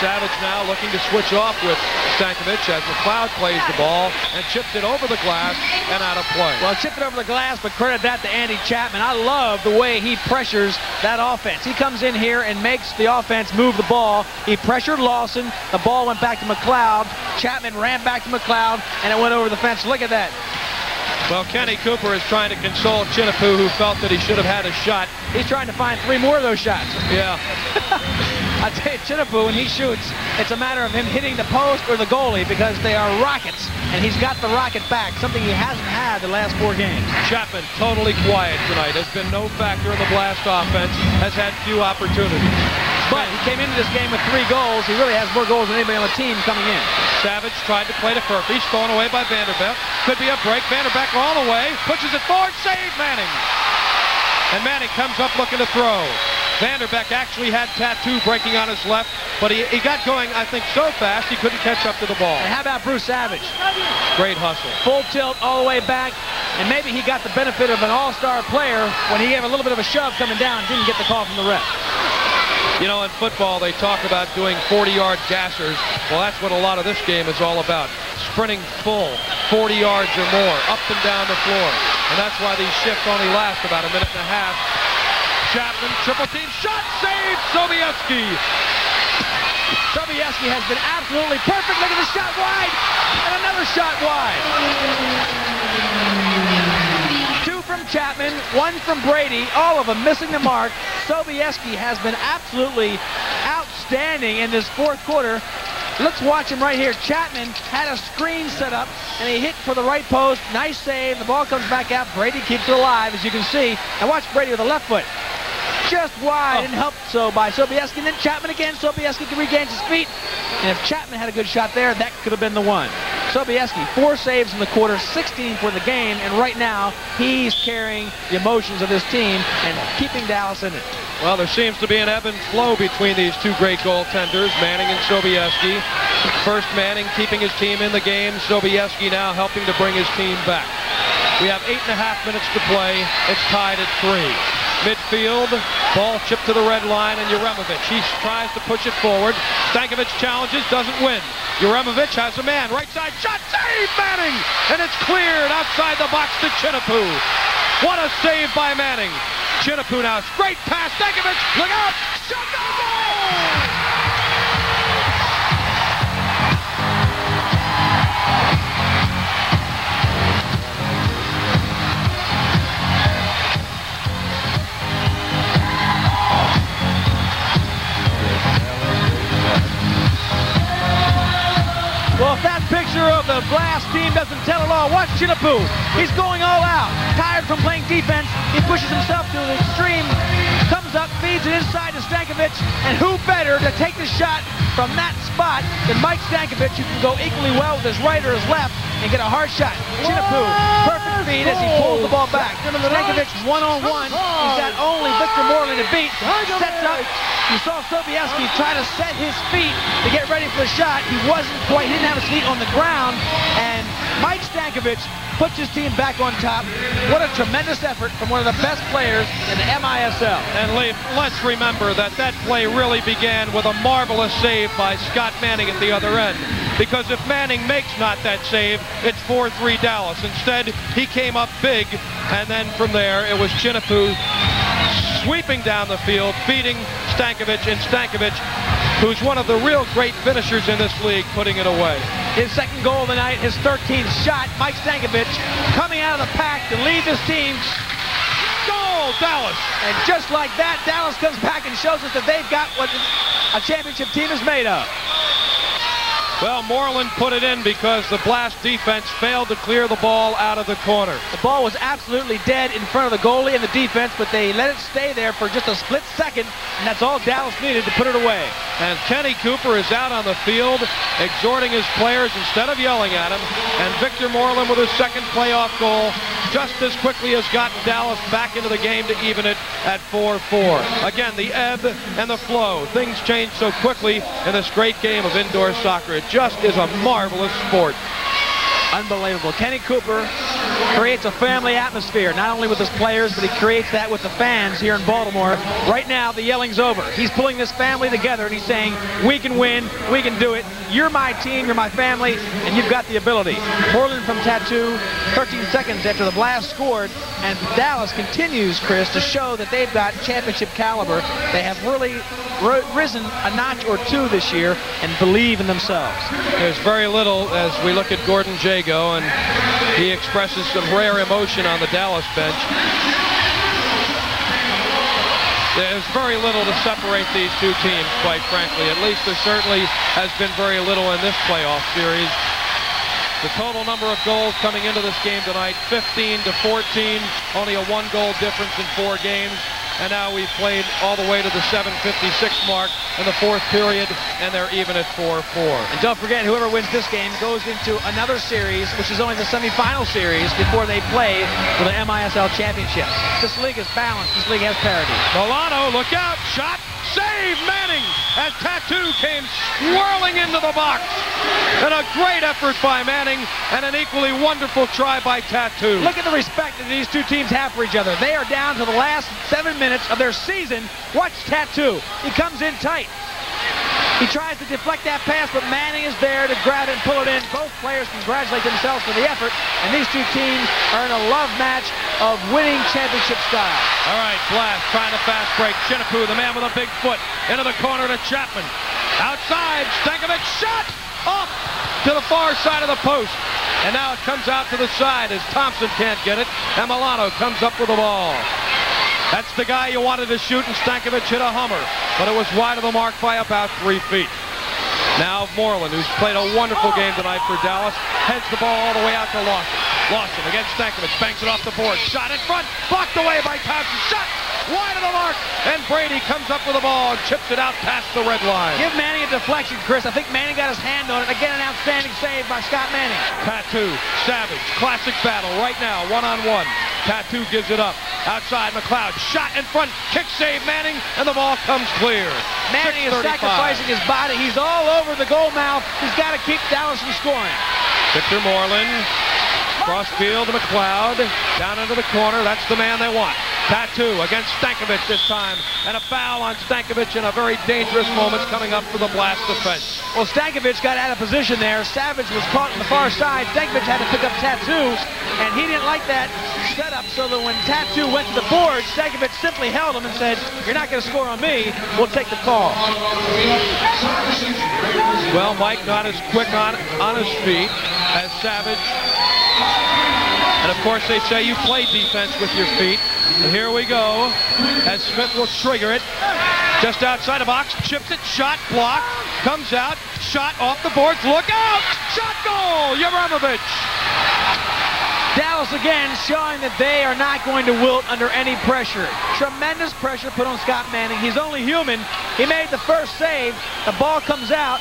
Savage now looking to switch off with Stankovic as McLeod plays the ball and chips it over the glass and out of play. Well, chipped it over the glass, but credit that to Andy Chapman. I love the way he pressures that offense. He comes in here and makes the offense move the ball. He pressured Lawson. The ball went back to McLeod. Chapman ran back to McLeod, and it went over the fence. Look at that. Well, Kenny Cooper is trying to console Chinapoo, who felt that he should have had a shot. He's trying to find three more of those shots. Yeah. I tell you, Chinapoo, when he shoots, it's a matter of him hitting the post or the goalie because they are rockets, and he's got the rocket back, something he hasn't had the last four games. Chapman, totally quiet tonight, has been no factor in the Blast offense, has had few opportunities. But he came into this game with three goals. He really has more goals than anybody on the team coming in. Savage tried to play to Furphy, stolen away by Vanderbeck. Could be a break. Vanderbeck all the way, pushes it forward, save Manning. And Manning comes up looking to throw. Vanderbeck actually had Tatu breaking on his left, but he, he got going, I think, so fast he couldn't catch up to the ball. And how about Bruce Savage? Great hustle. Full tilt all the way back, and maybe he got the benefit of an all-star player when he gave a little bit of a shove coming down and didn't get the call from the ref. You know, in football, they talk about doing 40-yard gassers. Well, that's what a lot of this game is all about. Sprinting full, 40 yards or more, up and down the floor. And that's why these shifts only last about a minute and a half. Chapman, triple team, shot, save, Sobieski. Sobieski has been absolutely perfect. Look at the shot wide, and another shot wide. Chapman, one from Brady, all of them missing the mark. Sobieski has been absolutely outstanding in this fourth quarter. Let's watch him right here. Chapman had a screen set up, and he hit for the right post. Nice save. The ball comes back out. Brady keeps it alive, as you can see. And watch Brady with the left foot. Just wide, and oh. helped so by Sobieski. And then Chapman again. Sobieski regains his feet. And if Chapman had a good shot there, that could have been the one. Sobieski, four saves in the quarter, 16 for the game, and right now he's carrying the emotions of this team and keeping Dallas in it. Well, there seems to be an ebb and flow between these two great goaltenders, Manning and Sobieski. First Manning keeping his team in the game, Sobieski now helping to bring his team back. We have eight and a half minutes to play. It's tied at three. Midfield, ball chipped to the red line, and Uremovich. He tries to push it forward. Stankovic challenges, doesn't win. Uremovich has a man, right side, shot, save Manning! And it's cleared outside the box to Chinapoo. What a save by Manning. Chinapoo now, great pass, Stankovic, look out, shot, goal! Well, if that picture of the Blast team doesn't tell it all, watch Chinapoo. He's going all out. Tired from playing defense, he pushes himself to the extreme, comes up, feeds it inside to Stankovic, and who better to take the shot from that spot than Mike Stankovic, who can go equally well with his right or his left and get a hard shot. Chinapoo, perfect feed as he pulls the ball back. Stankovic one-on-one. He's got only Victor Moreland to beat. Sets up. You saw Sobieski try to set his feet to get ready for the shot. He wasn't quite, he didn't have his feet on the ground. And Mike Stankovic puts his team back on top. What a tremendous effort from one of the best players in the MISL. And let's remember that that play really began with a marvelous save by Scott Manning at the other end. Because if Manning makes not that save, it's 4-3 Dallas. Instead, he came up big, and then from there, it was Chinapoo sweeping down the field, beating Stankovic, and Stankovic, who's one of the real great finishers in this league, putting it away. His second goal of the night, his 13th shot, Mike Stankovic coming out of the pack to lead this team. Goal, Dallas! And just like that, Dallas comes back and shows us that they've got what a championship team is made of. Well, Moreland put it in because the Blast defense failed to clear the ball out of the corner. The ball was absolutely dead in front of the goalie and the defense, but they let it stay there for just a split second, and that's all Dallas needed to put it away. And Kenny Cooper is out on the field exhorting his players instead of yelling at him. And Victor Moreland with his second playoff goal just as quickly has gotten Dallas back into the game to even it at 4-4. Again, the ebb and the flow. Things change so quickly in this great game of indoor soccer. Just is a marvelous sport. Unbelievable. Kenny Cooper creates a family atmosphere, not only with his players, but he creates that with the fans here in Baltimore. Right now, the yelling's over. He's pulling this family together, and he's saying, we can win, we can do it. You're my team, you're my family, and you've got the ability. Moreland from Tatu, 13 seconds after the blast scored, and Dallas continues, Chris, to show that they've got championship caliber. They have really risen a notch or two this year and believe in themselves. There's very little as we look at Gordon Jago, and he expresses some rare emotion on the Dallas bench. There's very little to separate these two teams, quite frankly. At least there certainly has been very little in this playoff series. The total number of goals coming into this game tonight, 15 to 14, only a one-goal difference in four games and now we've played all the way to the 756 mark in the fourth period, and they're even at 4-4. And don't forget, whoever wins this game goes into another series, which is only the semifinal series, before they play for the MISL Championship. This league is balanced. This league has parity. Milano, look out! Shot! Save Manning as Tatu came swirling into the box. And a great effort by Manning and an equally wonderful try by Tatu. Look at the respect that these two teams have for each other. They are down to the last seven minutes of their season. Watch Tattoo. He comes in tight. He tries to deflect that pass, but Manning is there to grab it and pull it in. Both players congratulate themselves for the effort, and these two teams are in a love match of winning championship style. All right, Blast trying to fast break. Chinapoo, the man with a big foot, into the corner to Chapman. Outside, Stankovic shot off to the far side of the post. And now it comes out to the side as Thompson can't get it, and Milano comes up with the ball. That's the guy you wanted to shoot, and Stankovic hit a Hummer, but it was wide of the mark by about three feet. Now Moreland, who's played a wonderful game tonight for Dallas, heads the ball all the way out to Lawson. Lawson against Stankovic, banks it off the board. Shot in front, blocked away by Thompson. Shot wide of the mark, and Brady comes up with the ball and chips it out past the red line. Give Manning a deflection, Chris. I think Manning got his hand on it. Again, an outstanding save by Scott Manning. Tatu, Savage, classic battle right now, one-on-one. -on -one. Tatu gives it up. Outside, McLeod. Shot in front. Kick save Manning, and the ball comes clear. Manning is sacrificing his body. He's all over the goal mouth. He's got to keep Dallas from scoring. Victor Moreland. Cross field to McLeod. Down into the corner. That's the man they want. Tatu against Stankovic this time. And a foul on Stankovic in a very dangerous moment coming up for the Blast defense. Well, Stankovic got out of position there. Savage was caught on the far side. Stankovic had to pick up Tatu, and he didn't like that setup, so that when Tatu went to the board, Stankovic simply held him and said, you're not going to score on me. We'll take the call. Well, Mike not as quick on, on his feet as Savage. And of course, they say you play defense with your feet. Here we go as Smith will trigger it. Just outside the box, chips it, shot, block, comes out, shot off the boards, look out! Shot goal, Uremovich! Dallas again showing that they are not going to wilt under any pressure. Tremendous pressure put on Scott Manning. He's only human. He made the first save. The ball comes out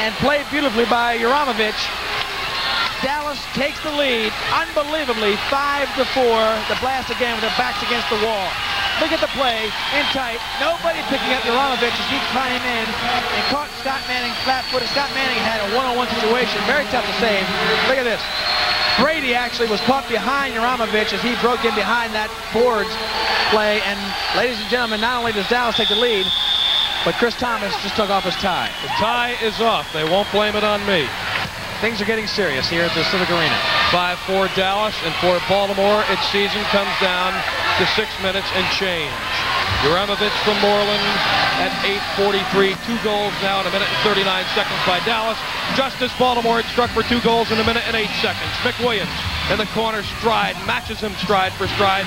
and played beautifully by Uremovich. Dallas takes the lead, unbelievably, 5 to four. The blast again with their backs against the wall. Look at the play, in tight. Nobody picking up Uremovich as he climbed in and caught Scott Manning flat-footed. Scott Manning had a one-on-one situation, very tough to save. Look at this. Brady actually was caught behind Uremovich as he broke in behind that boards play. And ladies and gentlemen, not only does Dallas take the lead, but Chris Thomas just took off his tie. The tie is off. They won't blame it on me. Things are getting serious here at the Civic Arena. 5-4 Dallas, and for Baltimore, its season comes down to six minutes and change. Uremovich from Moreland at 8.43. Two goals now in a minute and 39 seconds by Dallas. Just as Baltimore had struck for two goals in a minute and eight seconds. McWilliams in the corner stride, matches him stride for stride.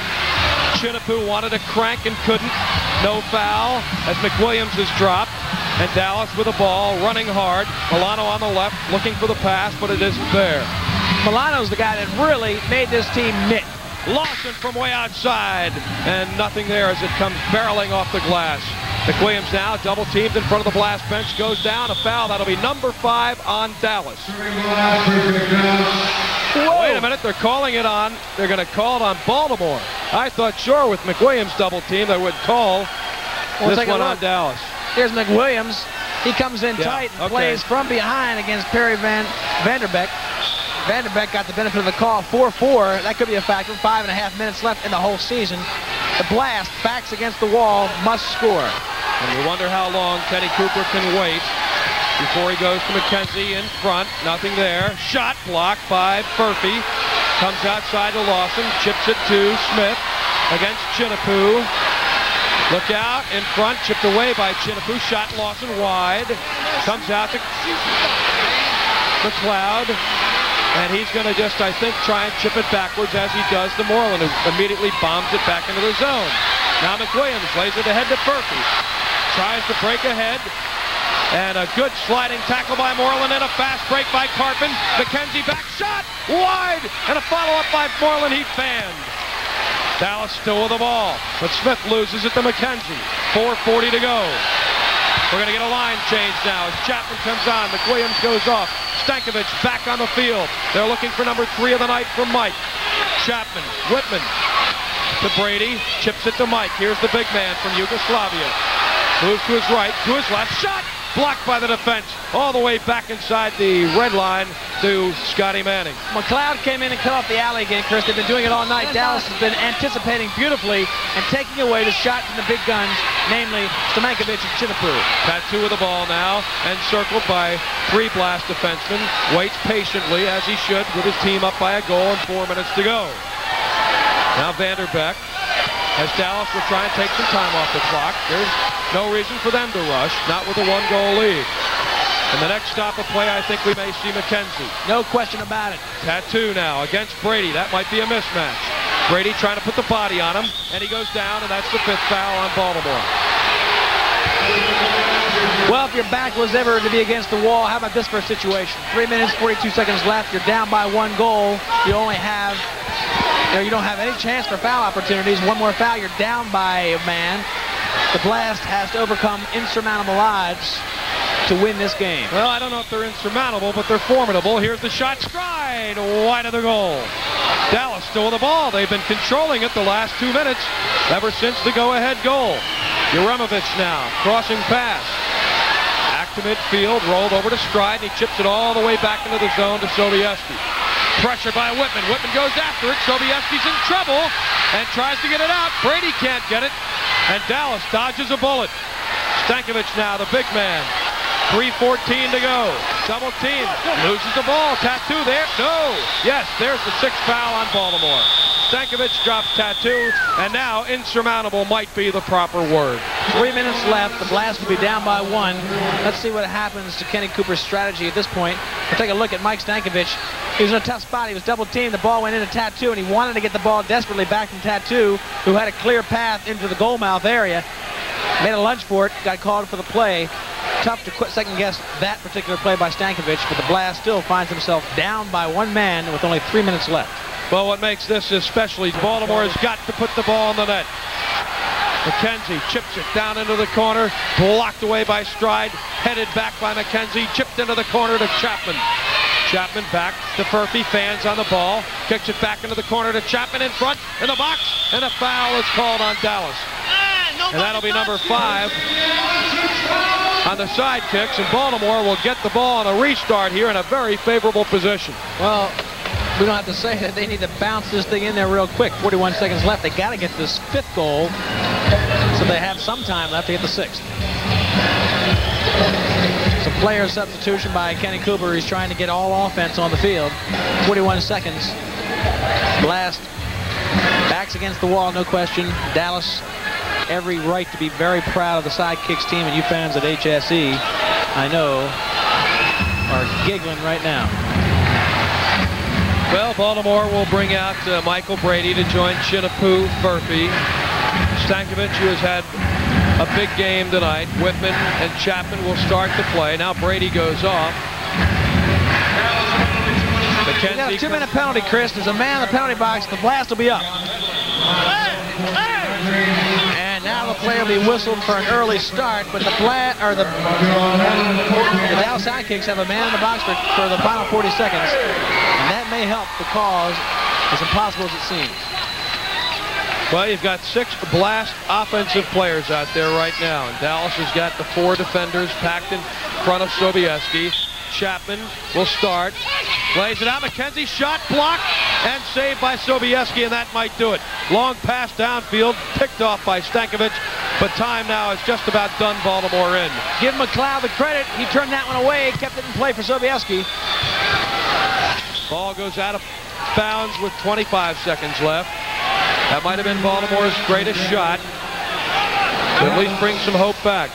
Chinapoo wanted to crank and couldn't. No foul as McWilliams is dropped. And Dallas with the ball, running hard. Milano on the left, looking for the pass, but it isn't there. Milano's the guy that really made this team knit. Lawson from way outside, and nothing there as it comes barreling off the glass. McWilliams now double teamed in front of the blast bench, goes down, a foul. That'll be number five on Dallas. Whoa. Wait a minute, they're calling it on, they're going to call it on Baltimore. I thought sure with McWilliams double team they would call well, this one on Dallas. Here's McWilliams. He comes in yeah, tight and okay. plays from behind against Perry Van Vanderbeck. Vanderbeck got the benefit of the call 4-4. That could be a factor. Five and a half minutes left in the whole season. The blast, backs against the wall, must score. And you wonder how long Teddy Cooper can wait before he goes to McKenzie in front. Nothing there. Shot blocked by Furphy. Comes outside to Lawson. Chips it to Smith against Chinapoo. Look out in front. Chipped away by Chinapoo. Shot Lawson wide. Comes out to McLeod. And he's going to just, I think, try and chip it backwards as he does to Moreland, who immediately bombs it back into the zone. Now McWilliams lays it ahead to Furphy. Tries to break ahead. And a good sliding tackle by Moreland and a fast break by Karpun. McKenzie back shot wide and a follow-up by Moreland. He fanned. Dallas still with the ball, but Smith loses it to McKenzie. 4.40 to go. We're going to get a line change now as Chapman comes on. McWilliams goes off. Stankovic back on the field. They're looking for number three of the night from Mike. Chapman, Wittman to Brady. Chips it to Mike. Here's the big man from Yugoslavia. Moves to his right, to his left. Shot! Blocked by the defense. All the way back inside the red line to Scotty Manning. McLeod came in and cut off the alley again, Chris. They've been doing it all night. Uh, Dallas has been anticipating beautifully and taking away the shot from the big guns, namely Stankovic and Chinapoo. Tatu with the ball now and circled by three blast defensemen. Waits patiently, as he should, with his team up by a goal and four minutes to go. Now Vanderbeck as Dallas will try and take some time off the clock. There's no reason for them to rush, not with a one-goal lead. And the next stop of play, I think we may see McKenzie. No question about it. Tatu now against Brady. That might be a mismatch. Brady trying to put the body on him, and he goes down, and that's the fifth foul on Baltimore. Well, if your back was ever to be against the wall, how about this for a situation? Three minutes, 42 seconds left. You're down by one goal. You only have, you, you don't have any chance for foul opportunities. One more foul, you're down by a man. The Blast has to overcome insurmountable odds to win this game. Well, I don't know if they're insurmountable, but they're formidable. Here's the shot, stride, wide of the goal. Dallas still with the ball. They've been controlling it the last two minutes, ever since the go-ahead goal. Uremovich now, crossing pass. Back to midfield, rolled over to Stride, and he chips it all the way back into the zone to Sobieski. Pressure by Wittman. Wittman goes after it. Sobieski's in trouble and tries to get it out. Brady can't get it, and Dallas dodges a bullet. Stankovic now, the big man. 3.14 to go. Double team. Loses the ball. Tatu there. No. Yes, there's the sixth foul on Baltimore. Stankovic drops Tatu, and now insurmountable might be the proper word. Three minutes left. The Blast will be down by one. Let's see what happens to Kenny Cooper's strategy at this point. We'll take a look at Mike Stankovic. He was in a tough spot. He was double teamed. The ball went into Tatu, and he wanted to get the ball desperately back from Tatu, who had a clear path into the goal mouth area. Made a lunge for it, got called for the play. Tough to quit second guess that particular play by Stankovic, but the Blast still finds himself down by one man with only three minutes left. Well, what makes this especially, Baltimore has got to put the ball in the net. McKenzie chips it down into the corner, blocked away by Stride, headed back by McKenzie, chipped into the corner to Chapman. Chapman back to Furphy, fans on the ball, kicks it back into the corner to Chapman in front, in the box, and a foul is called on Dallas. Ah, and that'll be number five on the Sidekicks, and Baltimore will get the ball on a restart here in a very favorable position. Well, we don't have to say that they need to bounce this thing in there real quick. 41 seconds left. They got to get this fifth goal, so they have some time left to get the sixth. Some player substitution by Kenny Cooper. He's trying to get all offense on the field. 41 seconds. Blast backs against the wall, no question. Dallas every right to be very proud of the sidekicks team, and you fans at HSE, I know, are giggling right now. Well, Baltimore will bring out uh, Michael Brady to join Chinapoo, Furphy, Stankovic, who has had a big game tonight. Wittman and Chapman will start to play. Now Brady goes off. McKenzie we got a two-minute penalty, Chris. There's a man in the penalty box. The blast will be up. And now the play will be whistled for an early start, but the blast or the, the Dallas Sidekicks have a man in the box for, for the final 40 seconds, and that may help the cause as impossible as it seems. Well, you've got six blast offensive players out there right now. And Dallas has got the four defenders packed in front of Sobieski. Chapman will start. Lays it out. McKenzie shot blocked and saved by Sobieski, and that might do it. Long pass downfield, picked off by Stankovic, but time now is just about done Baltimore in. Give McLeod the credit. He turned that one away, kept it in play for Sobieski. Ball goes out of bounds with 25 seconds left. That might have been Baltimore's greatest shot. To at least bring some hope back.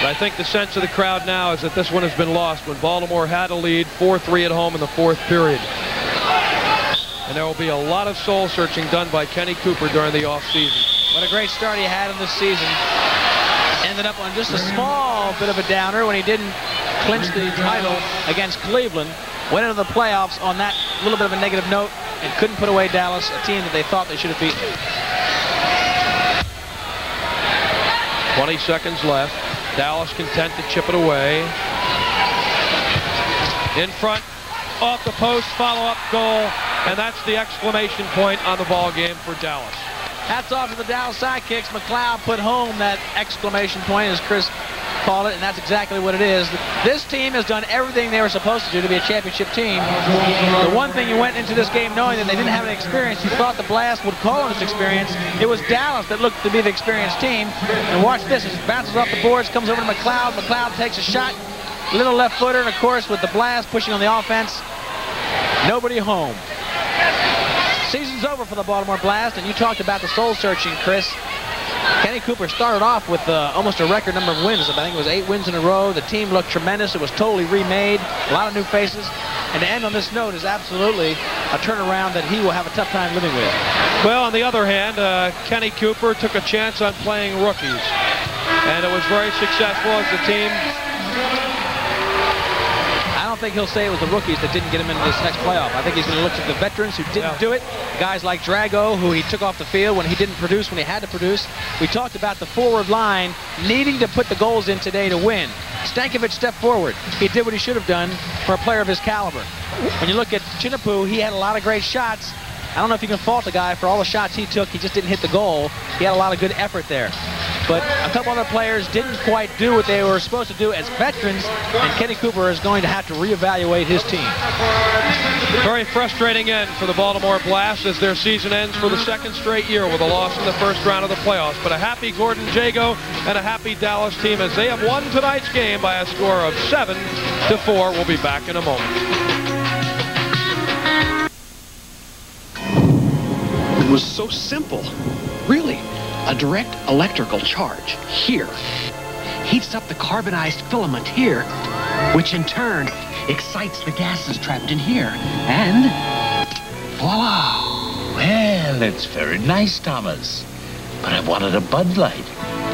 But I think the sense of the crowd now is that this one has been lost when Baltimore had a lead 4-3 at home in the fourth period. And there will be a lot of soul searching done by Kenny Cooper during the offseason. What a great start he had in this season. Ended up on just a small bit of a downer when he didn't clinch the title against Cleveland. Went into the playoffs on that little bit of a negative note and couldn't put away Dallas, a team that they thought they should have beaten. 20 seconds left. Dallas content to chip it away. In front, off the post, follow-up goal, and that's the exclamation point on the ball game for Dallas. Hats off to the Dallas sidekicks. McLeod put home that exclamation point, as Chris called it, and that's exactly what it is. This team has done everything they were supposed to do to be a championship team. The one thing you went into this game knowing that they didn't have any experience, you thought the Blast would call on this experience. It was Dallas that looked to be the experienced team. And watch this, as it bounces off the boards, comes over to McLeod. McLeod takes a shot, little left footer, and of course with the Blast pushing on the offense, nobody home. Season's over for the Baltimore Blast, and you talked about the soul searching, Chris. Kenny Cooper started off with uh, almost a record number of wins. I think it was eight wins in a row. The team looked tremendous. It was totally remade. A lot of new faces. And to end on this note is absolutely a turnaround that he will have a tough time living with. Well, on the other hand, uh, Kenny Cooper took a chance on playing rookies. And it was very successful as the team think he'll say it was the rookies that didn't get him into this next playoff. I think he's going to look at the veterans who didn't Yeah. do it. Guys like Drago, who he took off the field when he didn't produce when he had to produce. We talked about the forward line needing to put the goals in today to win. Stankovic stepped forward. He did what he should have done for a player of his caliber. When you look at Chinapoo, he had a lot of great shots. I don't know if you can fault the guy for all the shots he took. He just didn't hit the goal. He had a lot of good effort there. But a couple other players didn't quite do what they were supposed to do as veterans, and Kenny Cooper is going to have to reevaluate his team. Very frustrating end for the Baltimore Blast as their season ends for the second straight year with a loss in the first round of the playoffs. But a happy Gordon Jago and a happy Dallas team as they have won tonight's game by a score of 7 to 4. We'll be back in a moment. Was so simple. Really, a direct electrical charge here heats up the carbonized filament here, which in turn excites the gases trapped in here. And voila! Well, it's very nice, Thomas. But I wanted a Bud Light.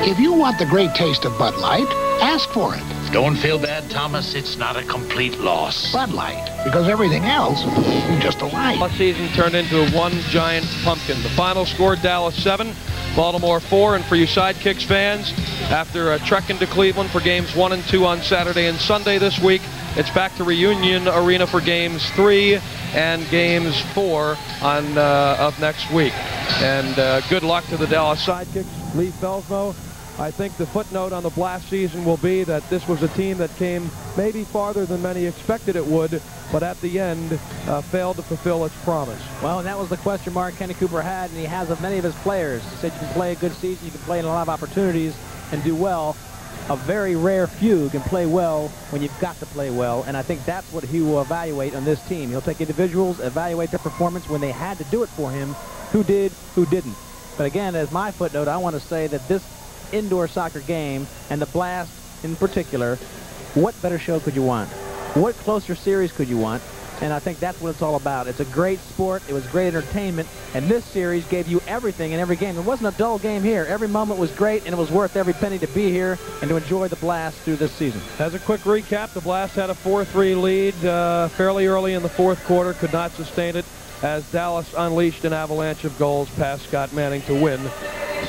If you want the great taste of Bud Light, ask for it. Don't feel bad, Thomas. It's not a complete loss. Bud Light, because everything else is just a light. Last season turned into one giant pumpkin. The final score, Dallas 7, Baltimore 4. And for you Sidekicks fans, after uh, trekking to Cleveland for games 1 and 2 on Saturday and Sunday this week, it's back to Reunion Arena for games 3 and games 4 on uh, of next week. And uh, good luck to the Dallas Sidekicks. Leif Elsmo. I think the footnote on the Blast season will be that this was a team that came maybe farther than many expected it would, but at the end uh, failed to fulfill its promise. Well, and that was the question mark Kenny Cooper had, and he has of many of his players. He said you can play a good season, you can play in a lot of opportunities and do well. A very rare few can play well when you've got to play well, and I think that's what he will evaluate on this team. He'll take individuals, evaluate their performance when they had to do it for him, who did, who didn't. But again, as my footnote, I want to say that this indoor soccer game and the Blast in particular, what better show could you want? What closer series could you want? And I think that's what it's all about. It's a great sport. It was great entertainment. And this series gave you everything in every game. It wasn't a dull game here. Every moment was great, and it was worth every penny to be here and to enjoy the Blast through this season. As a quick recap, the Blast had a 4-3 lead uh, fairly early in the fourth quarter, could not sustain it as Dallas unleashed an avalanche of goals past Scott Manning to win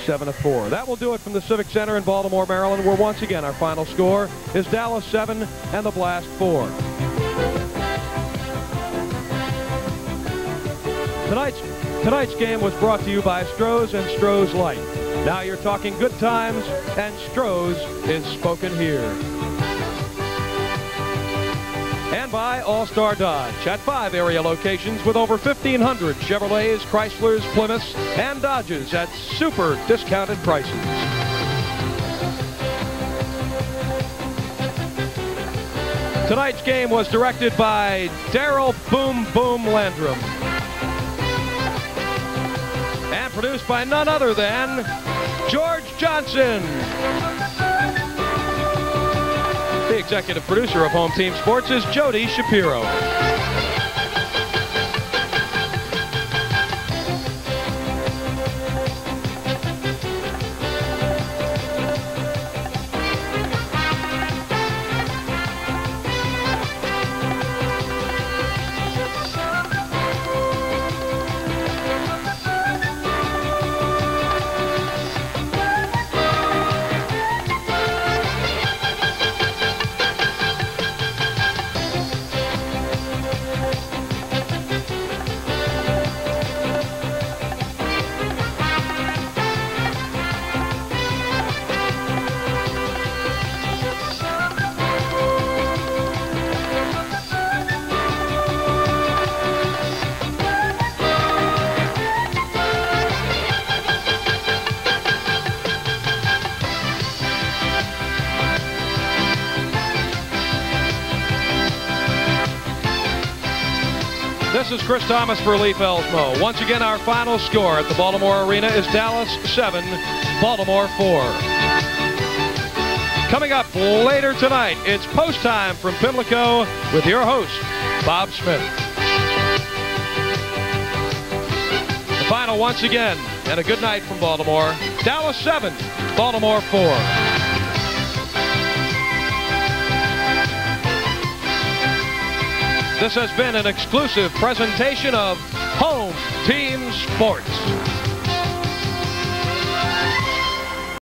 7-4. That will do it from the Civic Center in Baltimore, Maryland, where once again our final score is Dallas 7 and the Blast 4. Tonight's, tonight's game was brought to you by Stroh's and Stroh's Light. Now you're talking good times, and Stroh's is spoken here. And by All-Star Dodge at five area locations with over 1,500 Chevrolets, Chryslers, Plymouths, and Dodges at super discounted prices. Tonight's game was directed by Daryl Boom Boom Landrum. And produced by none other than George Johnson. Executive producer of Home Team Sports is Jody Shapiro. Chris Thomas for Leif Elsmo. Once again, our final score at the Baltimore Arena is Dallas 7, Baltimore 4. Coming up later tonight, it's post time from Pimlico with your host, Bob Smith. The final once again, and a good night from Baltimore. Dallas 7, Baltimore 4. This has been an exclusive presentation of Home Team Sports.